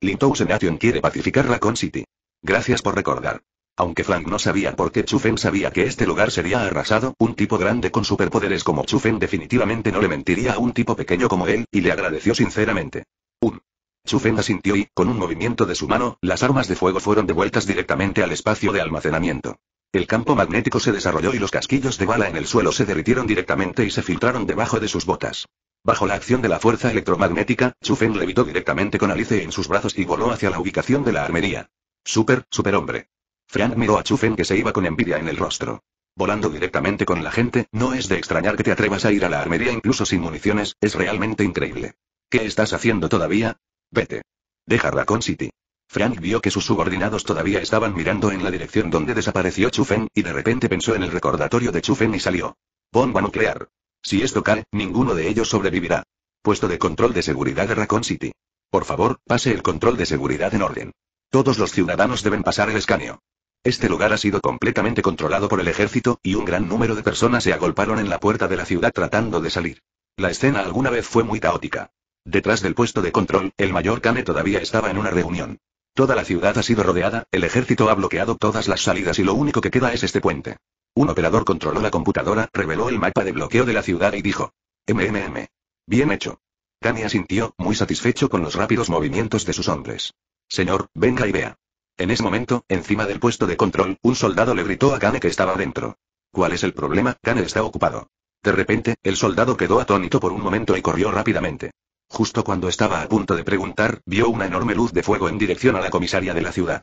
Lintou Senation quiere pacificar Raccoon City. Gracias por recordar. Aunque Frank no sabía por qué Chufen sabía que este lugar sería arrasado, un tipo grande con superpoderes como Chufen definitivamente no le mentiría a un tipo pequeño como él, y le agradeció sinceramente. Un. Chufen asintió y, con un movimiento de su mano, las armas de fuego fueron devueltas directamente al espacio de almacenamiento. El campo magnético se desarrolló y los casquillos de bala en el suelo se derritieron directamente y se filtraron debajo de sus botas. Bajo la acción de la fuerza electromagnética, Chufen levitó directamente con Alice en sus brazos y voló hacia la ubicación de la armería. Super, superhombre. Frank miró a Chufen que se iba con envidia en el rostro. Volando directamente con la gente, no es de extrañar que te atrevas a ir a la armería incluso sin municiones, es realmente increíble. ¿Qué estás haciendo todavía? Vete. Deja Raccoon City. Frank vio que sus subordinados todavía estaban mirando en la dirección donde desapareció Chufen, y de repente pensó en el recordatorio de Chufen y salió. Bomba nuclear. Si esto cae, ninguno de ellos sobrevivirá. Puesto de control de seguridad de Raccoon City. Por favor, pase el control de seguridad en orden. Todos los ciudadanos deben pasar el escaneo. Este lugar ha sido completamente controlado por el ejército, y un gran número de personas se agolparon en la puerta de la ciudad tratando de salir. La escena alguna vez fue muy caótica. Detrás del puesto de control, el mayor Kane todavía estaba en una reunión. Toda la ciudad ha sido rodeada, el ejército ha bloqueado todas las salidas y lo único que queda es este puente. Un operador controló la computadora, reveló el mapa de bloqueo de la ciudad y dijo. MMM. Bien hecho. Kane asintió, muy satisfecho con los rápidos movimientos de sus hombres. Señor, venga y vea. En ese momento, encima del puesto de control, un soldado le gritó a Kane que estaba dentro. ¿Cuál es el problema? Kane está ocupado. De repente, el soldado quedó atónito por un momento y corrió rápidamente. Justo cuando estaba a punto de preguntar, vio una enorme luz de fuego en dirección a la comisaría de la ciudad.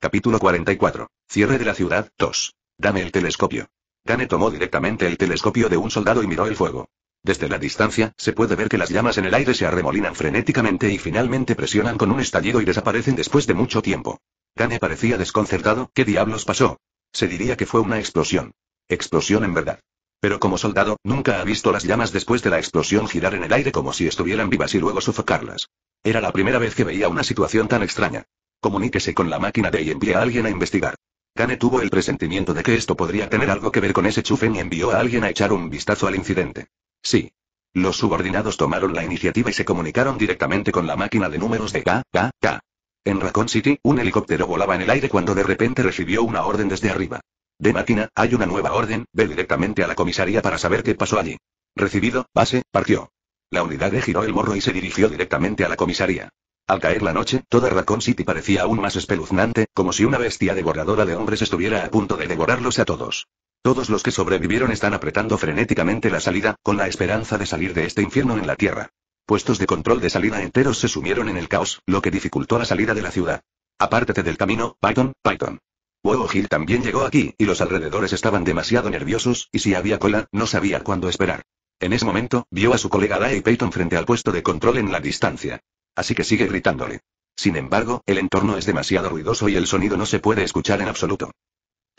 Capítulo 44. Cierre de la ciudad, 2. Dame el telescopio. Kane tomó directamente el telescopio de un soldado y miró el fuego. Desde la distancia, se puede ver que las llamas en el aire se arremolinan frenéticamente y finalmente presionan con un estallido y desaparecen después de mucho tiempo. Kane parecía desconcertado, ¿qué diablos pasó? Se diría que fue una explosión. Explosión en verdad. Pero como soldado, nunca ha visto las llamas después de la explosión girar en el aire como si estuvieran vivas y luego sofocarlas. Era la primera vez que veía una situación tan extraña. Comuníquese con la máquina de y envíe a alguien a investigar. Kane tuvo el presentimiento de que esto podría tener algo que ver con ese chufen y envió a alguien a echar un vistazo al incidente. Sí. Los subordinados tomaron la iniciativa y se comunicaron directamente con la máquina de números de K, K, K. En Raccoon City, un helicóptero volaba en el aire cuando de repente recibió una orden desde arriba. De máquina, hay una nueva orden, ve directamente a la comisaría para saber qué pasó allí. Recibido, base, partió. La unidad de giró el morro y se dirigió directamente a la comisaría. Al caer la noche, toda Raccoon City parecía aún más espeluznante, como si una bestia devoradora de hombres estuviera a punto de devorarlos a todos. Todos los que sobrevivieron están apretando frenéticamente la salida, con la esperanza de salir de este infierno en la tierra. Puestos de control de salida enteros se sumieron en el caos, lo que dificultó la salida de la ciudad. Apártate del camino, Python, Python. Huevo Hill también llegó aquí, y los alrededores estaban demasiado nerviosos, y si había cola, no sabía cuándo esperar. En ese momento, vio a su colega Dave Peyton frente al puesto de control en la distancia. Así que sigue gritándole. Sin embargo, el entorno es demasiado ruidoso y el sonido no se puede escuchar en absoluto.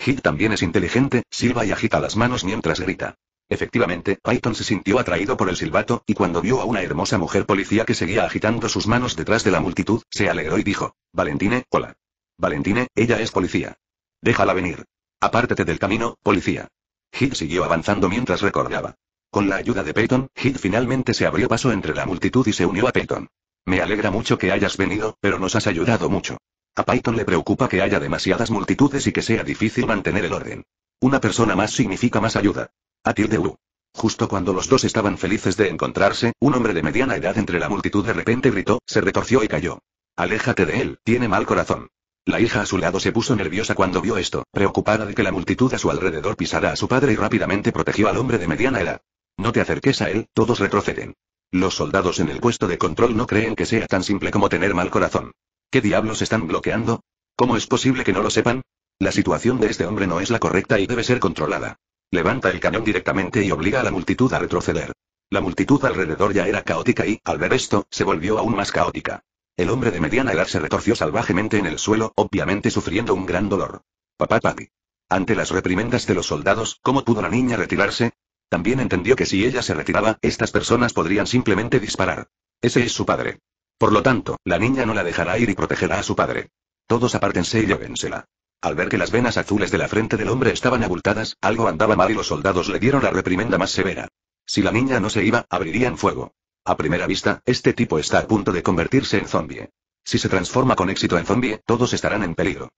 Hill también es inteligente, silba y agita las manos mientras grita. Efectivamente, Python se sintió atraído por el silbato, y cuando vio a una hermosa mujer policía que seguía agitando sus manos detrás de la multitud, se alegró y dijo, Valentine, hola. Valentine, ella es policía. Déjala venir. Apártate del camino, policía. Hit siguió avanzando mientras recordaba. Con la ayuda de Peyton, Hit finalmente se abrió paso entre la multitud y se unió a Peyton. Me alegra mucho que hayas venido, pero nos has ayudado mucho. A Python le preocupa que haya demasiadas multitudes y que sea difícil mantener el orden. Una persona más significa más ayuda. A tilde U. Justo cuando los dos estaban felices de encontrarse, un hombre de mediana edad entre la multitud de repente gritó, se retorció y cayó. Aléjate de él, tiene mal corazón. La hija a su lado se puso nerviosa cuando vio esto, preocupada de que la multitud a su alrededor pisara a su padre y rápidamente protegió al hombre de mediana edad. No te acerques a él, todos retroceden. Los soldados en el puesto de control no creen que sea tan simple como tener mal corazón. ¿Qué diablos están bloqueando? ¿Cómo es posible que no lo sepan? La situación de este hombre no es la correcta y debe ser controlada. Levanta el cañón directamente y obliga a la multitud a retroceder. La multitud alrededor ya era caótica y, al ver esto, se volvió aún más caótica. El hombre de mediana edad se retorció salvajemente en el suelo, obviamente sufriendo un gran dolor. Papá papi. Ante las reprimendas de los soldados, ¿cómo pudo la niña retirarse? También entendió que si ella se retiraba, estas personas podrían simplemente disparar. Ese es su padre. Por lo tanto, la niña no la dejará ir y protegerá a su padre. Todos apártense y llévensela. Al ver que las venas azules de la frente del hombre estaban abultadas, algo andaba mal y los soldados le dieron la reprimenda más severa. Si la niña no se iba, abrirían fuego. A primera vista, este tipo está a punto de convertirse en zombie. Si se transforma con éxito en zombie, todos estarán en peligro.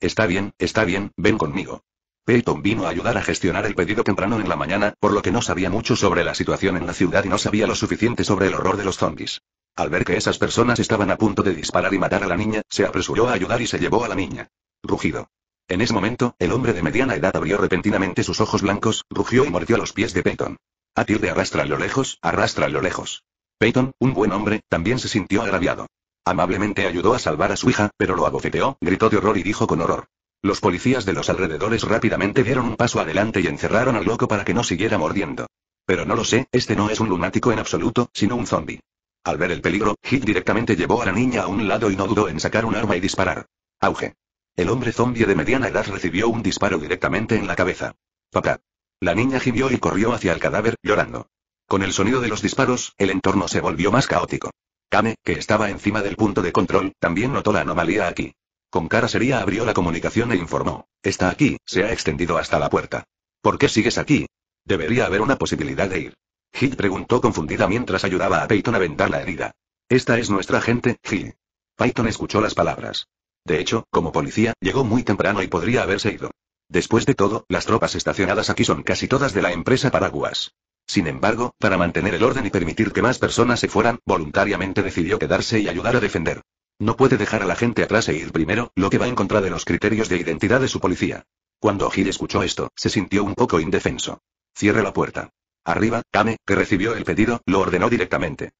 Está bien, está bien, ven conmigo. Peyton vino a ayudar a gestionar el pedido temprano en la mañana, por lo que no sabía mucho sobre la situación en la ciudad y no sabía lo suficiente sobre el horror de los zombies. Al ver que esas personas estaban a punto de disparar y matar a la niña, se apresuró a ayudar y se llevó a la niña. Rugido. En ese momento, el hombre de mediana edad abrió repentinamente sus ojos blancos, rugió y mordió los pies de Peyton. Atilde arrastra lo lejos, arrastra lo lejos. Peyton, un buen hombre, también se sintió agraviado. Amablemente ayudó a salvar a su hija, pero lo abofeteó, gritó de horror y dijo con horror. Los policías de los alrededores rápidamente dieron un paso adelante y encerraron al loco para que no siguiera mordiendo. Pero no lo sé, este no es un lunático en absoluto, sino un zombie. Al ver el peligro, Hit directamente llevó a la niña a un lado y no dudó en sacar un arma y disparar. Auge. El hombre zombie de mediana edad recibió un disparo directamente en la cabeza. Papá. La niña gimió y corrió hacia el cadáver, llorando. Con el sonido de los disparos, el entorno se volvió más caótico. Kame, que estaba encima del punto de control, también notó la anomalía aquí. Con cara seria abrió la comunicación e informó. Está aquí, se ha extendido hasta la puerta. ¿Por qué sigues aquí? Debería haber una posibilidad de ir. Hill preguntó confundida mientras ayudaba a Peyton a vendar la herida. Esta es nuestra gente, Hill. Peyton escuchó las palabras. De hecho, como policía, llegó muy temprano y podría haberse ido. Después de todo, las tropas estacionadas aquí son casi todas de la empresa Paraguas. Sin embargo, para mantener el orden y permitir que más personas se fueran, voluntariamente decidió quedarse y ayudar a defender. No puede dejar a la gente atrás e ir primero, lo que va en contra de los criterios de identidad de su policía. Cuando Gil escuchó esto, se sintió un poco indefenso. Cierre la puerta. Arriba, Kame, que recibió el pedido, lo ordenó directamente.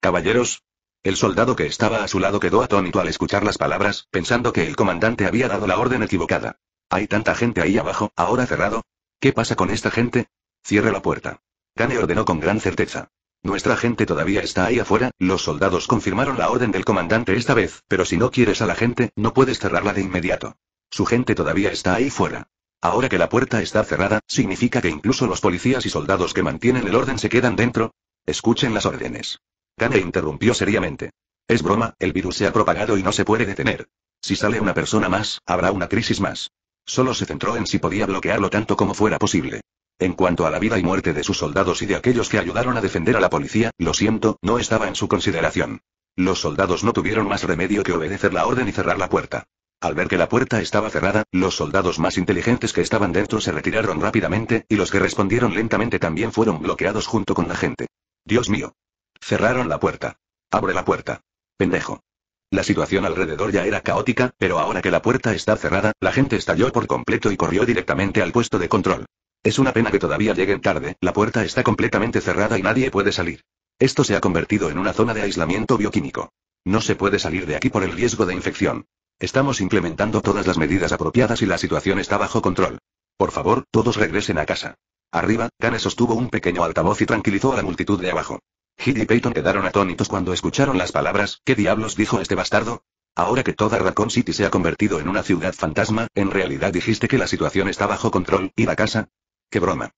Caballeros, el soldado que estaba a su lado quedó atónito al escuchar las palabras, pensando que el comandante había dado la orden equivocada. Hay tanta gente ahí abajo, ahora cerrado. ¿Qué pasa con esta gente? Cierre la puerta. Kane ordenó con gran certeza. Nuestra gente todavía está ahí afuera, los soldados confirmaron la orden del comandante esta vez, pero si no quieres a la gente, no puedes cerrarla de inmediato. Su gente todavía está ahí fuera. Ahora que la puerta está cerrada, ¿significa que incluso los policías y soldados que mantienen el orden se quedan dentro? Escuchen las órdenes. Kane interrumpió seriamente. Es broma, el virus se ha propagado y no se puede detener. Si sale una persona más, habrá una crisis más. Solo se centró en si podía bloquearlo tanto como fuera posible. En cuanto a la vida y muerte de sus soldados y de aquellos que ayudaron a defender a la policía, lo siento, no estaba en su consideración. Los soldados no tuvieron más remedio que obedecer la orden y cerrar la puerta. Al ver que la puerta estaba cerrada, los soldados más inteligentes que estaban dentro se retiraron rápidamente, y los que respondieron lentamente también fueron bloqueados junto con la gente. Dios mío. Cerraron la puerta. Abre la puerta. Pendejo. La situación alrededor ya era caótica, pero ahora que la puerta está cerrada, la gente estalló por completo y corrió directamente al puesto de control. Es una pena que todavía lleguen tarde, la puerta está completamente cerrada y nadie puede salir. Esto se ha convertido en una zona de aislamiento bioquímico. No se puede salir de aquí por el riesgo de infección. Estamos implementando todas las medidas apropiadas y la situación está bajo control. Por favor, todos regresen a casa. Arriba, Kane sostuvo un pequeño altavoz y tranquilizó a la multitud de abajo. Hill y Peyton quedaron atónitos cuando escucharon las palabras, ¿qué diablos dijo este bastardo? Ahora que toda Raccoon City se ha convertido en una ciudad fantasma, ¿en realidad dijiste que la situación está bajo control, ir a casa? ¡Qué broma!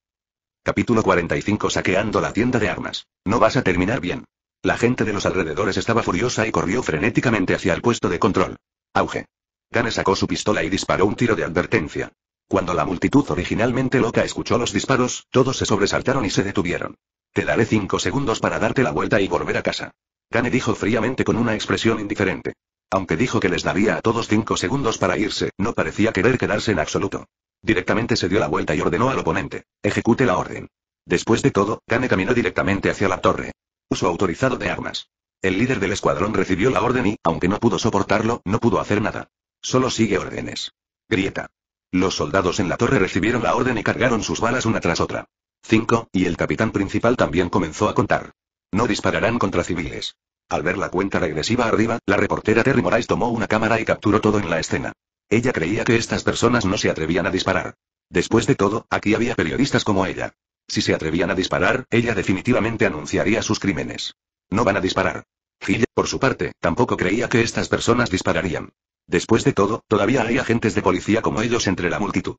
Capítulo 45 Saqueando la tienda de armas. No vas a terminar bien. La gente de los alrededores estaba furiosa y corrió frenéticamente hacia el puesto de control. Auge. Gane sacó su pistola y disparó un tiro de advertencia. Cuando la multitud originalmente loca escuchó los disparos, todos se sobresaltaron y se detuvieron. Te daré cinco segundos para darte la vuelta y volver a casa. Kane dijo fríamente con una expresión indiferente. Aunque dijo que les daría a todos cinco segundos para irse, no parecía querer quedarse en absoluto. Directamente se dio la vuelta y ordenó al oponente. Ejecute la orden. Después de todo, Kane caminó directamente hacia la torre. Uso autorizado de armas. El líder del escuadrón recibió la orden y, aunque no pudo soportarlo, no pudo hacer nada. Solo sigue órdenes. Grieta. Los soldados en la torre recibieron la orden y cargaron sus balas una tras otra. Cinco, y el capitán principal también comenzó a contar. No dispararán contra civiles. Al ver la cuenta regresiva arriba, la reportera Terry Moraes tomó una cámara y capturó todo en la escena. Ella creía que estas personas no se atrevían a disparar. Después de todo, aquí había periodistas como ella. Si se atrevían a disparar, ella definitivamente anunciaría sus crímenes. No van a disparar. Gil, por su parte, tampoco creía que estas personas dispararían. Después de todo, todavía hay agentes de policía como ellos entre la multitud.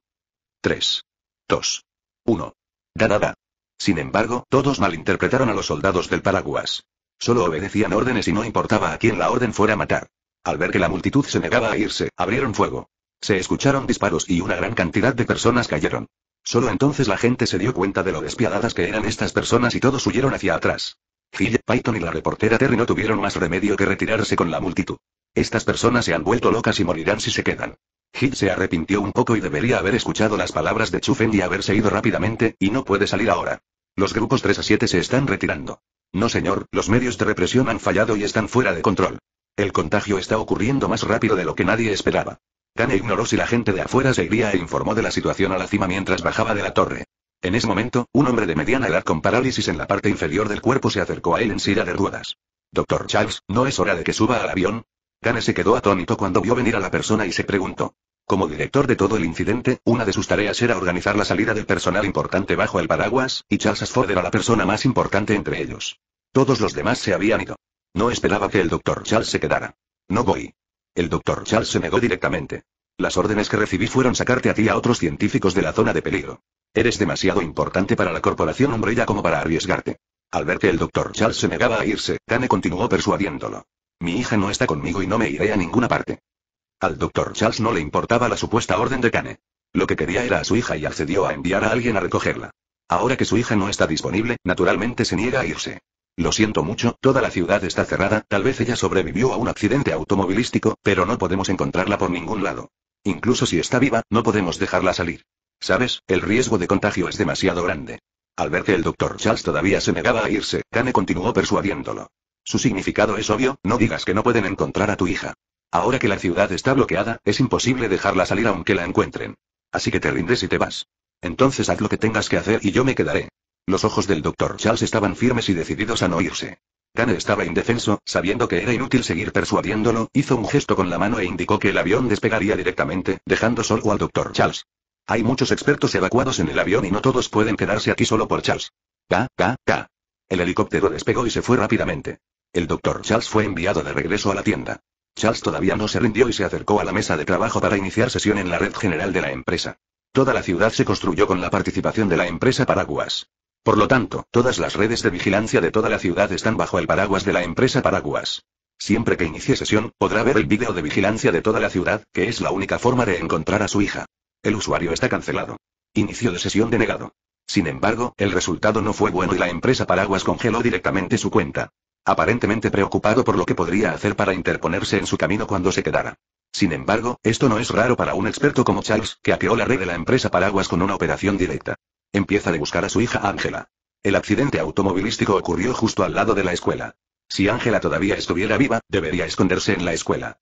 3. 2. 1. Da. Sin embargo, todos malinterpretaron a los soldados del paraguas. Solo obedecían órdenes y no importaba a quién la orden fuera a matar. Al ver que la multitud se negaba a irse, abrieron fuego. Se escucharon disparos y una gran cantidad de personas cayeron. Solo entonces la gente se dio cuenta de lo despiadadas que eran estas personas y todos huyeron hacia atrás. Phil, Python y la reportera Terry no tuvieron más remedio que retirarse con la multitud. Estas personas se han vuelto locas y morirán si se quedan. Hill se arrepintió un poco y debería haber escuchado las palabras de Chufen y haberse ido rápidamente, y no puede salir ahora. Los grupos 3 a 7 se están retirando. No señor, los medios de represión han fallado y están fuera de control. El contagio está ocurriendo más rápido de lo que nadie esperaba. Kane ignoró si la gente de afuera seguiría e informó de la situación a la cima mientras bajaba de la torre. En ese momento, un hombre de mediana edad con parálisis en la parte inferior del cuerpo se acercó a él en silla de ruedas. Doctor Charles, ¿no es hora de que suba al avión? Kane se quedó atónito cuando vio venir a la persona y se preguntó. Como director de todo el incidente, una de sus tareas era organizar la salida del personal importante bajo el paraguas, y Charles Asford era la persona más importante entre ellos. Todos los demás se habían ido. No esperaba que el doctor Charles se quedara. No voy. El doctor Charles se negó directamente. Las órdenes que recibí fueron sacarte a ti a otros científicos de la zona de peligro. Eres demasiado importante para la corporación Umbrella como para arriesgarte. Al ver que el doctor Charles se negaba a irse, Kane continuó persuadiéndolo. Mi hija no está conmigo y no me iré a ninguna parte. Al doctor Charles no le importaba la supuesta orden de Kane. Lo que quería era a su hija y accedió a enviar a alguien a recogerla. Ahora que su hija no está disponible, naturalmente se niega a irse. Lo siento mucho, toda la ciudad está cerrada, tal vez ella sobrevivió a un accidente automovilístico, pero no podemos encontrarla por ningún lado. Incluso si está viva, no podemos dejarla salir. ¿Sabes? El riesgo de contagio es demasiado grande. Al ver que el doctor Charles todavía se negaba a irse, Kane continuó persuadiéndolo. Su significado es obvio, no digas que no pueden encontrar a tu hija. Ahora que la ciudad está bloqueada, es imposible dejarla salir aunque la encuentren. Así que te rindes y te vas. Entonces haz lo que tengas que hacer y yo me quedaré. Los ojos del Dr. Charles estaban firmes y decididos a no irse. Kane estaba indefenso, sabiendo que era inútil seguir persuadiéndolo, hizo un gesto con la mano e indicó que el avión despegaría directamente, dejando solo al Dr. Charles. Hay muchos expertos evacuados en el avión y no todos pueden quedarse aquí solo por Charles. K, K, K. El helicóptero despegó y se fue rápidamente. El Dr. Charles fue enviado de regreso a la tienda. Charles todavía no se rindió y se acercó a la mesa de trabajo para iniciar sesión en la red general de la empresa. Toda la ciudad se construyó con la participación de la empresa Paraguas. Por lo tanto, todas las redes de vigilancia de toda la ciudad están bajo el paraguas de la empresa Paraguas. Siempre que inicie sesión, podrá ver el vídeo de vigilancia de toda la ciudad, que es la única forma de encontrar a su hija. El usuario está cancelado. Inicio de sesión denegado. Sin embargo, el resultado no fue bueno y la empresa Paraguas congeló directamente su cuenta. Aparentemente preocupado por lo que podría hacer para interponerse en su camino cuando se quedara. Sin embargo, esto no es raro para un experto como Charles, que hackeó la red de la empresa Paraguas con una operación directa. Empieza a buscar a su hija Ángela. El accidente automovilístico ocurrió justo al lado de la escuela. Si Ángela todavía estuviera viva, debería esconderse en la escuela.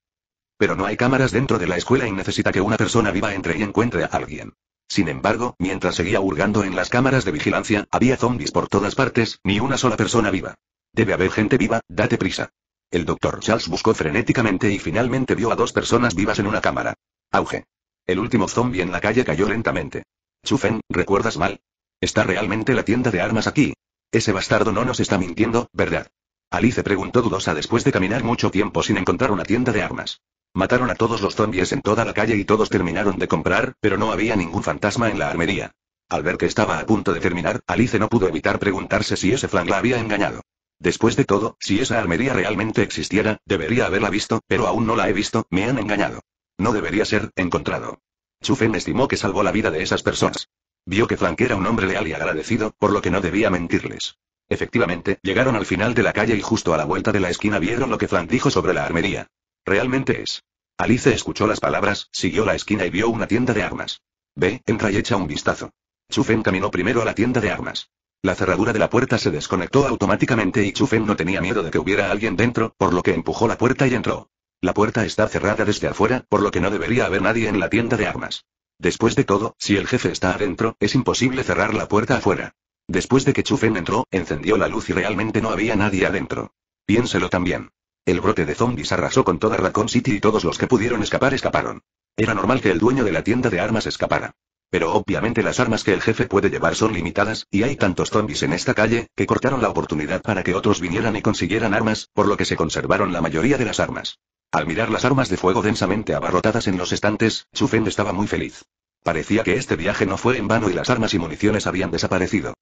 Pero no hay cámaras dentro de la escuela y necesita que una persona viva entre y encuentre a alguien. Sin embargo, mientras seguía hurgando en las cámaras de vigilancia, había zombies por todas partes, ni una sola persona viva. Debe haber gente viva, date prisa. El doctor Charles buscó frenéticamente y finalmente vio a dos personas vivas en una cámara. Auge. El último zombie en la calle cayó lentamente. Chufen, ¿recuerdas mal? ¿Está realmente la tienda de armas aquí? Ese bastardo no nos está mintiendo, ¿verdad? Alice preguntó dudosa después de caminar mucho tiempo sin encontrar una tienda de armas. Mataron a todos los zombies en toda la calle y todos terminaron de comprar, pero no había ningún fantasma en la armería. Al ver que estaba a punto de terminar, Alice no pudo evitar preguntarse si ese flan la había engañado. Después de todo, si esa armería realmente existiera, debería haberla visto, pero aún no la he visto, me han engañado. No debería ser encontrado. Chufen estimó que salvó la vida de esas personas. Vio que Frank era un hombre leal y agradecido, por lo que no debía mentirles. Efectivamente, llegaron al final de la calle y justo a la vuelta de la esquina vieron lo que Frank dijo sobre la armería. Realmente es. Alice escuchó las palabras, siguió la esquina y vio una tienda de armas. Ve, entra y echa un vistazo. Chufen caminó primero a la tienda de armas. La cerradura de la puerta se desconectó automáticamente y Chufen no tenía miedo de que hubiera alguien dentro, por lo que empujó la puerta y entró. La puerta está cerrada desde afuera, por lo que no debería haber nadie en la tienda de armas. Después de todo, si el jefe está adentro, es imposible cerrar la puerta afuera. Después de que Chufen entró, encendió la luz y realmente no había nadie adentro. Piénselo también. El brote de zombies arrasó con toda Raccoon City y todos los que pudieron escapar escaparon. Era normal que el dueño de la tienda de armas escapara. Pero obviamente las armas que el jefe puede llevar son limitadas, y hay tantos zombies en esta calle, que cortaron la oportunidad para que otros vinieran y consiguieran armas, por lo que se conservaron la mayoría de las armas. Al mirar las armas de fuego densamente abarrotadas en los estantes, Chufen estaba muy feliz. Parecía que este viaje no fue en vano y las armas y municiones habían desaparecido.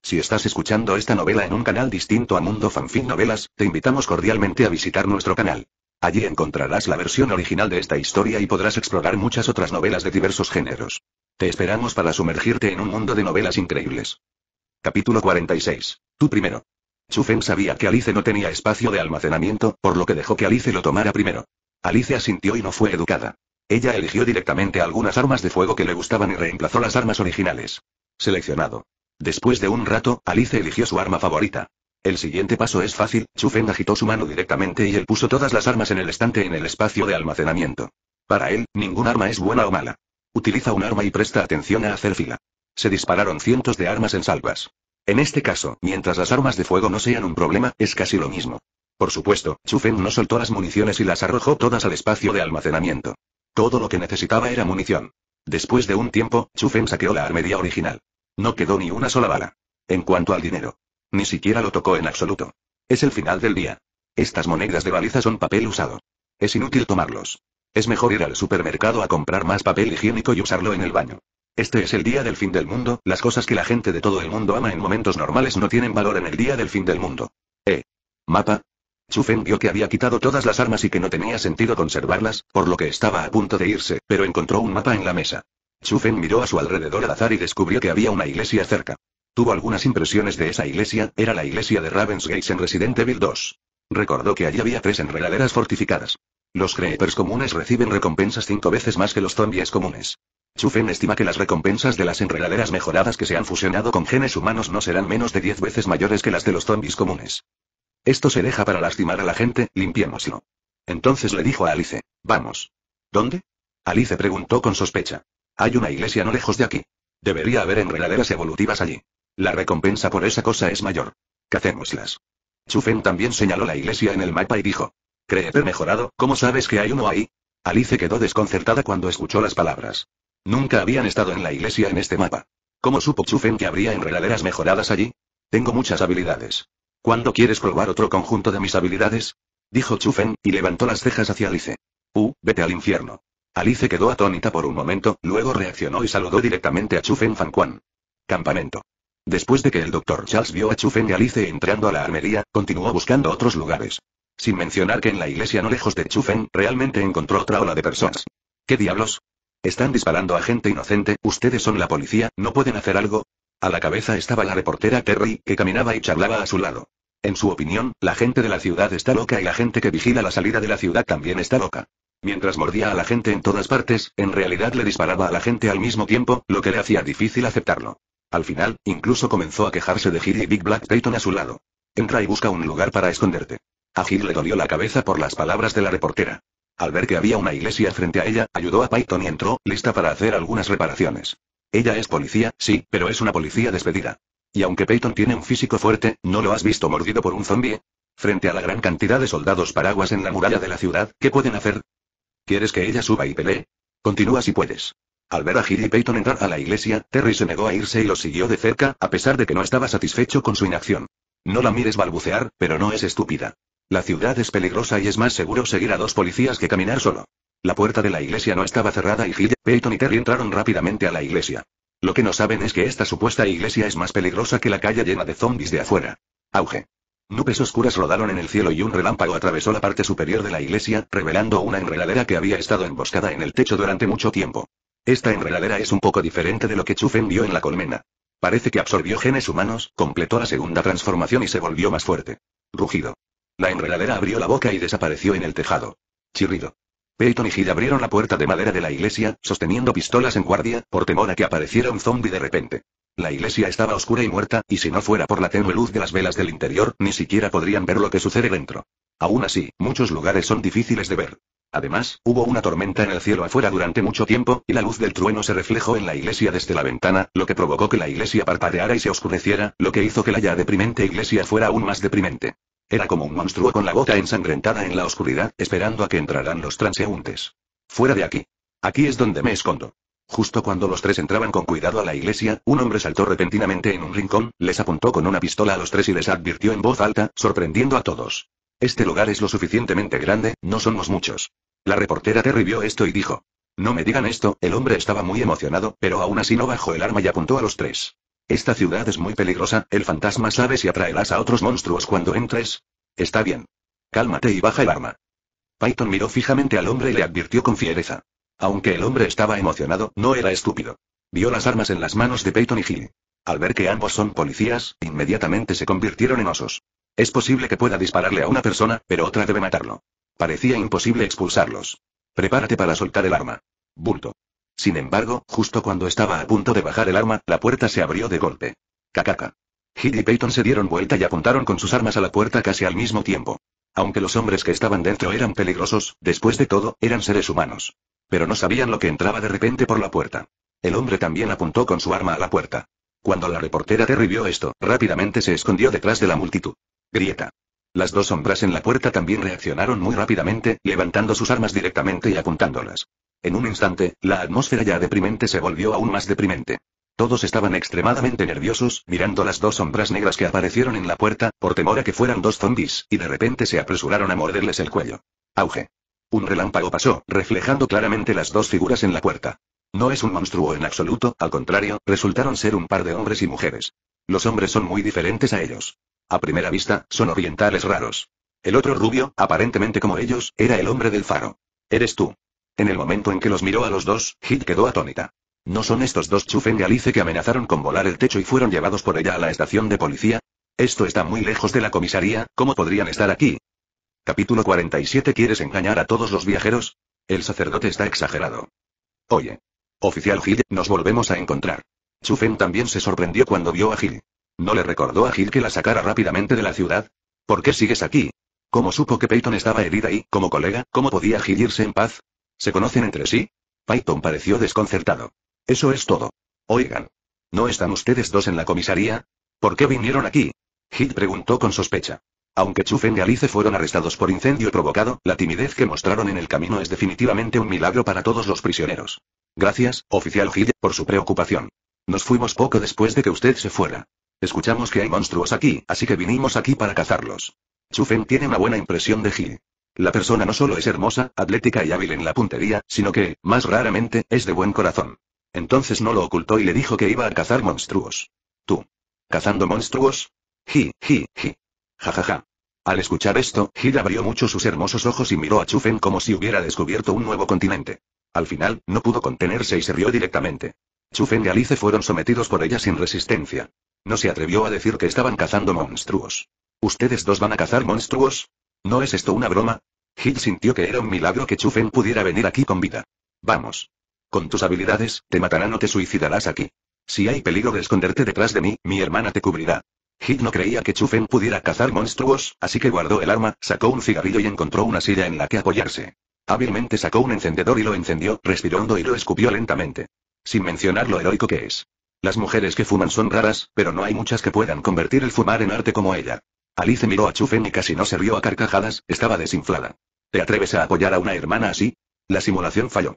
Si estás escuchando esta novela en un canal distinto a Mundo Fanfic Novelas, te invitamos cordialmente a visitar nuestro canal. Allí encontrarás la versión original de esta historia y podrás explorar muchas otras novelas de diversos géneros. Te esperamos para sumergirte en un mundo de novelas increíbles. Capítulo 46. Tú primero. Chufen sabía que Alice no tenía espacio de almacenamiento, por lo que dejó que Alice lo tomara primero. Alice asintió y no fue educada. Ella eligió directamente algunas armas de fuego que le gustaban y reemplazó las armas originales. Seleccionado. Después de un rato, Alice eligió su arma favorita. El siguiente paso es fácil, Chufen agitó su mano directamente y él puso todas las armas en el estante en el espacio de almacenamiento. Para él, ningún arma es buena o mala. Utiliza un arma y presta atención a hacer fila. Se dispararon cientos de armas en salvas. En este caso, mientras las armas de fuego no sean un problema, es casi lo mismo. Por supuesto, Chufen no soltó las municiones y las arrojó todas al espacio de almacenamiento. Todo lo que necesitaba era munición. Después de un tiempo, Chufen saqueó la armería original. No quedó ni una sola bala. En cuanto al dinero, ni siquiera lo tocó en absoluto. Es el final del día. Estas monedas de baliza son papel usado. Es inútil tomarlos. Es mejor ir al supermercado a comprar más papel higiénico y usarlo en el baño. Este es el día del fin del mundo, las cosas que la gente de todo el mundo ama en momentos normales no tienen valor en el día del fin del mundo. Eh. Mapa. Chufen vio que había quitado todas las armas y que no tenía sentido conservarlas, por lo que estaba a punto de irse, pero encontró un mapa en la mesa. Chufen miró a su alrededor al azar y descubrió que había una iglesia cerca. Tuvo algunas impresiones de esa iglesia, era la iglesia de Ravensgate en Resident Evil 2. Recordó que allí había tres enredaderas fortificadas. Los creepers comunes reciben recompensas cinco veces más que los zombies comunes. Chufen estima que las recompensas de las enredaderas mejoradas que se han fusionado con genes humanos no serán menos de 10 veces mayores que las de los zombies comunes. Esto se deja para lastimar a la gente, limpiémoslo. Entonces le dijo a Alice, vamos. ¿Dónde? Alice preguntó con sospecha. Hay una iglesia no lejos de aquí. Debería haber enredaderas evolutivas allí. La recompensa por esa cosa es mayor. Cacémoslas. Chufen también señaló la iglesia en el mapa y dijo. Creeper mejorado, ¿cómo sabes que hay uno ahí? Alice quedó desconcertada cuando escuchó las palabras. Nunca habían estado en la iglesia en este mapa. ¿Cómo supo Chufen que habría enredaderas mejoradas allí? Tengo muchas habilidades. ¿Cuándo quieres probar otro conjunto de mis habilidades? Dijo Chufen, y levantó las cejas hacia Alice. Uh, vete al infierno. Alice quedó atónita por un momento, luego reaccionó y saludó directamente a Chufen Fanquan. Campamento. Después de que el Dr. Charles vio a Chufen y Alice entrando a la armería, continuó buscando otros lugares. Sin mencionar que en la iglesia no lejos de Chufen, realmente encontró otra ola de personas. ¿Qué diablos? Están disparando a gente inocente, ustedes son la policía, ¿no pueden hacer algo? A la cabeza estaba la reportera Terry, que caminaba y charlaba a su lado. En su opinión, la gente de la ciudad está loca y la gente que vigila la salida de la ciudad también está loca. Mientras mordía a la gente en todas partes, en realidad le disparaba a la gente al mismo tiempo, lo que le hacía difícil aceptarlo. Al final, incluso comenzó a quejarse de Gil y Big Black Peyton a su lado. Entra y busca un lugar para esconderte. A Gil le dolió la cabeza por las palabras de la reportera. Al ver que había una iglesia frente a ella, ayudó a Peyton y entró, lista para hacer algunas reparaciones. Ella es policía, sí, pero es una policía despedida. Y aunque Peyton tiene un físico fuerte, ¿no lo has visto mordido por un zombie? Frente a la gran cantidad de soldados paraguas en la muralla de la ciudad, ¿qué pueden hacer? ¿Quieres que ella suba y pelee? Continúa si puedes. Al ver a Gil y Peyton entrar a la iglesia, Terry se negó a irse y los siguió de cerca, a pesar de que no estaba satisfecho con su inacción. No la mires balbucear, pero no es estúpida. La ciudad es peligrosa y es más seguro seguir a dos policías que caminar solo. La puerta de la iglesia no estaba cerrada y Gil, Peyton y Terry entraron rápidamente a la iglesia. Lo que no saben es que esta supuesta iglesia es más peligrosa que la calle llena de zombies de afuera. Auge. Nubes oscuras rodaron en el cielo y un relámpago atravesó la parte superior de la iglesia, revelando una enredadera que había estado emboscada en el techo durante mucho tiempo. Esta enredadera es un poco diferente de lo que Chufen vio en la colmena. Parece que absorbió genes humanos, completó la segunda transformación y se volvió más fuerte. Rugido. La enredadera abrió la boca y desapareció en el tejado. Chirrido. Peyton y Gil abrieron la puerta de madera de la iglesia, sosteniendo pistolas en guardia, por temor a que apareciera un zombie de repente. La iglesia estaba oscura y muerta, y si no fuera por la tenue luz de las velas del interior, ni siquiera podrían ver lo que sucede dentro. Aún así, muchos lugares son difíciles de ver. Además, hubo una tormenta en el cielo afuera durante mucho tiempo, y la luz del trueno se reflejó en la iglesia desde la ventana, lo que provocó que la iglesia parpadeara y se oscureciera, lo que hizo que la ya deprimente iglesia fuera aún más deprimente. Era como un monstruo con la boca ensangrentada en la oscuridad, esperando a que entraran los transeúntes. Fuera de aquí. Aquí es donde me escondo. Justo cuando los tres entraban con cuidado a la iglesia, un hombre saltó repentinamente en un rincón, les apuntó con una pistola a los tres y les advirtió en voz alta, sorprendiendo a todos. Este lugar es lo suficientemente grande, no somos muchos. La reportera Terry vio esto y dijo. No me digan esto, el hombre estaba muy emocionado, pero aún así no bajó el arma y apuntó a los tres. Esta ciudad es muy peligrosa, el fantasma sabe si atraerás a otros monstruos cuando entres. Está bien. Cálmate y baja el arma. Python miró fijamente al hombre y le advirtió con fiereza. Aunque el hombre estaba emocionado, no era estúpido. Vio las armas en las manos de Peyton y Gil. Al ver que ambos son policías, inmediatamente se convirtieron en osos. Es posible que pueda dispararle a una persona, pero otra debe matarlo. Parecía imposible expulsarlos. Prepárate para soltar el arma. Bulto. Sin embargo, justo cuando estaba a punto de bajar el arma, la puerta se abrió de golpe. Cacaca. Hill y Peyton se dieron vuelta y apuntaron con sus armas a la puerta casi al mismo tiempo. Aunque los hombres que estaban dentro eran peligrosos, después de todo, eran seres humanos. Pero no sabían lo que entraba de repente por la puerta. El hombre también apuntó con su arma a la puerta. Cuando la reportera Terry esto, rápidamente se escondió detrás de la multitud. Grieta. Las dos sombras en la puerta también reaccionaron muy rápidamente, levantando sus armas directamente y apuntándolas. En un instante, la atmósfera ya deprimente se volvió aún más deprimente. Todos estaban extremadamente nerviosos, mirando las dos sombras negras que aparecieron en la puerta, por temor a que fueran dos zombies, y de repente se apresuraron a morderles el cuello. Auge. Un relámpago pasó, reflejando claramente las dos figuras en la puerta. No es un monstruo en absoluto, al contrario, resultaron ser un par de hombres y mujeres. Los hombres son muy diferentes a ellos. A primera vista, son orientales raros. El otro rubio, aparentemente como ellos, era el hombre del faro. Eres tú. En el momento en que los miró a los dos, Hit quedó atónita. ¿No son estos dos Chufen y Alice que amenazaron con volar el techo y fueron llevados por ella a la estación de policía? Esto está muy lejos de la comisaría, ¿cómo podrían estar aquí? Capítulo 47 ¿Quieres engañar a todos los viajeros? El sacerdote está exagerado. Oye. Oficial Gil, nos volvemos a encontrar. Chufen también se sorprendió cuando vio a Gil. ¿No le recordó a Gil que la sacara rápidamente de la ciudad? ¿Por qué sigues aquí? ¿Cómo supo que Peyton estaba herida y, como colega, cómo podía Gil irse en paz? ¿Se conocen entre sí? Peyton pareció desconcertado. Eso es todo. Oigan. ¿No están ustedes dos en la comisaría? ¿Por qué vinieron aquí? Gil preguntó con sospecha. Aunque Chufen y Alice fueron arrestados por incendio provocado, la timidez que mostraron en el camino es definitivamente un milagro para todos los prisioneros. Gracias, oficial Gil, por su preocupación. Nos fuimos poco después de que usted se fuera. Escuchamos que hay monstruos aquí, así que vinimos aquí para cazarlos. Chufen tiene una buena impresión de Gil. La persona no solo es hermosa, atlética y hábil en la puntería, sino que, más raramente, es de buen corazón. Entonces no lo ocultó y le dijo que iba a cazar monstruos. ¿Tú? ¿Cazando monstruos? Ji, ji, ji. Ja, ja, ja. Al escuchar esto, Gil abrió mucho sus hermosos ojos y miró a Chufen como si hubiera descubierto un nuevo continente. Al final, no pudo contenerse y se rió directamente. Chufen y Alice fueron sometidos por ella sin resistencia. No se atrevió a decir que estaban cazando monstruos. ¿Ustedes dos van a cazar monstruos? ¿No es esto una broma? Gil sintió que era un milagro que Chufen pudiera venir aquí con vida. Vamos. Con tus habilidades, te matarán o te suicidarás aquí. Si hay peligro de esconderte detrás de mí, mi hermana te cubrirá. Hit no creía que Chufen pudiera cazar monstruos, así que guardó el arma, sacó un cigarrillo y encontró una silla en la que apoyarse. Hábilmente sacó un encendedor y lo encendió, respiró hondo y lo escupió lentamente. Sin mencionar lo heroico que es. Las mujeres que fuman son raras, pero no hay muchas que puedan convertir el fumar en arte como ella. Alice miró a Chufen y casi no se rió a carcajadas, estaba desinflada. ¿Te atreves a apoyar a una hermana así? La simulación falló.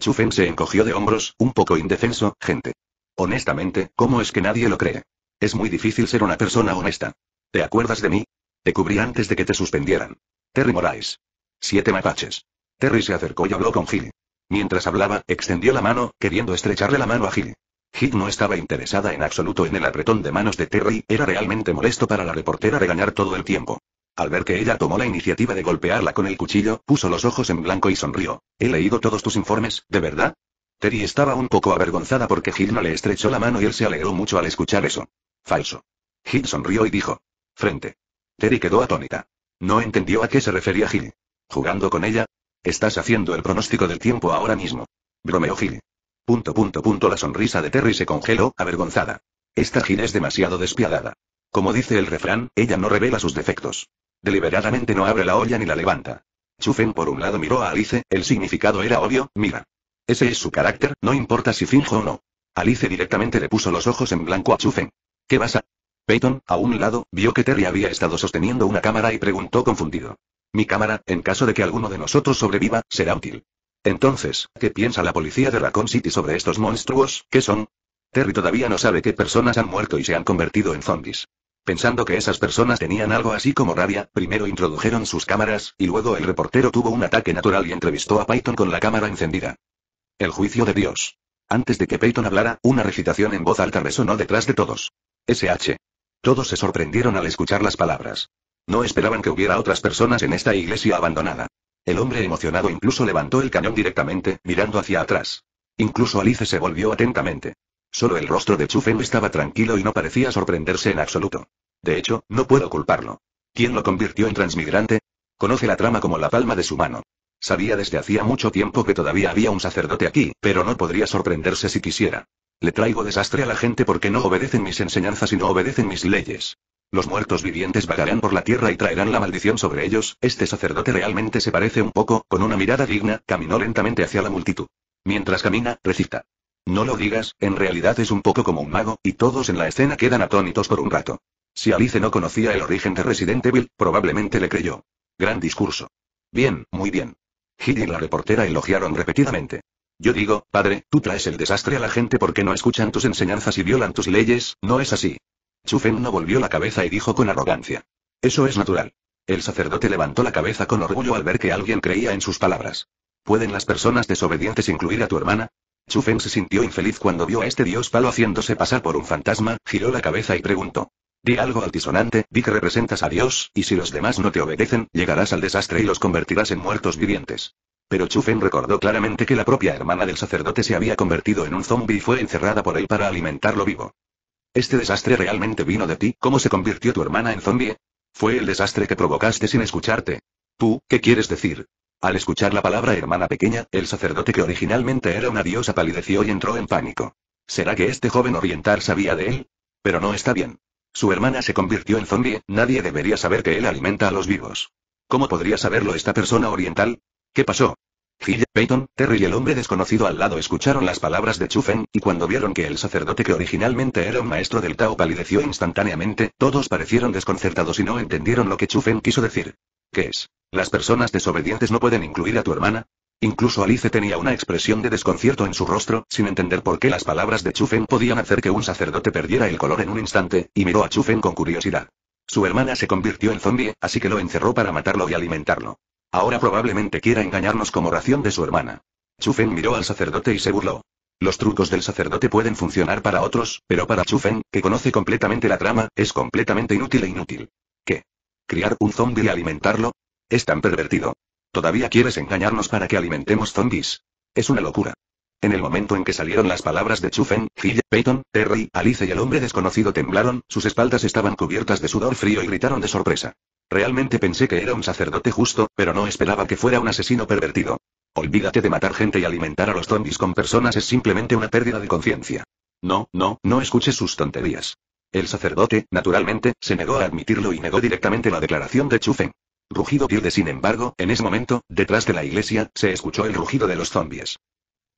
Chufen se encogió de hombros, un poco indefenso, gente. Honestamente, ¿cómo es que nadie lo cree? Es muy difícil ser una persona honesta. ¿Te acuerdas de mí? Te cubrí antes de que te suspendieran. Terry Moraes. Siete mapaches. Terry se acercó y habló con Gil. Mientras hablaba, extendió la mano, queriendo estrecharle la mano a Gil. Hit no estaba interesada en absoluto en el apretón de manos de Terry, era realmente molesto para la reportera regañar todo el tiempo. Al ver que ella tomó la iniciativa de golpearla con el cuchillo, puso los ojos en blanco y sonrió. He leído todos tus informes, ¿de verdad? Terry estaba un poco avergonzada porque Hit no le estrechó la mano y él se alegró mucho al escuchar eso. Falso. Hit sonrió y dijo. Frente. Terry quedó atónita. No entendió a qué se refería Gil. ¿Jugando con ella? Estás haciendo el pronóstico del tiempo ahora mismo. Bromeó Gil. Punto punto punto la sonrisa de Terry se congeló, avergonzada. Esta Gil es demasiado despiadada. Como dice el refrán, ella no revela sus defectos. Deliberadamente no abre la olla ni la levanta. Chufen por un lado miró a Alice, el significado era obvio, mira. Ese es su carácter, no importa si finjo o no. Alice directamente le puso los ojos en blanco a Chufen. ¿Qué vas a? Peyton, a un lado, vio que Terry había estado sosteniendo una cámara y preguntó confundido. Mi cámara, en caso de que alguno de nosotros sobreviva, será útil. Entonces, ¿qué piensa la policía de Raccoon City sobre estos monstruos? ¿Qué son? Terry todavía no sabe qué personas han muerto y se han convertido en zombies. Pensando que esas personas tenían algo así como rabia, primero introdujeron sus cámaras, y luego el reportero tuvo un ataque natural y entrevistó a Peyton con la cámara encendida. El juicio de Dios. Antes de que Peyton hablara, una recitación en voz alta resonó detrás de todos. SH. Todos se sorprendieron al escuchar las palabras. No esperaban que hubiera otras personas en esta iglesia abandonada. El hombre emocionado incluso levantó el cañón directamente, mirando hacia atrás. Incluso Alice se volvió atentamente. Solo el rostro de Chufen estaba tranquilo y no parecía sorprenderse en absoluto. De hecho, no puedo culparlo. ¿Quién lo convirtió en transmigrante? Conoce la trama como la palma de su mano. Sabía desde hacía mucho tiempo que todavía había un sacerdote aquí, pero no podría sorprenderse si quisiera. Le traigo desastre a la gente porque no obedecen mis enseñanzas y no obedecen mis leyes. Los muertos vivientes vagarán por la tierra y traerán la maldición sobre ellos. Este sacerdote realmente se parece un poco, con una mirada digna, caminó lentamente hacia la multitud. Mientras camina, recita. No lo digas, en realidad es un poco como un mago, y todos en la escena quedan atónitos por un rato. Si Alice no conocía el origen de Resident Evil, probablemente le creyó. Gran discurso. Bien, muy bien. Gil y la reportera elogiaron repetidamente. Yo digo, padre, tú traes el desastre a la gente porque no escuchan tus enseñanzas y violan tus leyes, ¿no es así? Chufen no volvió la cabeza y dijo con arrogancia. Eso es natural. El sacerdote levantó la cabeza con orgullo al ver que alguien creía en sus palabras. ¿Pueden las personas desobedientes incluir a tu hermana? Chufen se sintió infeliz cuando vio a este dios palo haciéndose pasar por un fantasma, giró la cabeza y preguntó. Di algo altisonante, di que representas a Dios, y si los demás no te obedecen, llegarás al desastre y los convertirás en muertos vivientes. Pero Chufen recordó claramente que la propia hermana del sacerdote se había convertido en un zombie y fue encerrada por él para alimentarlo vivo. ¿Este desastre realmente vino de ti? ¿Cómo se convirtió tu hermana en zombie? Fue el desastre que provocaste sin escucharte. ¿Tú, qué quieres decir? Al escuchar la palabra hermana pequeña, el sacerdote que originalmente era una diosa palideció y entró en pánico. ¿Será que este joven oriental sabía de él? Pero no está bien. Su hermana se convirtió en zombie, nadie debería saber que él alimenta a los vivos. ¿Cómo podría saberlo esta persona oriental? ¿Qué pasó? Phil, Peyton, Terry y el hombre desconocido al lado escucharon las palabras de Chufen, y cuando vieron que el sacerdote que originalmente era un maestro del Tao palideció instantáneamente, todos parecieron desconcertados y no entendieron lo que Chufen quiso decir. ¿Qué es? ¿Las personas desobedientes no pueden incluir a tu hermana? Incluso Alice tenía una expresión de desconcierto en su rostro, sin entender por qué las palabras de Chufen podían hacer que un sacerdote perdiera el color en un instante, y miró a Chufen con curiosidad. Su hermana se convirtió en zombie, así que lo encerró para matarlo y alimentarlo. Ahora probablemente quiera engañarnos como ración de su hermana. Chufen miró al sacerdote y se burló. Los trucos del sacerdote pueden funcionar para otros, pero para Chufen, que conoce completamente la trama, es completamente inútil e inútil. ¿Qué? ¿Criar un zombie y alimentarlo? Es tan pervertido. ¿Todavía quieres engañarnos para que alimentemos zombies? Es una locura. En el momento en que salieron las palabras de Chufen, Phil, Peyton, Terry, Alice y el hombre desconocido temblaron, sus espaldas estaban cubiertas de sudor frío y gritaron de sorpresa. Realmente pensé que era un sacerdote justo, pero no esperaba que fuera un asesino pervertido. Olvídate de matar gente y alimentar a los zombies con personas es simplemente una pérdida de conciencia. No, no, no escuches sus tonterías. El sacerdote, naturalmente, se negó a admitirlo y negó directamente la declaración de Chufen. Rugido pierde sin embargo, en ese momento, detrás de la iglesia, se escuchó el rugido de los zombies.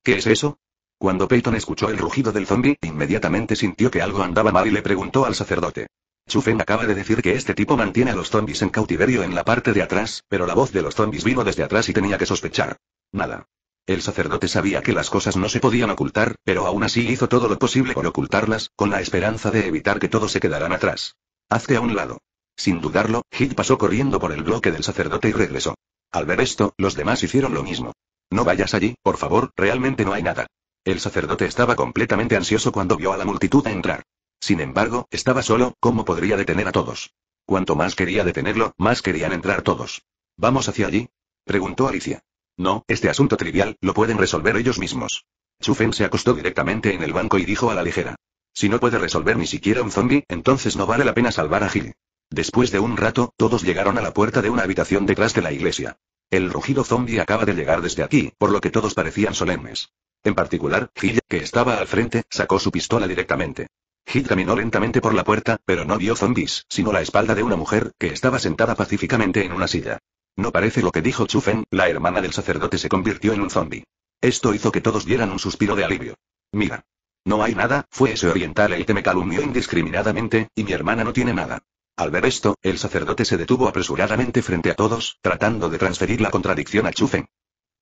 ¿Qué es eso? Cuando Peyton escuchó el rugido del zombie, inmediatamente sintió que algo andaba mal y le preguntó al sacerdote. Chufen acaba de decir que este tipo mantiene a los zombies en cautiverio en la parte de atrás, pero la voz de los zombies vino desde atrás y tenía que sospechar. Nada. El sacerdote sabía que las cosas no se podían ocultar, pero aún así hizo todo lo posible por ocultarlas, con la esperanza de evitar que todos se quedaran atrás. Hazte a un lado. Sin dudarlo, Hill pasó corriendo por el bloque del sacerdote y regresó. Al ver esto, los demás hicieron lo mismo. No vayas allí, por favor, realmente no hay nada. El sacerdote estaba completamente ansioso cuando vio a la multitud entrar. Sin embargo, estaba solo, ¿cómo podría detener a todos? Cuanto más quería detenerlo, más querían entrar todos. ¿Vamos hacia allí? preguntó Alicia. No, este asunto trivial, lo pueden resolver ellos mismos. Chufen se acostó directamente en el banco y dijo a la ligera. Si no puede resolver ni siquiera un zombie, entonces no vale la pena salvar a Gil. Después de un rato, todos llegaron a la puerta de una habitación detrás de la iglesia. El rugido zombie acaba de llegar desde aquí, por lo que todos parecían solemnes. En particular, Gil, que estaba al frente, sacó su pistola directamente. Gil caminó lentamente por la puerta, pero no vio zombies, sino la espalda de una mujer, que estaba sentada pacíficamente en una silla. No parece lo que dijo Chufen, la hermana del sacerdote se convirtió en un zombie. Esto hizo que todos dieran un suspiro de alivio. Mira. No hay nada, fue ese oriental el que me calumnió indiscriminadamente, y mi hermana no tiene nada. Al ver esto, el sacerdote se detuvo apresuradamente frente a todos, tratando de transferir la contradicción a Chufen.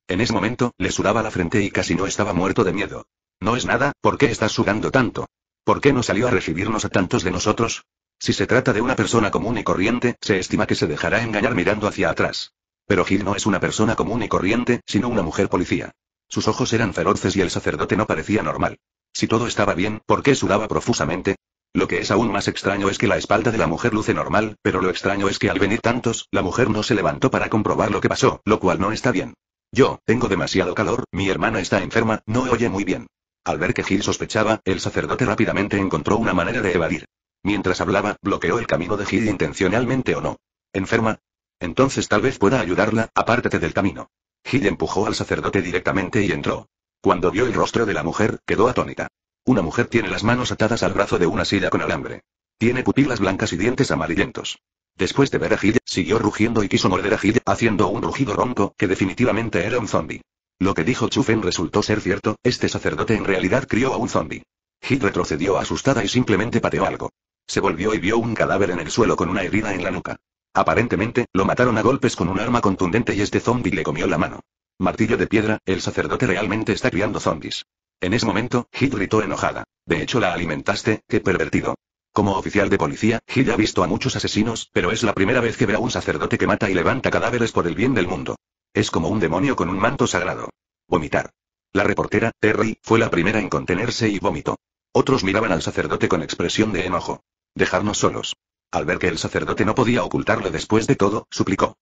En ese momento, le sudaba la frente y casi no estaba muerto de miedo. No es nada, ¿por qué estás sudando tanto? ¿Por qué no salió a recibirnos a tantos de nosotros? Si se trata de una persona común y corriente, se estima que se dejará engañar mirando hacia atrás. Pero Gil no es una persona común y corriente, sino una mujer policía. Sus ojos eran feroces y el sacerdote no parecía normal. Si todo estaba bien, ¿por qué sudaba profusamente? Lo que es aún más extraño es que la espalda de la mujer luce normal, pero lo extraño es que al venir tantos, la mujer no se levantó para comprobar lo que pasó, lo cual no está bien. Yo, tengo demasiado calor, mi hermana está enferma, no oye muy bien. Al ver que Gil sospechaba, el sacerdote rápidamente encontró una manera de evadir. Mientras hablaba, bloqueó el camino de Gil intencionalmente o no. ¿Enferma? Entonces tal vez pueda ayudarla, apártate del camino. Gil empujó al sacerdote directamente y entró. Cuando vio el rostro de la mujer, quedó atónita. Una mujer tiene las manos atadas al brazo de una silla con alambre. Tiene pupilas blancas y dientes amarillentos. Después de ver a Gil, siguió rugiendo y quiso morder a Gil, haciendo un rugido ronco, que definitivamente era un zombie. Lo que dijo Chufen resultó ser cierto, este sacerdote en realidad crió a un zombie. Gil retrocedió asustada y simplemente pateó algo. Se volvió y vio un cadáver en el suelo con una herida en la nuca. Aparentemente, lo mataron a golpes con un arma contundente y este zombie le comió la mano. Martillo de piedra, el sacerdote realmente está criando zombies. En ese momento, Gil gritó enojada. De hecho la alimentaste, qué pervertido. Como oficial de policía, Gil ha visto a muchos asesinos, pero es la primera vez que ve a un sacerdote que mata y levanta cadáveres por el bien del mundo. Es como un demonio con un manto sagrado. Vomitar. La reportera, Terry, fue la primera en contenerse y vomitó. Otros miraban al sacerdote con expresión de enojo. Dejarnos solos. Al ver que el sacerdote no podía ocultarle después de todo, suplicó.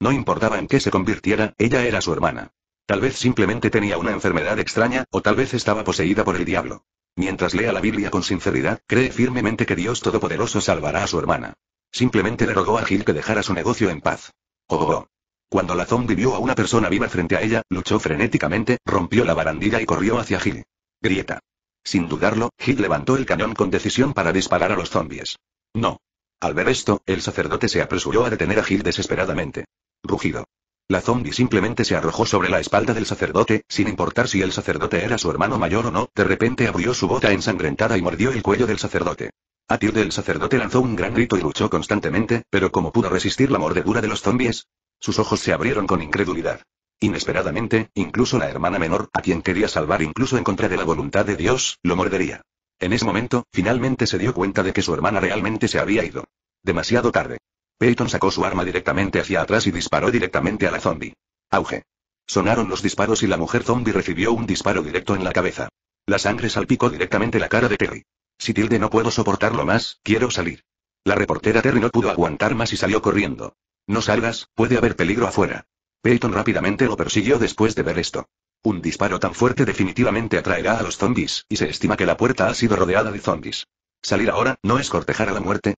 No importaba en qué se convirtiera, ella era su hermana. Tal vez simplemente tenía una enfermedad extraña, o tal vez estaba poseída por el diablo. Mientras lea la Biblia con sinceridad, cree firmemente que Dios Todopoderoso salvará a su hermana. Simplemente le rogó a Gil que dejara su negocio en paz. Oh, oh, oh. Cuando la zombie vio a una persona viva frente a ella, luchó frenéticamente, rompió la barandilla y corrió hacia Gil. Grieta. Sin dudarlo, Gil levantó el cañón con decisión para disparar a los zombies. No. Al ver esto, el sacerdote se apresuró a detener a Gil desesperadamente. Rugido. La zombie simplemente se arrojó sobre la espalda del sacerdote, sin importar si el sacerdote era su hermano mayor o no, de repente abrió su bota ensangrentada y mordió el cuello del sacerdote. A Tilde el sacerdote lanzó un gran grito y luchó constantemente, pero ¿cómo pudo resistir la mordedura de los zombies? Sus ojos se abrieron con incredulidad. Inesperadamente, incluso la hermana menor, a quien quería salvar incluso en contra de la voluntad de Dios, lo mordería. En ese momento, finalmente se dio cuenta de que su hermana realmente se había ido. Demasiado tarde. Peyton sacó su arma directamente hacia atrás y disparó directamente a la zombie. Auge. Sonaron los disparos y la mujer zombie recibió un disparo directo en la cabeza. La sangre salpicó directamente la cara de Terry. Si tilde no puedo soportarlo más, quiero salir. La reportera Terry no pudo aguantar más y salió corriendo. No salgas, puede haber peligro afuera. Peyton rápidamente lo persiguió después de ver esto. Un disparo tan fuerte definitivamente atraerá a los zombies, y se estima que la puerta ha sido rodeada de zombies. Salir ahora, ¿no es cortejar a la muerte?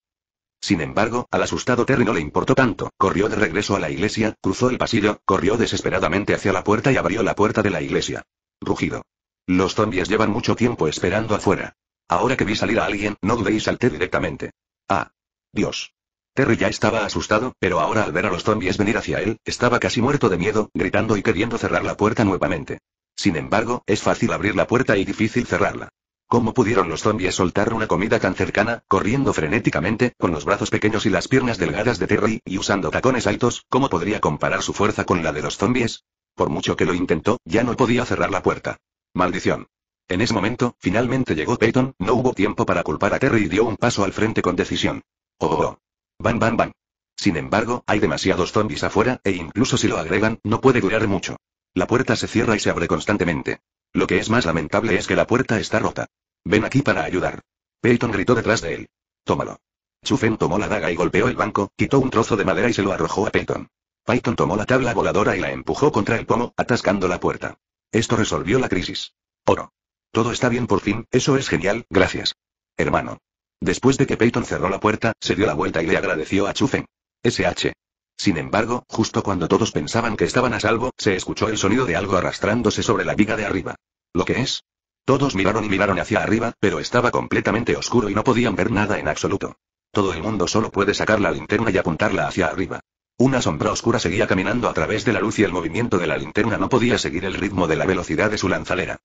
Sin embargo, al asustado Terry no le importó tanto, corrió de regreso a la iglesia, cruzó el pasillo, corrió desesperadamente hacia la puerta y abrió la puerta de la iglesia. Rugido. Los zombies llevan mucho tiempo esperando afuera. Ahora que vi salir a alguien, no dudé y salté directamente. Ah. Dios. Terry ya estaba asustado, pero ahora al ver a los zombies venir hacia él, estaba casi muerto de miedo, gritando y queriendo cerrar la puerta nuevamente. Sin embargo, es fácil abrir la puerta y difícil cerrarla. ¿Cómo pudieron los zombies soltar una comida tan cercana, corriendo frenéticamente, con los brazos pequeños y las piernas delgadas de Terry, y usando tacones altos, cómo podría comparar su fuerza con la de los zombies? Por mucho que lo intentó, ya no podía cerrar la puerta. Maldición. En ese momento, finalmente llegó Peyton, no hubo tiempo para culpar a Terry y dio un paso al frente con decisión. Oh, oh, oh. Van, van, van. Sin embargo, hay demasiados zombies afuera, e incluso si lo agregan, no puede durar mucho. La puerta se cierra y se abre constantemente. Lo que es más lamentable es que la puerta está rota. Ven aquí para ayudar. Peyton gritó detrás de él. Tómalo. Chufen tomó la daga y golpeó el banco, quitó un trozo de madera y se lo arrojó a Peyton. Peyton tomó la tabla voladora y la empujó contra el pomo, atascando la puerta. Esto resolvió la crisis. Oro. Todo está bien por fin, eso es genial, gracias. Hermano. Después de que Peyton cerró la puerta, se dio la vuelta y le agradeció a Chufen. SH. Sin embargo, justo cuando todos pensaban que estaban a salvo, se escuchó el sonido de algo arrastrándose sobre la viga de arriba. ¿Lo que es? Todos miraron y miraron hacia arriba, pero estaba completamente oscuro y no podían ver nada en absoluto. Todo el mundo solo puede sacar la linterna y apuntarla hacia arriba. Una sombra oscura seguía caminando a través de la luz y el movimiento de la linterna no podía seguir el ritmo de la velocidad de su lanzalera.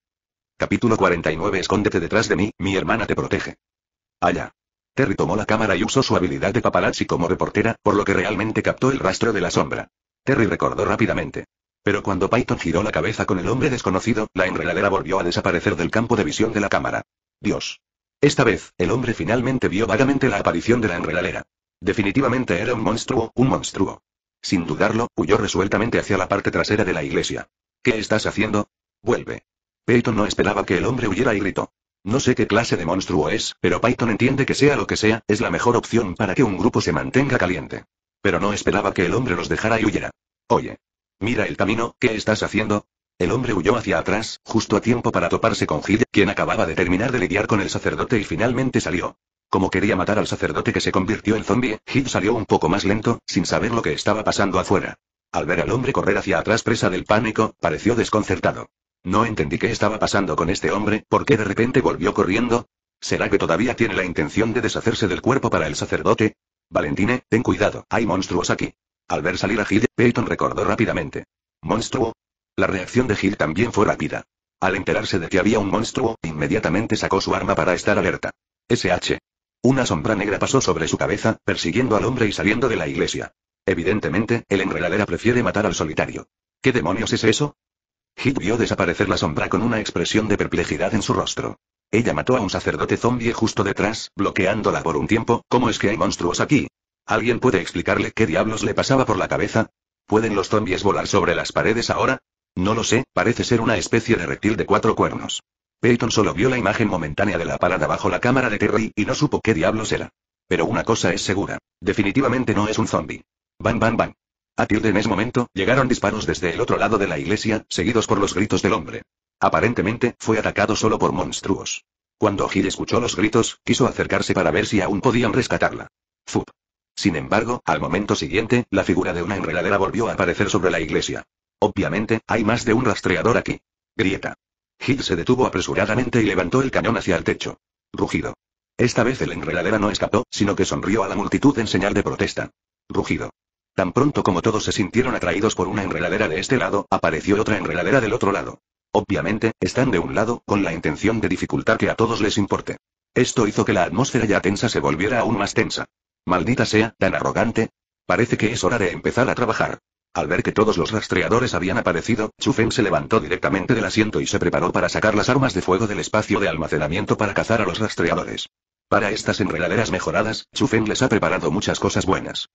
Capítulo 49 Escóndete detrás de mí, mi hermana te protege. Allá. Terry tomó la cámara y usó su habilidad de paparazzi como reportera, por lo que realmente captó el rastro de la sombra. Terry recordó rápidamente. Pero cuando Python giró la cabeza con el hombre desconocido, la enredadera volvió a desaparecer del campo de visión de la cámara. Dios. Esta vez, el hombre finalmente vio vagamente la aparición de la enredadera. Definitivamente era un monstruo, un monstruo. Sin dudarlo, huyó resueltamente hacia la parte trasera de la iglesia. ¿Qué estás haciendo? Vuelve. Peyton no esperaba que el hombre huyera y gritó. No sé qué clase de monstruo es, pero Python entiende que sea lo que sea, es la mejor opción para que un grupo se mantenga caliente. Pero no esperaba que el hombre los dejara y huyera. Oye. Mira el camino, ¿qué estás haciendo? El hombre huyó hacia atrás, justo a tiempo para toparse con Gide, quien acababa de terminar de lidiar con el sacerdote y finalmente salió. Como quería matar al sacerdote que se convirtió en zombie, Hid salió un poco más lento, sin saber lo que estaba pasando afuera. Al ver al hombre correr hacia atrás presa del pánico, pareció desconcertado. No entendí qué estaba pasando con este hombre, ¿por qué de repente volvió corriendo? ¿Será que todavía tiene la intención de deshacerse del cuerpo para el sacerdote? Valentine, ten cuidado, hay monstruos aquí. Al ver salir a Hill, Peyton recordó rápidamente. ¿Monstruo? La reacción de Hill también fue rápida. Al enterarse de que había un monstruo, inmediatamente sacó su arma para estar alerta. SH. Una sombra negra pasó sobre su cabeza, persiguiendo al hombre y saliendo de la iglesia. Evidentemente, el enredadera prefiere matar al solitario. ¿Qué demonios es eso? Hit vio desaparecer la sombra con una expresión de perplejidad en su rostro. Ella mató a un sacerdote zombie justo detrás, bloqueándola por un tiempo. ¿Cómo es que hay monstruos aquí? ¿Alguien puede explicarle qué diablos le pasaba por la cabeza? ¿Pueden los zombies volar sobre las paredes ahora? No lo sé, parece ser una especie de reptil de cuatro cuernos. Peyton solo vio la imagen momentánea de la parada bajo la cámara de Terry y no supo qué diablos era. Pero una cosa es segura. Definitivamente no es un zombie. Bang bang bang. A tilde en ese momento, llegaron disparos desde el otro lado de la iglesia, seguidos por los gritos del hombre. Aparentemente, fue atacado solo por monstruos. Cuando Gil escuchó los gritos, quiso acercarse para ver si aún podían rescatarla. Fup. Sin embargo, al momento siguiente, la figura de una enredadera volvió a aparecer sobre la iglesia. Obviamente, hay más de un rastreador aquí. Grieta. Gil se detuvo apresuradamente y levantó el cañón hacia el techo. Rugido. Esta vez el enredadera no escapó, sino que sonrió a la multitud en señal de protesta. Rugido. Tan pronto como todos se sintieron atraídos por una enredadera de este lado, apareció otra enredadera del otro lado. Obviamente, están de un lado, con la intención de dificultar que a todos les importe. Esto hizo que la atmósfera ya tensa se volviera aún más tensa. Maldita sea, tan arrogante. Parece que es hora de empezar a trabajar. Al ver que todos los rastreadores habían aparecido, Chufen se levantó directamente del asiento y se preparó para sacar las armas de fuego del espacio de almacenamiento para cazar a los rastreadores. Para estas enredaderas mejoradas, Chufen les ha preparado muchas cosas buenas.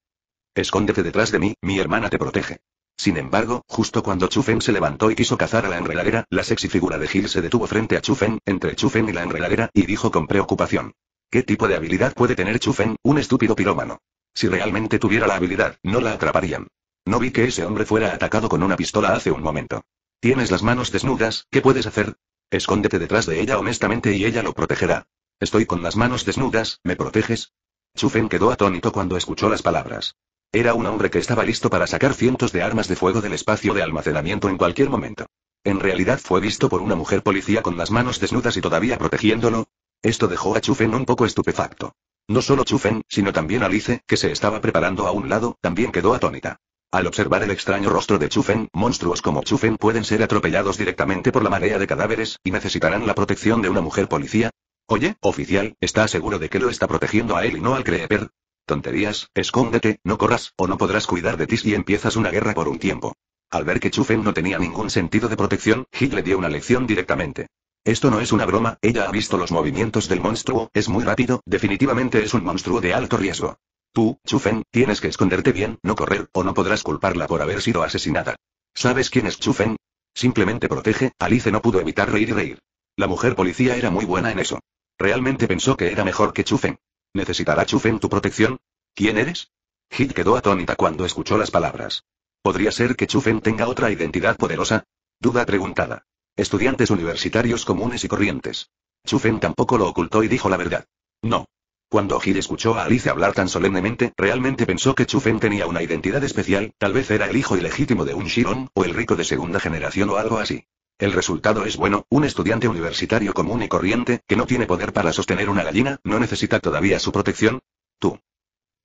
Escóndete detrás de mí, mi hermana te protege. Sin embargo, justo cuando Chufen se levantó y quiso cazar a la enredadera, la sexy figura de Gil se detuvo frente a Chufen, entre Chufen y la enredadera, y dijo con preocupación. ¿Qué tipo de habilidad puede tener Chufen, un estúpido pirómano? Si realmente tuviera la habilidad, no la atraparían. No vi que ese hombre fuera atacado con una pistola hace un momento. Tienes las manos desnudas, ¿qué puedes hacer? Escóndete detrás de ella honestamente y ella lo protegerá. Estoy con las manos desnudas, ¿me proteges? Chufen quedó atónito cuando escuchó las palabras. Era un hombre que estaba listo para sacar cientos de armas de fuego del espacio de almacenamiento en cualquier momento. En realidad fue visto por una mujer policía con las manos desnudas y todavía protegiéndolo. Esto dejó a Chufen un poco estupefacto. No solo Chufen, sino también Alice, que se estaba preparando a un lado, también quedó atónita. Al observar el extraño rostro de Chufen, monstruos como Chufen pueden ser atropellados directamente por la marea de cadáveres, y necesitarán la protección de una mujer policía. Oye, oficial, ¿está seguro de que lo está protegiendo a él y no al Creeper? Tonterías, escóndete, no corras, o no podrás cuidar de ti si empiezas una guerra por un tiempo. Al ver que Chufen no tenía ningún sentido de protección, Hit le dio una lección directamente. Esto no es una broma, ella ha visto los movimientos del monstruo, es muy rápido, definitivamente es un monstruo de alto riesgo. Tú, Chufen, tienes que esconderte bien, no correr, o no podrás culparla por haber sido asesinada. ¿Sabes quién es Chufen? Simplemente protege, Alice no pudo evitar reír y reír. La mujer policía era muy buena en eso. Realmente pensó que era mejor que Chufen. ¿Necesitará Chufen tu protección? ¿Quién eres? Hit quedó atónita cuando escuchó las palabras. ¿Podría ser que Chufen tenga otra identidad poderosa? Duda preguntada. Estudiantes universitarios comunes y corrientes. Chufen tampoco lo ocultó y dijo la verdad. No. Cuando Hit escuchó a Alice hablar tan solemnemente, realmente pensó que Chufen tenía una identidad especial, tal vez era el hijo ilegítimo de un Shiron, o el rico de segunda generación o algo así. El resultado es bueno, un estudiante universitario común y corriente, que no tiene poder para sostener una gallina, no necesita todavía su protección. Tú.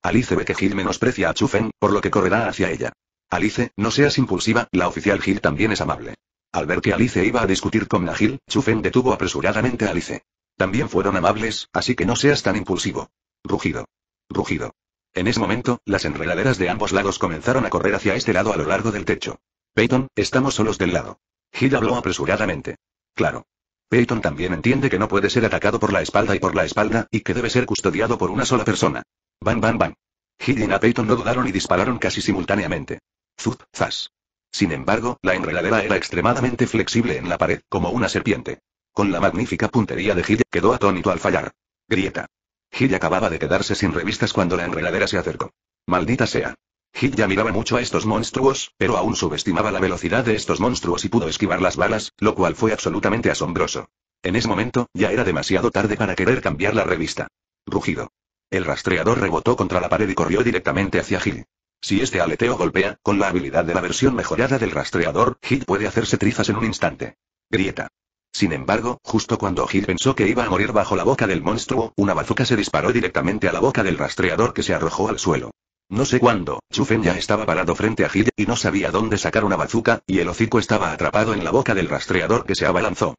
Alice ve que Gil menosprecia a Chufen, por lo que correrá hacia ella. Alice, no seas impulsiva, la oficial Gil también es amable. Al ver que Alice iba a discutir con Nahil, Chufen detuvo apresuradamente a Alice. También fueron amables, así que no seas tan impulsivo. Rugido. Rugido. En ese momento, las enredaderas de ambos lados comenzaron a correr hacia este lado a lo largo del techo. Peyton, estamos solos del lado. Gil habló apresuradamente. Claro. Peyton también entiende que no puede ser atacado por la espalda y por la espalda, y que debe ser custodiado por una sola persona. Van, van, van. Gil y Peyton no dudaron y dispararon casi simultáneamente. Zup, zas. Sin embargo, la enredadera era extremadamente flexible en la pared, como una serpiente. Con la magnífica puntería de Gil, quedó atónito al fallar. Grieta. Gil acababa de quedarse sin revistas cuando la enredadera se acercó. Maldita sea. Gil ya miraba mucho a estos monstruos, pero aún subestimaba la velocidad de estos monstruos y pudo esquivar las balas, lo cual fue absolutamente asombroso. En ese momento, ya era demasiado tarde para querer cambiar la revista. Rugido. El rastreador rebotó contra la pared y corrió directamente hacia Gil. Si este aleteo golpea, con la habilidad de la versión mejorada del rastreador, Gil puede hacerse trizas en un instante. Grieta. Sin embargo, justo cuando Gil pensó que iba a morir bajo la boca del monstruo, una bazuca se disparó directamente a la boca del rastreador que se arrojó al suelo. No sé cuándo, Chufen ya estaba parado frente a Gil y no sabía dónde sacar una bazuca, y el hocico estaba atrapado en la boca del rastreador que se abalanzó.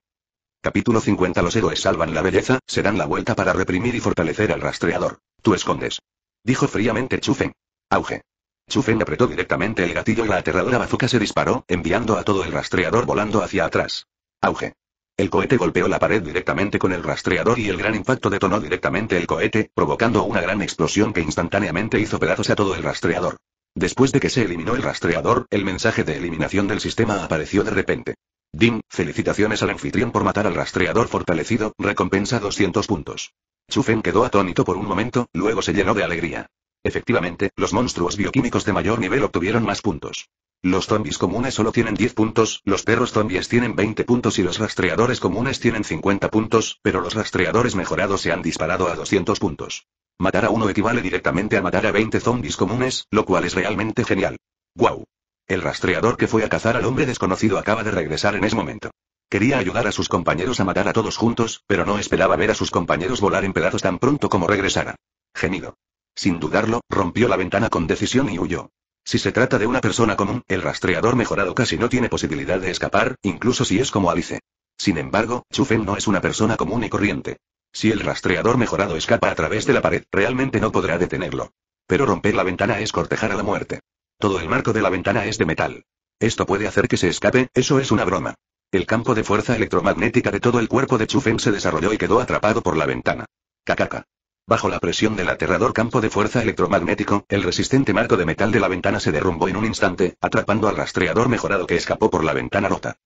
Capítulo 50 Los héroes salvan la belleza, se dan la vuelta para reprimir y fortalecer al rastreador. Tú escondes. Dijo fríamente Chufen. Auge. Chufen apretó directamente el gatillo y la aterradora bazuca se disparó, enviando a todo el rastreador volando hacia atrás. Auge. El cohete golpeó la pared directamente con el rastreador y el gran impacto detonó directamente el cohete, provocando una gran explosión que instantáneamente hizo pedazos a todo el rastreador. Después de que se eliminó el rastreador, el mensaje de eliminación del sistema apareció de repente. Dim, felicitaciones al anfitrión por matar al rastreador fortalecido, recompensa 200 puntos. Chufen quedó atónito por un momento, luego se llenó de alegría. Efectivamente, los monstruos bioquímicos de mayor nivel obtuvieron más puntos. Los zombies comunes solo tienen 10 puntos, los perros zombies tienen 20 puntos y los rastreadores comunes tienen 50 puntos, pero los rastreadores mejorados se han disparado a 200 puntos. Matar a uno equivale directamente a matar a 20 zombies comunes, lo cual es realmente genial. ¡Guau! El rastreador que fue a cazar al hombre desconocido acaba de regresar en ese momento. Quería ayudar a sus compañeros a matar a todos juntos, pero no esperaba ver a sus compañeros volar en pedazos tan pronto como regresara. Gemido. Sin dudarlo, rompió la ventana con decisión y huyó. Si se trata de una persona común, el rastreador mejorado casi no tiene posibilidad de escapar, incluso si es como Alice. Sin embargo, Chufen no es una persona común y corriente. Si el rastreador mejorado escapa a través de la pared, realmente no podrá detenerlo. Pero romper la ventana es cortejar a la muerte. Todo el marco de la ventana es de metal. Esto puede hacer que se escape, eso es una broma. El campo de fuerza electromagnética de todo el cuerpo de Chufen se desarrolló y quedó atrapado por la ventana. Cacaca. Bajo la presión del aterrador campo de fuerza electromagnético, el resistente marco de metal de la ventana se derrumbó en un instante, atrapando al rastreador mejorado que escapó por la ventana rota.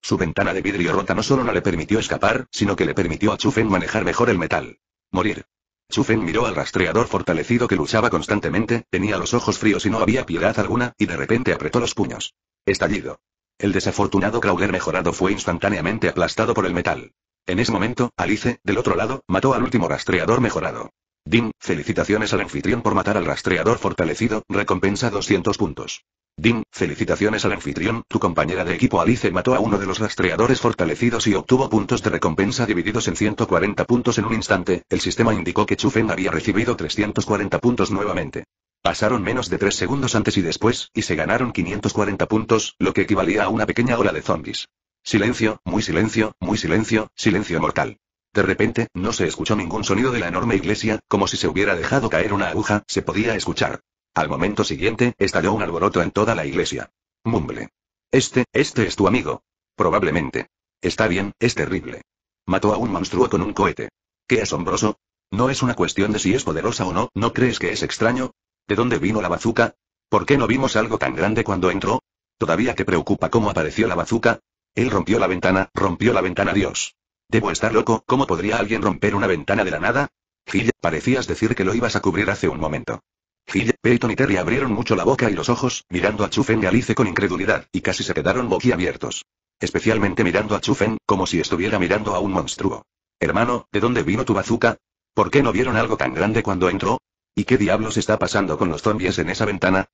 Su ventana de vidrio rota no solo no le permitió escapar, sino que le permitió a Chufen manejar mejor el metal. Morir. Chufen miró al rastreador fortalecido que luchaba constantemente, tenía los ojos fríos y no había piedad alguna, y de repente apretó los puños. Estallido. El desafortunado Crawler mejorado fue instantáneamente aplastado por el metal. En ese momento, Alice, del otro lado, mató al último rastreador mejorado. Dim, felicitaciones al anfitrión por matar al rastreador fortalecido, recompensa 200 puntos. Dim, felicitaciones al anfitrión, tu compañera de equipo Alice mató a uno de los rastreadores fortalecidos y obtuvo puntos de recompensa divididos en 140 puntos en un instante, el sistema indicó que Chufen había recibido 340 puntos nuevamente. Pasaron menos de 3 segundos antes y después, y se ganaron 540 puntos, lo que equivalía a una pequeña ola de zombies. Silencio, muy silencio, muy silencio, silencio mortal. De repente, no se escuchó ningún sonido de la enorme iglesia, como si se hubiera dejado caer una aguja, se podía escuchar. Al momento siguiente, estalló un alboroto en toda la iglesia. Mumble. Este, este es tu amigo. Probablemente. Está bien, es terrible. Mató a un monstruo con un cohete. Qué asombroso. No es una cuestión de si es poderosa o no, ¿no crees que es extraño? ¿De dónde vino la bazuca? ¿Por qué no vimos algo tan grande cuando entró? ¿Todavía te preocupa cómo apareció la bazuca? Él rompió la ventana, rompió la ventana Dios. Debo estar loco, ¿cómo podría alguien romper una ventana de la nada? Gil, parecías decir que lo ibas a cubrir hace un momento. Gil, Peyton y Terry abrieron mucho la boca y los ojos, mirando a Chufen y Alice con incredulidad, y casi se quedaron boquiabiertos. Especialmente mirando a Chufen, como si estuviera mirando a un monstruo. Hermano, ¿de dónde vino tu bazooka? ¿Por qué no vieron algo tan grande cuando entró? ¿Y qué diablos está pasando con los zombies en esa ventana?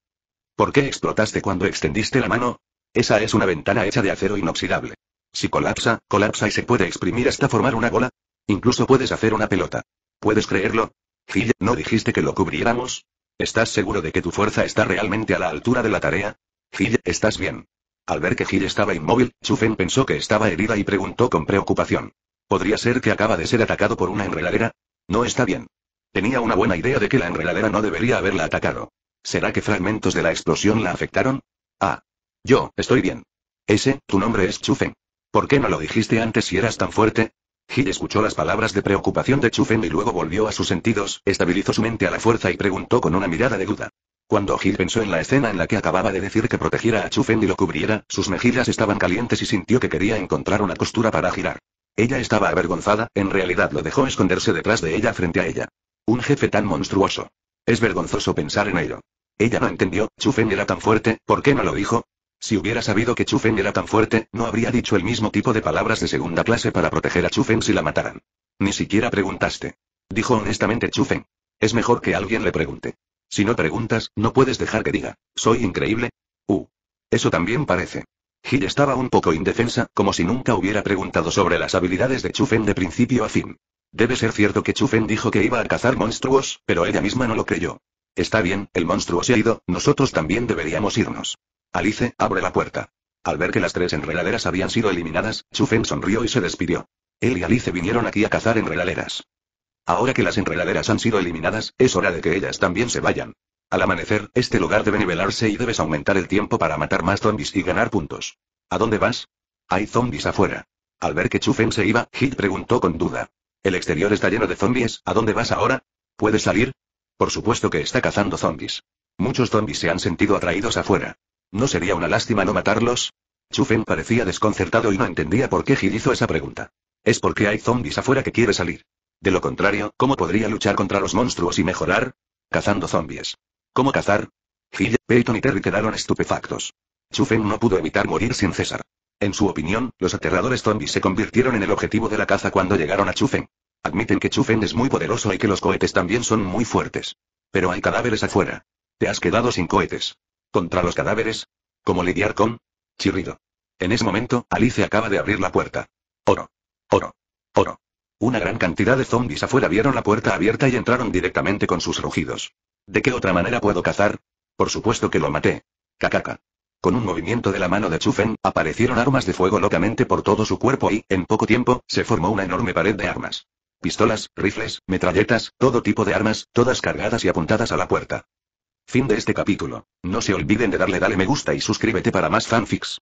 ¿Por qué explotaste cuando extendiste la mano? Esa es una ventana hecha de acero inoxidable. Si colapsa, colapsa y se puede exprimir hasta formar una bola. Incluso puedes hacer una pelota. ¿Puedes creerlo? Gil, ¿no dijiste que lo cubriéramos? ¿Estás seguro de que tu fuerza está realmente a la altura de la tarea? Gil, ¿estás bien? Al ver que Gil estaba inmóvil, Chufen pensó que estaba herida y preguntó con preocupación. ¿Podría ser que acaba de ser atacado por una enredadera? No está bien. Tenía una buena idea de que la enredadera no debería haberla atacado. ¿Será que fragmentos de la explosión la afectaron? Ah. Yo, estoy bien. Ese, tu nombre es Chufen. ¿Por qué no lo dijiste antes si eras tan fuerte? Gil escuchó las palabras de preocupación de Chufen y luego volvió a sus sentidos, estabilizó su mente a la fuerza y preguntó con una mirada de duda. Cuando Gil pensó en la escena en la que acababa de decir que protegiera a Chufen y lo cubriera, sus mejillas estaban calientes y sintió que quería encontrar una costura para girar. Ella estaba avergonzada, en realidad lo dejó esconderse detrás de ella frente a ella. Un jefe tan monstruoso. Es vergonzoso pensar en ello. Ella no entendió, Chufen era tan fuerte, ¿por qué no lo dijo? Si hubiera sabido que Chufen era tan fuerte, no habría dicho el mismo tipo de palabras de segunda clase para proteger a Chufen si la mataran. Ni siquiera preguntaste. Dijo honestamente Chufen. Es mejor que alguien le pregunte. Si no preguntas, no puedes dejar que diga, soy increíble. Uh. Eso también parece. Gil estaba un poco indefensa, como si nunca hubiera preguntado sobre las habilidades de Chufen de principio a fin. Debe ser cierto que Chufen dijo que iba a cazar monstruos, pero ella misma no lo creyó. Está bien, el monstruo se ha ido, nosotros también deberíamos irnos. Alice, abre la puerta. Al ver que las tres enredaderas habían sido eliminadas, Chufen sonrió y se despidió. Él y Alice vinieron aquí a cazar enredaderas. Ahora que las enredaderas han sido eliminadas, es hora de que ellas también se vayan. Al amanecer, este lugar debe nivelarse y debes aumentar el tiempo para matar más zombies y ganar puntos. ¿A dónde vas? Hay zombies afuera. Al ver que Chufen se iba, Hit preguntó con duda. El exterior está lleno de zombies, ¿a dónde vas ahora? ¿Puedes salir? Por supuesto que está cazando zombies. Muchos zombies se han sentido atraídos afuera. ¿No sería una lástima no matarlos? Chufen parecía desconcertado y no entendía por qué Gil hizo esa pregunta. Es porque hay zombies afuera que quiere salir. De lo contrario, ¿cómo podría luchar contra los monstruos y mejorar? Cazando zombies. ¿Cómo cazar? Gil, Peyton y Terry quedaron estupefactos. Chufen no pudo evitar morir sin cesar. En su opinión, los aterradores zombies se convirtieron en el objetivo de la caza cuando llegaron a Chufen. Admiten que Chufen es muy poderoso y que los cohetes también son muy fuertes. Pero hay cadáveres afuera. Te has quedado sin cohetes. ¿Contra los cadáveres? ¿Cómo lidiar con? Chirrido. En ese momento, Alice acaba de abrir la puerta. Oro. Oro. Oro. Una gran cantidad de zombies afuera vieron la puerta abierta y entraron directamente con sus rugidos. ¿De qué otra manera puedo cazar? Por supuesto que lo maté. Cacaca. Con un movimiento de la mano de Chufen, aparecieron armas de fuego locamente por todo su cuerpo y, en poco tiempo, se formó una enorme pared de armas. Pistolas, rifles, metralletas, todo tipo de armas, todas cargadas y apuntadas a la puerta. Fin de este capítulo. No se olviden de darle dale me gusta y suscríbete para más fanfics.